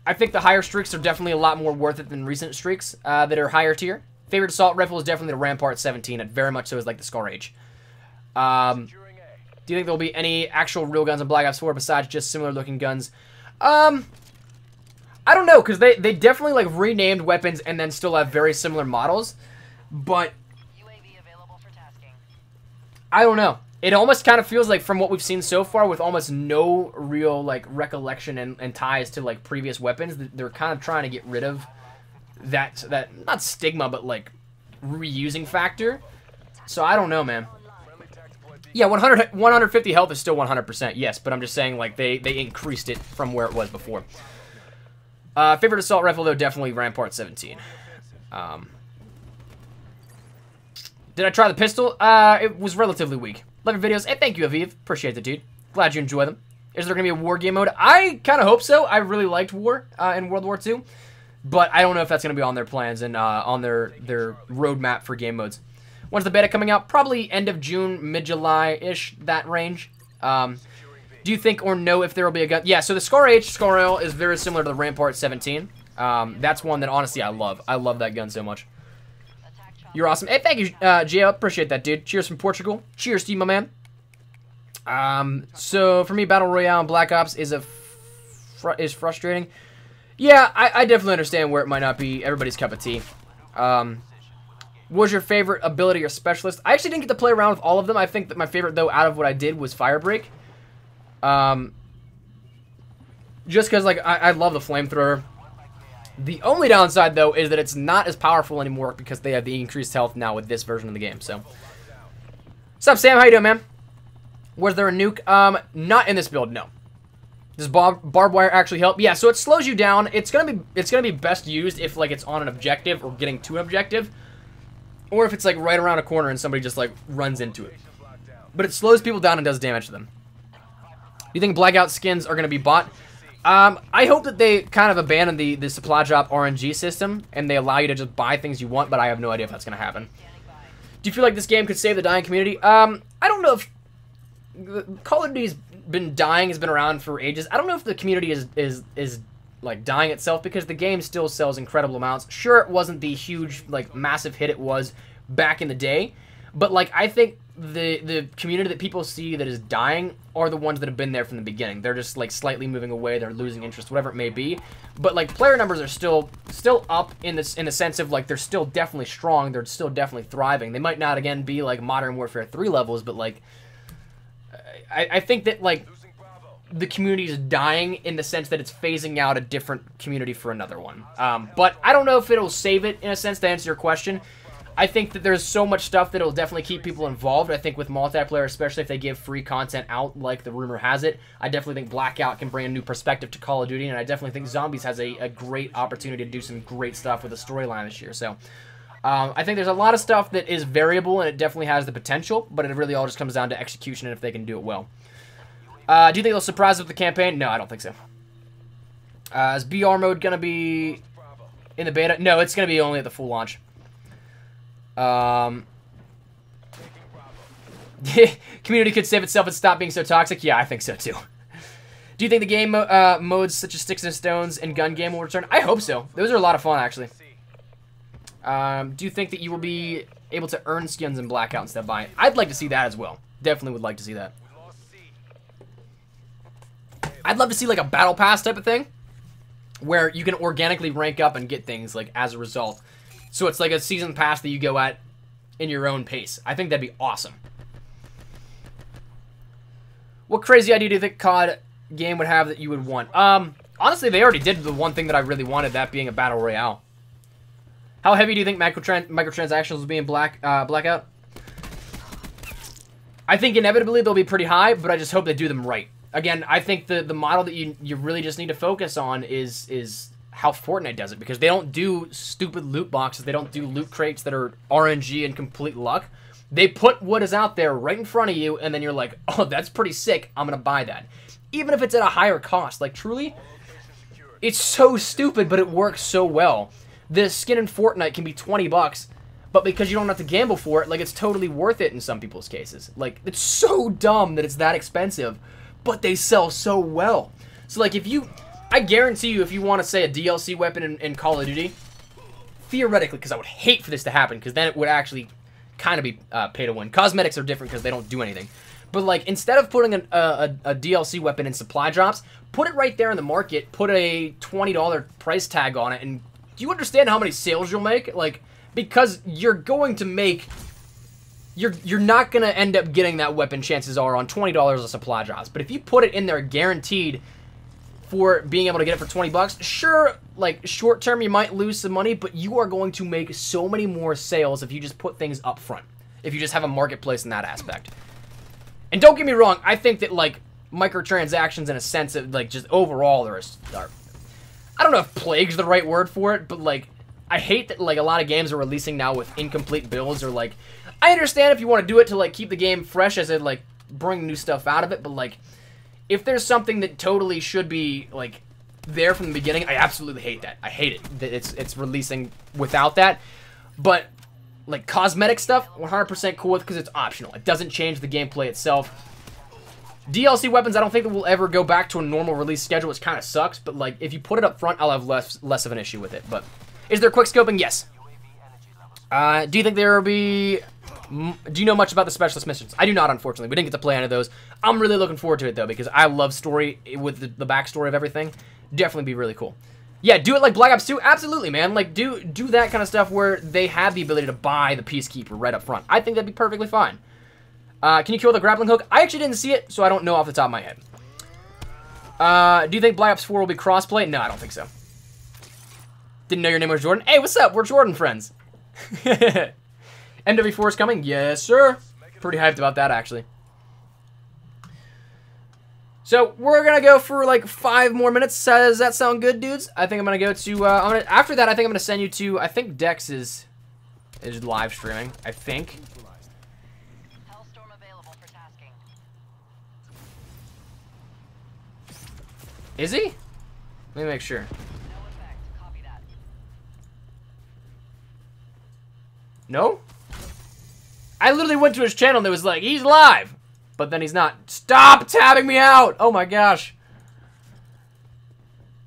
I think the higher streaks are definitely a lot more worth it than recent streaks uh, that are higher tier. Favorite assault rifle is definitely the Rampart 17. It very much so is like the Scar H. Um, do you think there'll be any actual real guns in Black Ops 4 besides just similar looking guns? Um, I don't know, because they, they definitely like renamed weapons and then still have very similar models. But I don't know. It almost kind of feels like from what we've seen so far with almost no real like recollection and, and, ties to like previous weapons they're kind of trying to get rid of that that not stigma but like reusing factor. So i don't know man. Yeah 100 150 health is still 100% yes but i'm just saying like they they increased it from where it was before uh favorite assault rifle though definitely rampart 17 um did I try the pistol? Uh, it was relatively weak. Love your videos. And thank you, Aviv. Appreciate it, dude. Glad you enjoy them. Is there going to be a war game mode? I kind of hope so. I really liked war uh, in World War II. But I don't know if that's going to be on their plans and uh, on their, their roadmap for game modes. When's the beta coming out? Probably end of June, mid-July-ish, that range. Um, do you think or know if there will be a gun? Yeah, so the Scar H Scar L is very similar to the Rampart 17. Um, that's one that, honestly, I love. I love that gun so much. You're awesome. Hey, thank you, uh, Gio. Appreciate that, dude. Cheers from Portugal. Cheers to you, my man. Um, so for me, Battle Royale and Black Ops is a fr is frustrating. Yeah, I, I, definitely understand where it might not be everybody's cup of tea. Um, was your favorite ability or specialist? I actually didn't get to play around with all of them. I think that my favorite, though, out of what I did was Firebreak. Um, just because, like, I, I love the flamethrower. The only downside, though, is that it's not as powerful anymore because they have the increased health now with this version of the game, so. What's up, Sam? How you doing, man? Was there a nuke? Um, not in this build, no. Does bar barbed wire actually help? Yeah, so it slows you down. It's gonna be it's gonna be best used if like it's on an objective or getting to an objective, or if it's like right around a corner and somebody just like runs into it. but it slows people down and does damage to them. You think Blackout skins are going to be bought? Um, I hope that they kind of abandon the, the supply drop RNG system and they allow you to just buy things you want, but I have no idea if that's going to happen. Do you feel like this game could save the dying community? Um, I don't know if... Call of Duty's been dying, has been around for ages. I don't know if the community is, is, is like dying itself because the game still sells incredible amounts. Sure, it wasn't the huge, like, massive hit it was back in the day, but like I think the the community that people see that is dying are the ones that have been there from the beginning. They're just like slightly moving away. They're losing interest, whatever it may be. But like player numbers are still still up in this in the sense of like they're still definitely strong. They're still definitely thriving. They might not again be like Modern Warfare three levels, but like I, I think that like the community is dying in the sense that it's phasing out a different community for another one. Um, but I don't know if it'll save it in a sense to answer your question. I think that there's so much stuff that will definitely keep people involved. I think with multiplayer, especially if they give free content out like the rumor has it, I definitely think Blackout can bring a new perspective to Call of Duty, and I definitely think Zombies has a, a great opportunity to do some great stuff with the storyline this year. So um, I think there's a lot of stuff that is variable, and it definitely has the potential, but it really all just comes down to execution and if they can do it well. Uh, do you think they'll surprise with the campaign? No, I don't think so. Uh, is BR mode going to be in the beta? No, it's going to be only at the full launch. Um, community could save itself and stop being so toxic. Yeah, I think so too. Do you think the game uh, modes such as Sticks and Stones and Gun Game will return? I hope so. Those are a lot of fun, actually. Um, do you think that you will be able to earn skins in Blackout instead of buying? I'd like to see that as well. Definitely would like to see that. I'd love to see like a battle pass type of thing where you can organically rank up and get things like as a result. So it's like a season pass that you go at in your own pace. I think that'd be awesome. What crazy idea do you think COD game would have that you would want? Um, honestly, they already did the one thing that I really wanted, that being a battle royale. How heavy do you think microtran microtransactions will be in Black uh, Blackout? I think inevitably they'll be pretty high, but I just hope they do them right. Again, I think the the model that you you really just need to focus on is is how Fortnite does it because they don't do stupid loot boxes. They don't do loot crates that are RNG and complete luck. They put what is out there right in front of you, and then you're like, oh, that's pretty sick. I'm going to buy that. Even if it's at a higher cost. Like, truly, it's so stupid, but it works so well. This skin in Fortnite can be 20 bucks, but because you don't have to gamble for it, like, it's totally worth it in some people's cases. Like, it's so dumb that it's that expensive, but they sell so well. So, like, if you I guarantee you, if you want to say a DLC weapon in, in Call of Duty, theoretically, because I would hate for this to happen, because then it would actually kind of be uh, pay to win. Cosmetics are different because they don't do anything. But like, instead of putting an, a, a, DLC weapon in supply drops, put it right there in the market. Put a twenty dollar price tag on it, and do you understand how many sales you'll make? Like, because you're going to make. You're, you're not going to end up getting that weapon, chances are, on $20 of supply drops. But if you put it in there guaranteed for being able to get it for 20 bucks. Sure, like short term you might lose some money, but you are going to make so many more sales if you just put things up front. If you just have a marketplace in that aspect. And don't get me wrong, I think that like microtransactions in a sense of like just overall there is are, I don't know if plague's the right word for it, but like I hate that like a lot of games are releasing now with incomplete builds or like I understand if you want to do it to like keep the game fresh as it like bring new stuff out of it, but like if there's something that totally should be like there from the beginning, I absolutely hate that. I hate it that it's it's releasing without that. But like cosmetic stuff, 100% cool with because it's optional. It doesn't change the gameplay itself. DLC weapons, I don't think that we'll ever go back to a normal release schedule, which kind of sucks. But like, if you put it up front, I'll have less less of an issue with it. But is there quick scoping? Yes. Uh, do you think there will be do you know much about the specialist missions? I do not, unfortunately. We didn't get to play any of those. I'm really looking forward to it, though, because I love story with the, the backstory of everything. Definitely be really cool. Yeah, do it like Black Ops 2? Absolutely, man. Like, do do that kind of stuff where they have the ability to buy the Peacekeeper right up front. I think that'd be perfectly fine. Uh, can you kill the grappling hook? I actually didn't see it, so I don't know off the top of my head. Uh, do you think Black Ops 4 will be crossplay? No, I don't think so. Didn't know your name was Jordan? Hey, what's up? We're Jordan friends. MW4 is coming? Yes, sir. Pretty hyped about that, actually. So we're gonna go for like five more minutes. Does that sound good, dudes? I think I'm gonna go to. Uh, I'm gonna after that. I think I'm gonna send you to. I think Dex is is live streaming. I think. Is he? Let me make sure. No? I literally went to his channel and it was like, he's live! But then he's not. Stop tabbing me out! Oh my gosh.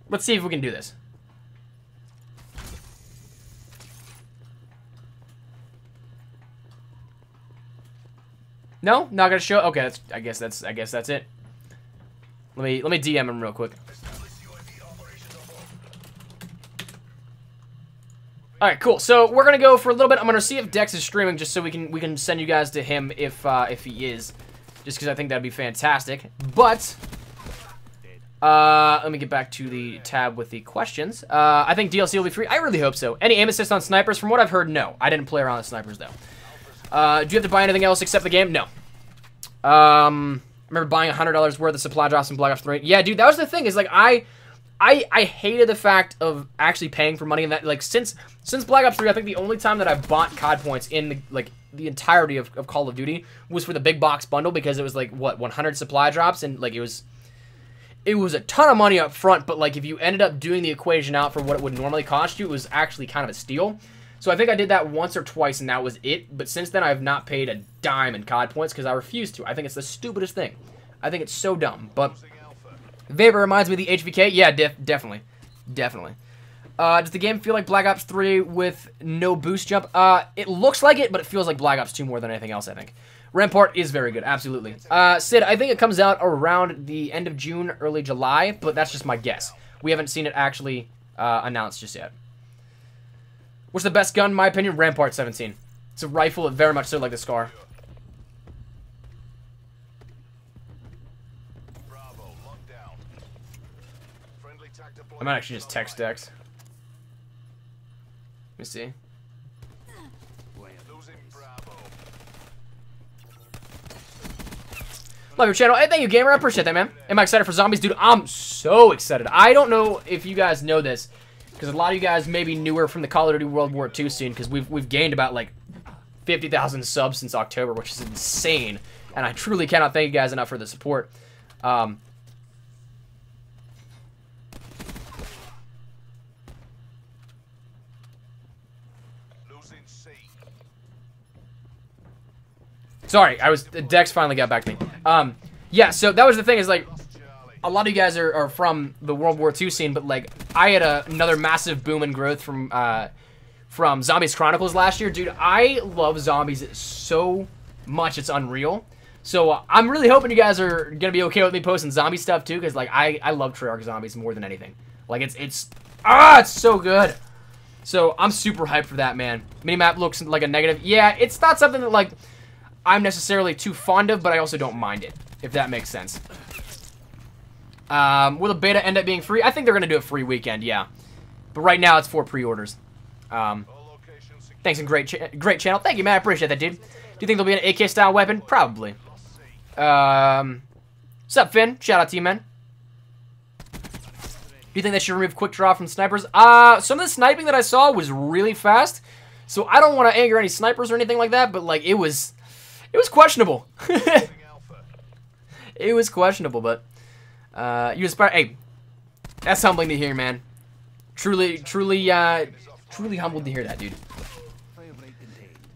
Let's see if we can do this. No, not gonna show. Okay, that's. I guess that's. I guess that's it. Let me let me DM him real quick. All right, cool. So we're gonna go for a little bit. I'm gonna see if Dex is streaming, just so we can we can send you guys to him if uh, if he is, just because I think that'd be fantastic. But uh, let me get back to the tab with the questions. Uh, I think DLC will be free. I really hope so. Any aim assist on snipers? From what I've heard, no. I didn't play around with snipers though. Uh, do you have to buy anything else except the game? No. Um, I remember buying $100 worth of supply drops in Black Ops 3. Yeah, dude, that was the thing. Is like, I... I, I hated the fact of actually paying for money in that like since since Black Ops 3 I think the only time that I bought COD points in the like the entirety of, of Call of Duty was for the big box bundle because it was like what 100 supply drops and like it was it was a ton of money up front but like if you ended up doing the equation out for what it would normally cost you it was actually kind of a steal so I think I did that once or twice, and that was it. But since then, I have not paid a dime in COD points because I refuse to. I think it's the stupidest thing. I think it's so dumb. But Vapor reminds me of the HVK. Yeah, def definitely. Definitely. Uh, does the game feel like Black Ops 3 with no boost jump? Uh, it looks like it, but it feels like Black Ops 2 more than anything else, I think. Rampart is very good, absolutely. Uh, Sid, I think it comes out around the end of June, early July, but that's just my guess. We haven't seen it actually uh, announced just yet. What's the best gun, in my opinion? Rampart 17. It's a rifle, very much so like the Scar. I might actually just text Dex. Let me see. Love your channel. Hey, thank you, gamer. I appreciate that, man. Am I excited for zombies? Dude, I'm so excited. I don't know if you guys know this, because a lot of you guys may be newer from the Call of Duty World War II scene, because we've, we've gained about, like, 50,000 subs since October, which is insane. And I truly cannot thank you guys enough for the support. Um, Sorry, I was Dex finally got back to me. Um, yeah, so that was the thing is like a lot of you guys are, are from the World War II scene, but like I had a, another massive boom and growth from uh, from Zombies Chronicles last year, dude. I love zombies so much, it's unreal. So uh, I'm really hoping you guys are gonna be okay with me posting zombie stuff too, because like I I love Treyarch zombies more than anything. Like it's it's ah it's so good. So I'm super hyped for that, man. Minimap looks like a negative. Yeah, it's not something that like I'm necessarily too fond of, but I also don't mind it, if that makes sense. Um, will the beta end up being free? I think they're going to do a free weekend, yeah. But right now, it's for pre-orders. Um, thanks and great, cha great channel. Thank you, man. I appreciate that, dude. Do you think there'll be an AK-style weapon? Probably. Um, what's up, Finn? Shout out to you, man. Do you think they should remove quick draw from snipers? Uh, some of the sniping that I saw was really fast. So I don't want to anger any snipers or anything like that, but like it was it was questionable. it was questionable, but uh, you inspire. Hey, that's humbling to hear, man. Truly, truly, uh, truly humbled to hear that, dude.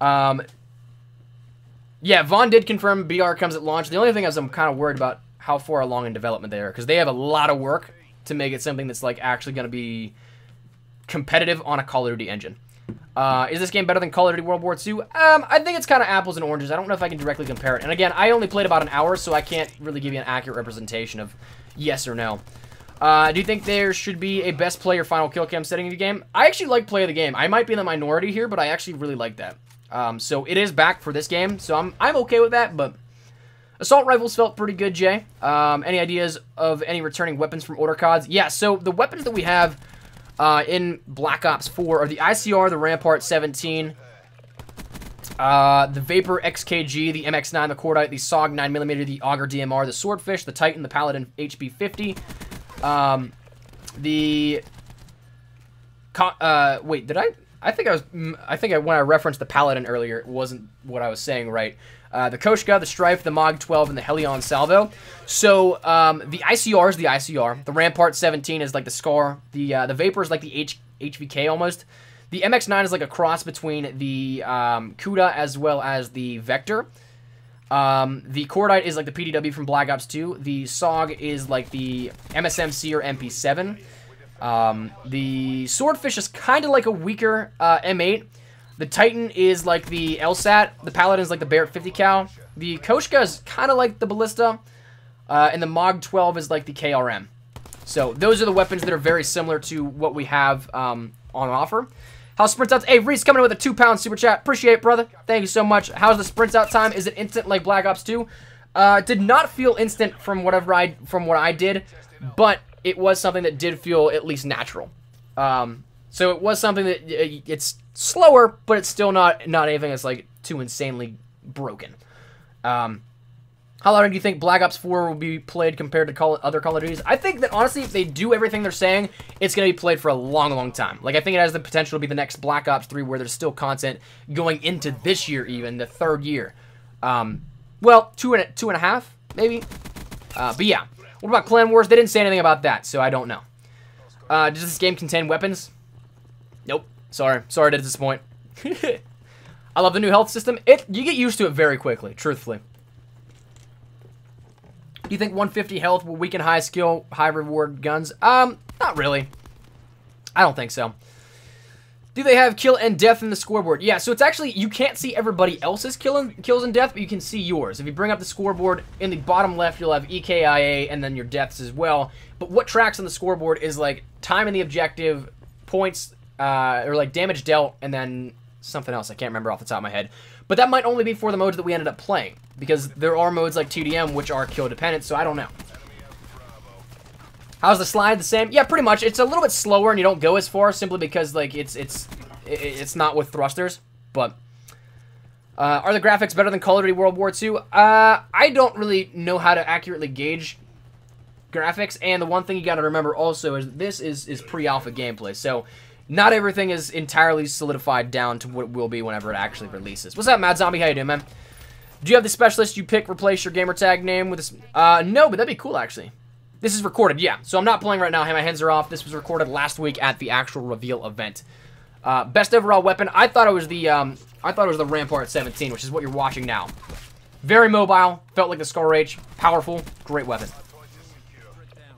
Um, yeah, Vaughn did confirm BR comes at launch. The only thing is I'm kind of worried about how far along in development they are because they have a lot of work to make it something that's like actually going to be competitive on a Call of Duty engine. Uh, is this game better than Call of Duty World War II? Um, I think it's kind of apples and oranges. I don't know if I can directly compare it. And again, I only played about an hour, so I can't really give you an accurate representation of yes or no. Uh, do you think there should be a best player final kill cam setting in the game? I actually like play of the game. I might be in the minority here, but I actually really like that. Um, so it is back for this game, so I'm, I'm okay with that, but assault rifles felt pretty good, Jay. Um, any ideas of any returning weapons from older CODs? Yeah, so the weapons that we have uh, in Black Ops 4 are the ICR, the Rampart 17, uh, the Vapor XKG, the MX9, the Cordite, the Saug 9mm, the Auger DMR, the Swordfish, the Titan, the Paladin HB50, um, the... Uh, wait, did I... I think I was. mm, I think I, when I referenced the Paladin earlier, it wasn't what I was saying right. Uh, the Koshka, the Strife, the Mog 12, and the Hellion Salvo. So um, the ICR is the ICR. The Rampart 17 is like the Scar. The uh, the Vapor is like the H- HVK almost. The MX9 is like a cross between the um, Kuda as well as the Vector. Um, the Cordite is like the PDW from Black Ops 2. The Saug is like the MSMC or MP7. Um, the Swordfish is kind of like a weaker uh, M8. The Titan is like the LSAT. The Paladin is like the Barrett 50 cal. The Koshka is kind of like the Ballista. Uh, and the Mog 12 is like the KRM. So those are the weapons that are very similar to what we have um, on offer. How's sprints out? Hey, Reese coming in with a two pound super chat. Appreciate it, brother. Thank you so much. How's the sprints out time? Is it instant like Black Ops 2? Uh, did not feel instant from whatever I from what I did, but it was something that did feel at least natural. Um, so it was something that uh, it's slower, but it's still not not anything that's like too insanely broken. Um, how long do you think Black Ops 4 will be played compared to Call other Call of Duties? I think that honestly, if they do everything they're saying, it's going to be played for a long, long time. Like I think it has the potential to be the next Black Ops 3, where there's still content going into this year, even the third year. Um, well, two and a, two and a half, maybe. Uh, but yeah, what about Clan Wars? They didn't say anything about that, so I don't know. Uh, does this game contain weapons? Nope. Sorry, sorry to disappoint. I love the new health system. It you get used to it very quickly, truthfully. You think 150 health will weaken high skill, high reward guns? Um, not really. I don't think so. Do they have kill and death in the scoreboard? Yeah, so it's actually, you can't see everybody else's kill and, kills and death, but you can see yours. If you bring up the scoreboard, in the bottom left, you'll have EKIA and then your deaths as well. But what tracks on the scoreboard is like time in the objective, points, uh, or like damage dealt, and then something else. I can't remember off the top of my head. But that might only be for the modes that we ended up playing. Because there are modes like TDM which are kill dependent, so I don't know. How's the slide? The same? Yeah, pretty much. It's a little bit slower and you don't go as far simply because like it's it's it's not with thrusters. But uh, are the graphics better than Call of Duty World War II? Uh, I don't really know how to accurately gauge graphics. And the one thing you got to remember also is this is is pre-alpha gameplay, so not everything is entirely solidified down to what it will be whenever it actually releases. What's up, Mad Zombie? How you doing, man? Do you have the specialist you pick replace your gamertag name with this? Uh, no, but that'd be cool, actually. This is recorded, yeah. So I'm not playing right now. My hands are off. This was recorded last week at the actual reveal event. Uh, best overall weapon. I thought it was the um, I thought it was the Rampart 17, which is what you're watching now. Very mobile. Felt like the Scar H. Powerful. Great weapon.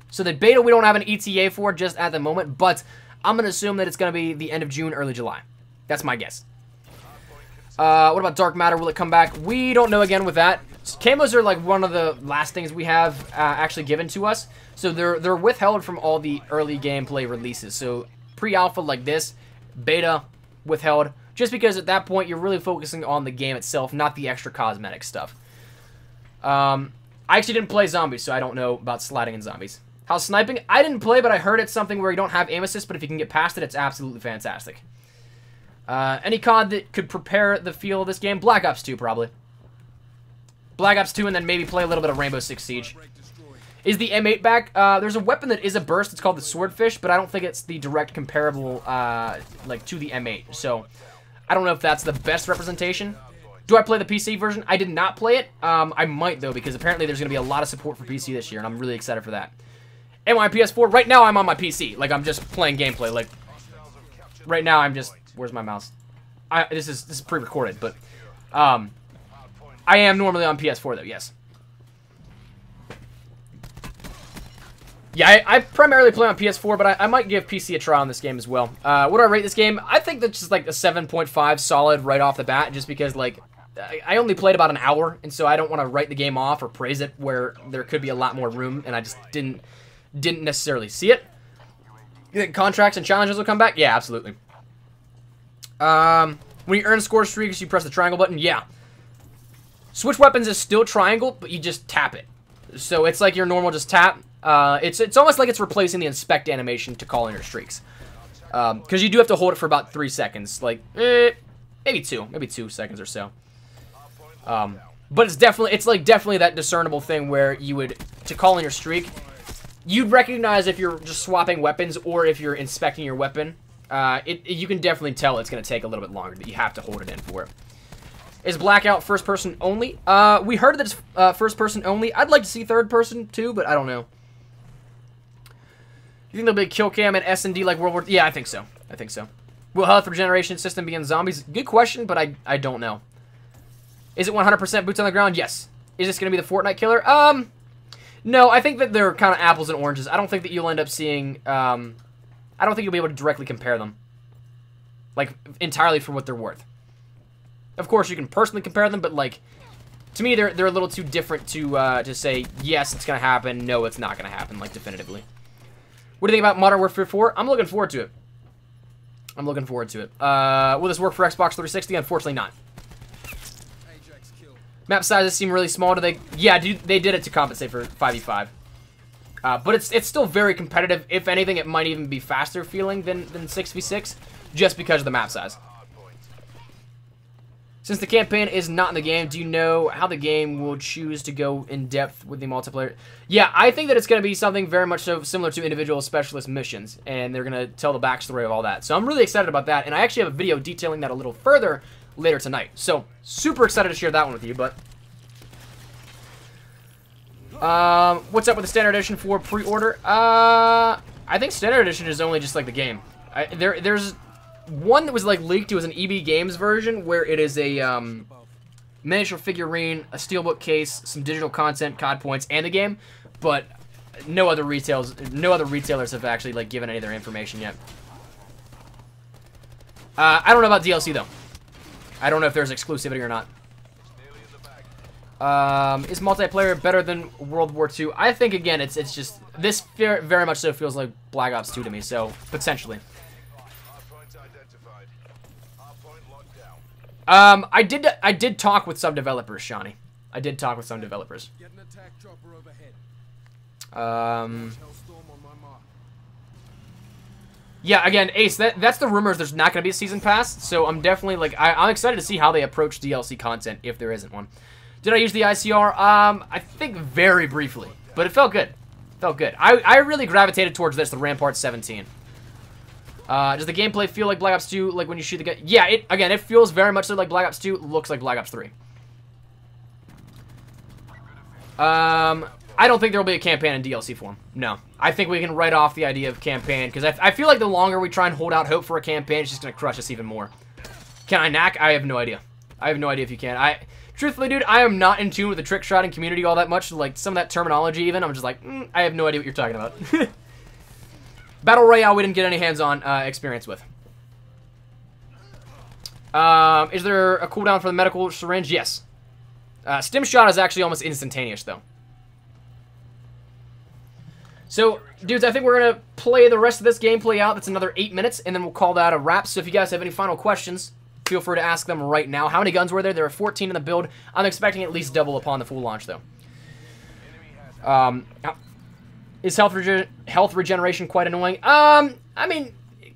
So the beta we don't have an ETA for just at the moment, but I'm going to assume that it's going to be the end of June, early July. That's my guess. Uh, what about Dark Matter? Will it come back? We don't know again with that. Camos are like one of the last things we have uh, actually given to us. So they're they're withheld from all the early gameplay releases. So pre-alpha like this, beta withheld. Just because at that point you're really focusing on the game itself, not the extra cosmetic stuff. Um, I actually didn't play zombies, so I don't know about sliding in zombies. How's sniping? I didn't play, but I heard it's something where you don't have aim assist, but if you can get past it, it's absolutely fantastic. Uh, any COD that could prepare the feel of this game? Black Ops 2, probably. Black Ops 2, and then maybe play a little bit of Rainbow Six Siege. Is the M8 back? Uh, there's a weapon that is a burst. It's called the Swordfish, but I don't think it's the direct comparable, uh, like, to the M8. So, I don't know if that's the best representation. Do I play the PC version? I did not play it. Um, I might, though, because apparently there's going to be a lot of support for PC this year, and I'm really excited for that. I PS4? Right now, I'm on my PC. Like, I'm just playing gameplay. Like, right now, I'm just... Where's my mouse? I, this is this is pre-recorded, but um, I am normally on PS4 though. Yes. Yeah, I, I primarily play on PS4, but I, I, might give PC a try on this game as well. Uh, what do I rate this game? I think that's just like a 7.5 solid right off the bat, just because like I only played about an hour, and so I don't want to write the game off or praise it where there could be a lot more room, and I just didn't didn't necessarily see it. You think contracts and challenges will come back? Yeah, absolutely. Um, when you earn score streaks, you press the triangle button. Yeah. Switch weapons is still triangle, but you just tap it. So it's like your normal just tap. Uh, it's it's almost like it's replacing the inspect animation to call in your streaks. Because um, you do have to hold it for about three seconds. Like, eh, maybe two. Maybe two seconds or so. Um, but it's definitely, it's like definitely that discernible thing where you would, to call in your streak, you'd recognize if you're just swapping weapons or if you're inspecting your weapon uh, it, you can definitely tell it's going to take a little bit longer, but you have to hold it in for it. Is Blackout first person only? Uh, we heard that it's uh, first person only. I'd like to see third person too, but I don't know. You think there'll be a kill cam and S&D like World War... Yeah, I think so. I think so. Will health regeneration system be in zombies? Good question, but I, I don't know. Is it 100% boots on the ground? Yes. Is this going to be the Fortnite killer? Um, no, I think that they're kind of apples and oranges. I don't think that you'll end up seeing... Um, I don't think you'll be able to directly compare them. Like, entirely for what they're worth. Of course, you can personally compare them, but, like, to me, they're, they're a little too different to, uh, to say, yes, it's going to happen, no, it's not going to happen, like, definitively. What do you think about Modern Warfare 4? I'm looking forward to it. I'm looking forward to it. Uh, will this work for Xbox 360? Unfortunately not. Map sizes seem really small. Do they? Yeah, dude, they did it to compensate for 5v5. Uh, but it's it's still very competitive. If anything, it might even be faster feeling than, than 6v6, just because of the map size. Since the campaign is not in the game, do you know how the game will choose to go in depth with the multiplayer? Yeah, I think that it's going to be something very much so similar to individual specialist missions, and they're going to tell the backstory of all that. So I'm really excited about that, and I actually have a video detailing that a little further later tonight. So super excited to share that one with you, but... Um, what's up with the standard edition for pre-order? Uh, I think standard edition is only just like the game. I, there, there's one that was like leaked. It was an EB Games version where it is a um, miniature figurine, a steelbook case, some digital content, COD points, and the game. But no other retails, no other retailers have actually like given any of their information yet. Uh, I don't know about DLC though. I don't know if there's exclusivity or not. Um, is multiplayer better than World War II? I think again, it's it's just this very much so feels like Black Ops 2 to me. So potentially. Um, I did I did talk with some developers, Shawnee. I did talk with some developers. Um. Yeah, again, Ace, that, that's the rumors. There's not going to be a season pass, so I'm definitely, like, I, I'm excited to see how they approach DLC content, if there isn't one. Did I use the ICR? Um, I think very briefly, but it felt good. It felt good. I, I really gravitated towards this, the Rampart 17. Uh, does the gameplay feel like Black Ops 2, like when you shoot the gun? Yeah, it again, it feels very much like Black Ops 2, looks like Black Ops 3. Um, I don't think there will be a campaign in DLC form. No. I think we can write off the idea of campaign, because I, I feel like the longer we try and hold out hope for a campaign, it's just going to crush us even more. Can I knack? I have no idea. I have no idea if you can. I, truthfully, dude, I am not in tune with the trick shotting community all that much. Like, some of that terminology even, I'm just like, mm, I have no idea what you're talking about. Battle Royale, we didn't get any hands-on uh, experience with. Um, is there a cooldown for the medical syringe? Yes. Uh, stim shot is actually almost instantaneous, though. So, dudes, I think we're going to play the rest of this gameplay out. That's another eight minutes, and then we'll call that a wrap. So if you guys have any final questions, feel free to ask them right now. How many guns were there? There are 14 in the build. I'm expecting at least double upon the full launch, though. Um, is health, rege health regeneration quite annoying? Um, I mean,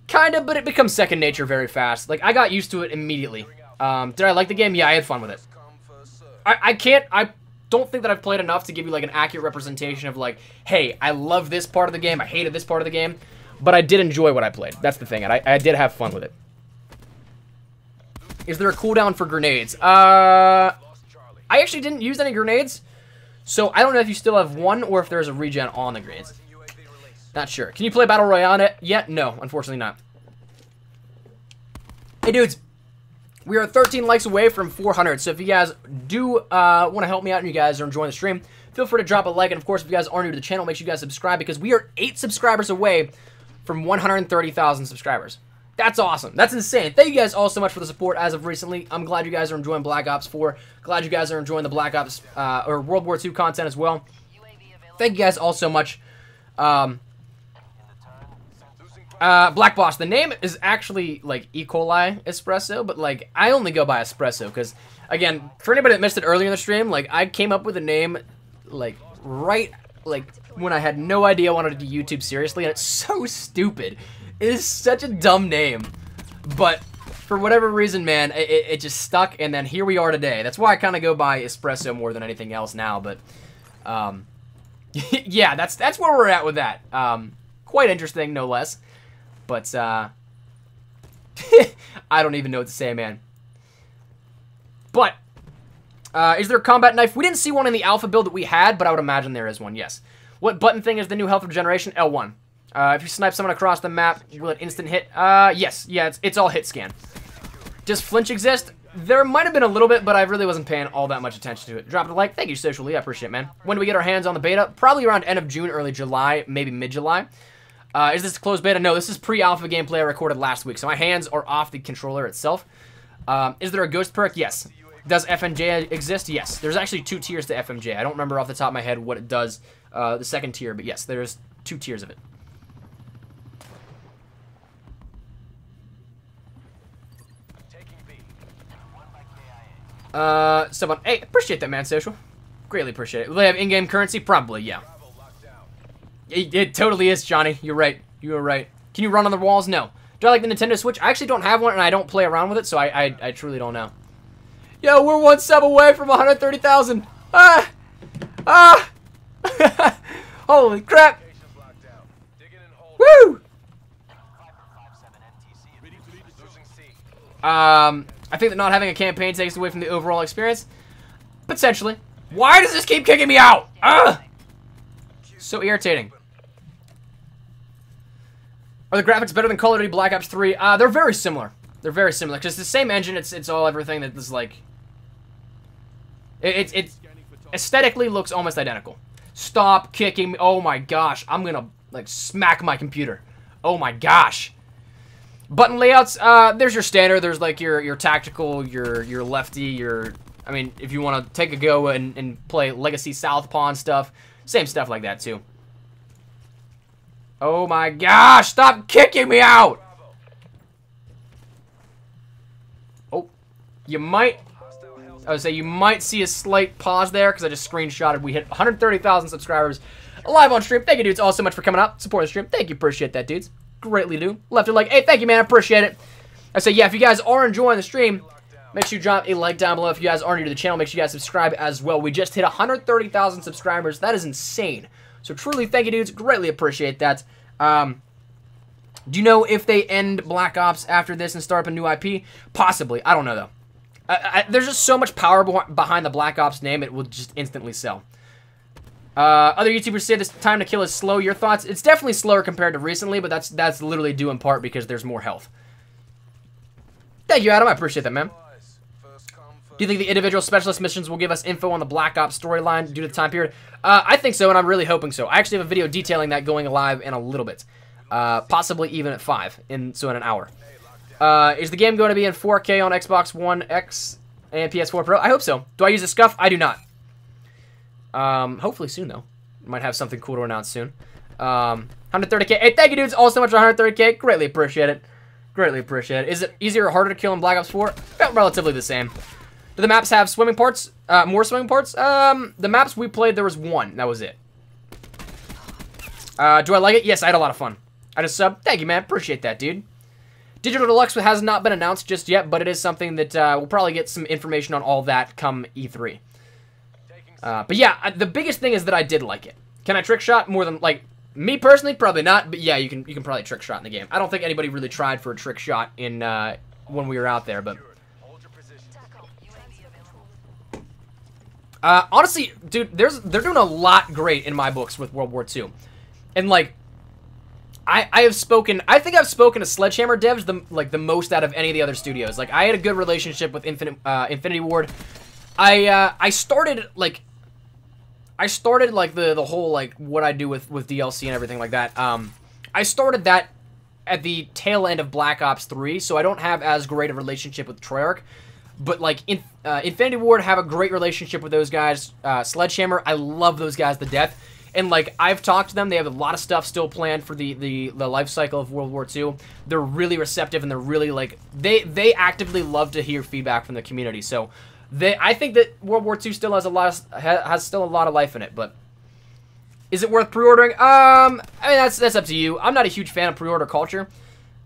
kind of, but it becomes second nature very fast. Like, I got used to it immediately. Um, did I like the game? Yeah, I had fun with it. I, I can't, I don't think that I've played enough to give you, like, an accurate representation of, like, hey, I love this part of the game, I hated this part of the game, but I did enjoy what I played. That's the thing, and I, I did have fun with it. Is there a cooldown for grenades? Uh, I actually didn't use any grenades. So I don't know if you still have one or if there's a regen on the grenades. Not sure. Can you play Battle Royale yet? No, unfortunately not. Hey, dudes. We are 13 likes away from 400, so if you guys do uh, want to help me out and you guys are enjoying the stream, feel free to drop a like. And, of course, if you guys are new to the channel, make sure you guys subscribe because we are 8 subscribers away from 130,000 subscribers. That's awesome. That's insane. Thank you guys all so much for the support as of recently. I'm glad you guys are enjoying Black Ops 4. Glad you guys are enjoying the Black Ops uh, or World War II content as well. Thank you guys all so much. Um, uh, Black Boss. The name is actually like E. coli espresso, but like I only go by espresso because, again, for anybody that missed it earlier in the stream, like I came up with a name like right like when I had no idea I wanted to do YouTube seriously, and it's so stupid. It is such a dumb name, but for whatever reason, man, it, it just stuck, and then here we are today. That's why I kind of go by espresso more than anything else now, but, um, yeah, that's that's where we're at with that. Um, quite interesting, no less. But, uh, I don't even know what to say, man. But, uh, is there a combat knife? We didn't see one in the alpha build that we had, but I would imagine there is one, yes. What button thing is the new health regeneration? L1. Uh, if you snipe someone across the map, will it instant hit? Uh, yes. Yeah, it's, it's all hit scan. Does flinch exist? There might have been a little bit, but I really wasn't paying all that much attention to it. Drop a like. Thank you, Socially. I appreciate it, man. When do we get our hands on the beta? Probably around end of June, early July, maybe mid-July. Uh, is this closed beta? No, this is pre-alpha gameplay I recorded last week, so my hands are off the controller itself. Um, is there a ghost perk? Yes. Does FMJ exist? Yes. There's actually two tiers to FMJ. I don't remember off the top of my head what it does, uh, the second tier, but yes, there's two tiers of it. Uh, someone, hey, appreciate that, man, social. Greatly appreciate it. Will they have in-game currency? Probably, yeah. It, it, totally is, Johnny. You're right. You are right. Can you run on the walls? No. Do I like the Nintendo Switch? I actually don't have one, and I don't play around with it, so I, I, I truly don't know. Yo, we're one sub away from 130,000. Ah! Ah! Holy crap! Woo! Um, I think that not having a campaign takes away from the overall experience. Potentially. Why does this keep kicking me out? Ugh! So irritating. Are the graphics better than Call of Duty Black Ops 3? Uh, they're very similar. They're very similar. Because the same engine, it's it's all everything that is like... It, it, it aesthetically looks almost identical. Stop kicking me. Oh my gosh. I'm gonna, like, smack my computer. Oh my gosh. Button layouts, uh, there's your standard. There's like your your tactical, your your lefty, your. I mean, if you want to take a go and, and play Legacy Southpaw and stuff, same stuff like that too. Oh my gosh! Stop kicking me out! Oh, you might. I would say you might see a slight pause there because I just screenshotted. We hit 130,000 subscribers live on stream. Thank you, dudes, all so much for coming out, support the stream. Thank you, appreciate that, dudes greatly do. Left it like, hey, thank you, man. I appreciate it. I say, yeah, if you guys are enjoying the stream, make sure you drop a like down below. If you guys are new to the channel, make sure you guys subscribe as well. We just hit 130,000 subscribers. That is insane. So truly, thank you, dudes. Greatly appreciate that. Um, do you know if they end Black Ops after this and start up a new IP? Possibly. I don't know, though. I, I, there's just so much power behind the Black Ops name, it will just instantly sell. Uh, other YouTubers say this time to kill is slow. Your thoughts? It's definitely slower compared to recently, but that's that's literally due in part because there's more health. Thank you, Adam. I appreciate that, man. Do you think the individual specialist missions will give us info on the Black Ops storyline due to the time period? Uh, I think so, and I'm really hoping so. I actually have a video detailing that going live in a little bit. Uh, possibly even at 5, in so in an hour. Uh, is the game going to be in 4K on Xbox One X and PS4 Pro? I hope so. Do I use a SCUF? I do not. Um, hopefully soon, though. Might have something cool to announce soon. Um, 130k. Hey, thank you, dudes, all so much for 130k. Greatly appreciate it. Greatly appreciate it. Is it easier or harder to kill in Black Ops 4? Felt relatively the same. Do the maps have swimming parts? Uh, more swimming parts? Um, the maps we played, there was one. That was it. Uh, do I like it? Yes, I had a lot of fun. I just sub. Thank you, man. Appreciate that, dude. Digital Deluxe has not been announced just yet, but it is something that uh, we'll probably get some information on all that come E3. Uh, but yeah, the biggest thing is that I did like it. Can I trick shot more than like me personally? Probably not. But yeah, you can you can probably trick shot in the game. I don't think anybody really tried for a trick shot in uh, when we were out there, but. Uh, honestly, dude, there's they're doing a lot great in my books with World War II, and like, I I have spoken. I think I've spoken to Sledgehammer devs the like the most out of any of the other studios. Like, I had a good relationship with Infinite uh, Infinity Ward. I uh, I started like I started like the the whole like what I do with with DLC and everything like that. Um, I started that at the tail end of Black Ops 3, so I don't have as great a relationship with Treyarch. But like in, uh, Infinity Ward have a great relationship with those guys. Uh, Sledgehammer, I love those guys to death. And like I've talked to them, they have a lot of stuff still planned for the the the life cycle of World War II. They're really receptive and they're really like they they actively love to hear feedback from the community. So they, I think that World War II still has a lot of, has still a lot of life in it, but is it worth pre-ordering? Um, I mean that's that's up to you. I'm not a huge fan of pre-order culture,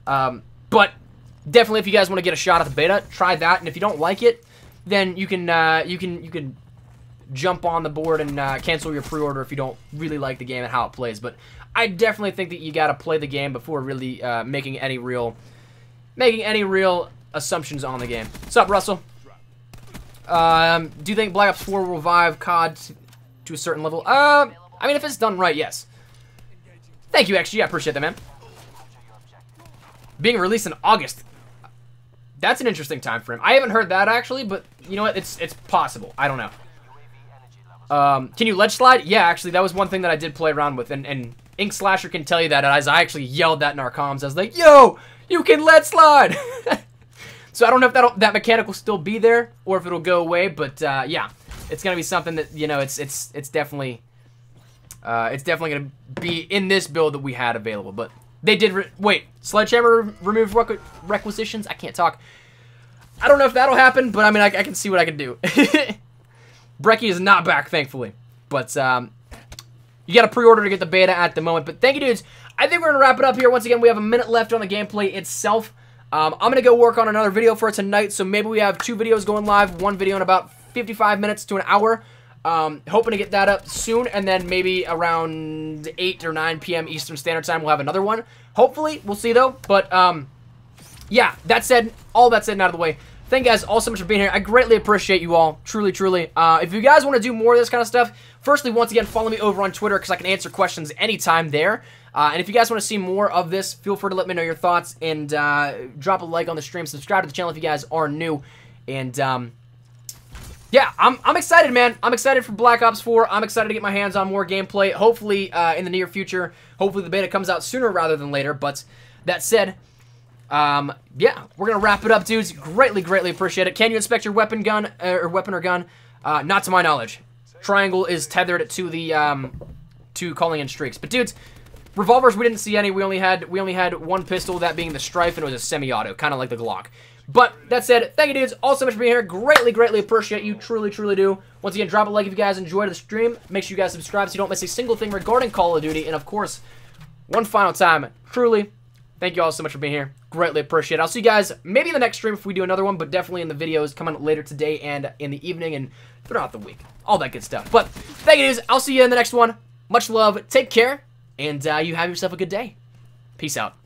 um, but definitely if you guys want to get a shot at the beta, try that. And if you don't like it, then you can uh, you can you can jump on the board and uh, cancel your pre-order if you don't really like the game and how it plays. But I definitely think that you got to play the game before really uh, making any real making any real assumptions on the game. What's up, Russell? Um, do you think Black Ops 4 will revive COD to a certain level? Uh, I mean, if it's done right, yes. Thank you, XG. I appreciate that, man. Being released in August. That's an interesting time frame. I haven't heard that, actually, but you know what? It's it's possible. I don't know. Um, can you ledge slide? Yeah, actually, that was one thing that I did play around with, and, and Ink Slasher can tell you that as I actually yelled that in our comms. I was like, yo, you can ledge slide! so I don't know if that that mechanic will still be there, or if it'll go away, but uh, yeah, it's to be something that, you know, it's, it's, it's definitely... Uh, it's definitely going to be in this build that we had available, but they did... wait, Sledgehammer re remove requ requisitions? I can't talk. I don't know if that'll happen, but I mean, I, I can see what I can do. Brecci is not back, thankfully. But um, you got to pre-order to get the beta at the moment. But thank you, dudes. I think we're going to wrap it up here. Once again, we have a minute left on the gameplay itself. Um, I'm going to go work on another video for tonight. So maybe we have two videos going live. One video in about 55 minutes to an hour. Um, hoping to get that up soon, and then maybe around 8 or 9 p.m. Eastern Standard Time, we'll have another one. Hopefully, we'll see, though. But, um, yeah, that said, all that said and out of the way, Thank you guys all so much for being here. I greatly appreciate you all. Truly, truly. Uh, if you guys want to do more of this kind of stuff, firstly, once again, follow me over on Twitter because I can answer questions anytime there. Uh, and if you guys want to see more of this, feel free to let me know your thoughts and uh, drop a like on the stream. Subscribe to the channel if you guys are new. And, um, yeah, I'm, I'm excited, man. I'm excited for Black Ops 4. I'm excited to get my hands on more gameplay. Hopefully, uh, in the near future. Hopefully, the beta comes out sooner rather than later. But that said, um, yeah, we're gonna wrap it up, dudes. Greatly, greatly appreciate it. Can you inspect your weapon gun uh, or weapon or gun? Uh, not to my knowledge. Triangle is tethered to the um, to calling in streaks. But dudes, revolvers we didn't see any. We only had we only had one pistol, that being the Strife, and it was a semi-auto, kind of like the Glock. But that said, thank you, dudes, all so much for being here. Greatly, greatly appreciate you. Truly, truly do. Once again, drop a like if you guys enjoyed the stream. Make sure you guys subscribe so you don't miss a single thing regarding Call of Duty. And of course, one final time, truly, thank you all so much for being here. Greatly appreciate it. I'll see you guys maybe in the next stream if we do another one, but definitely in the videos coming later today and in the evening and throughout the week. All that good stuff. But thank you, dudes. I'll see you in the next one. Much love. Take care. And uh, you have yourself a good day. Peace out.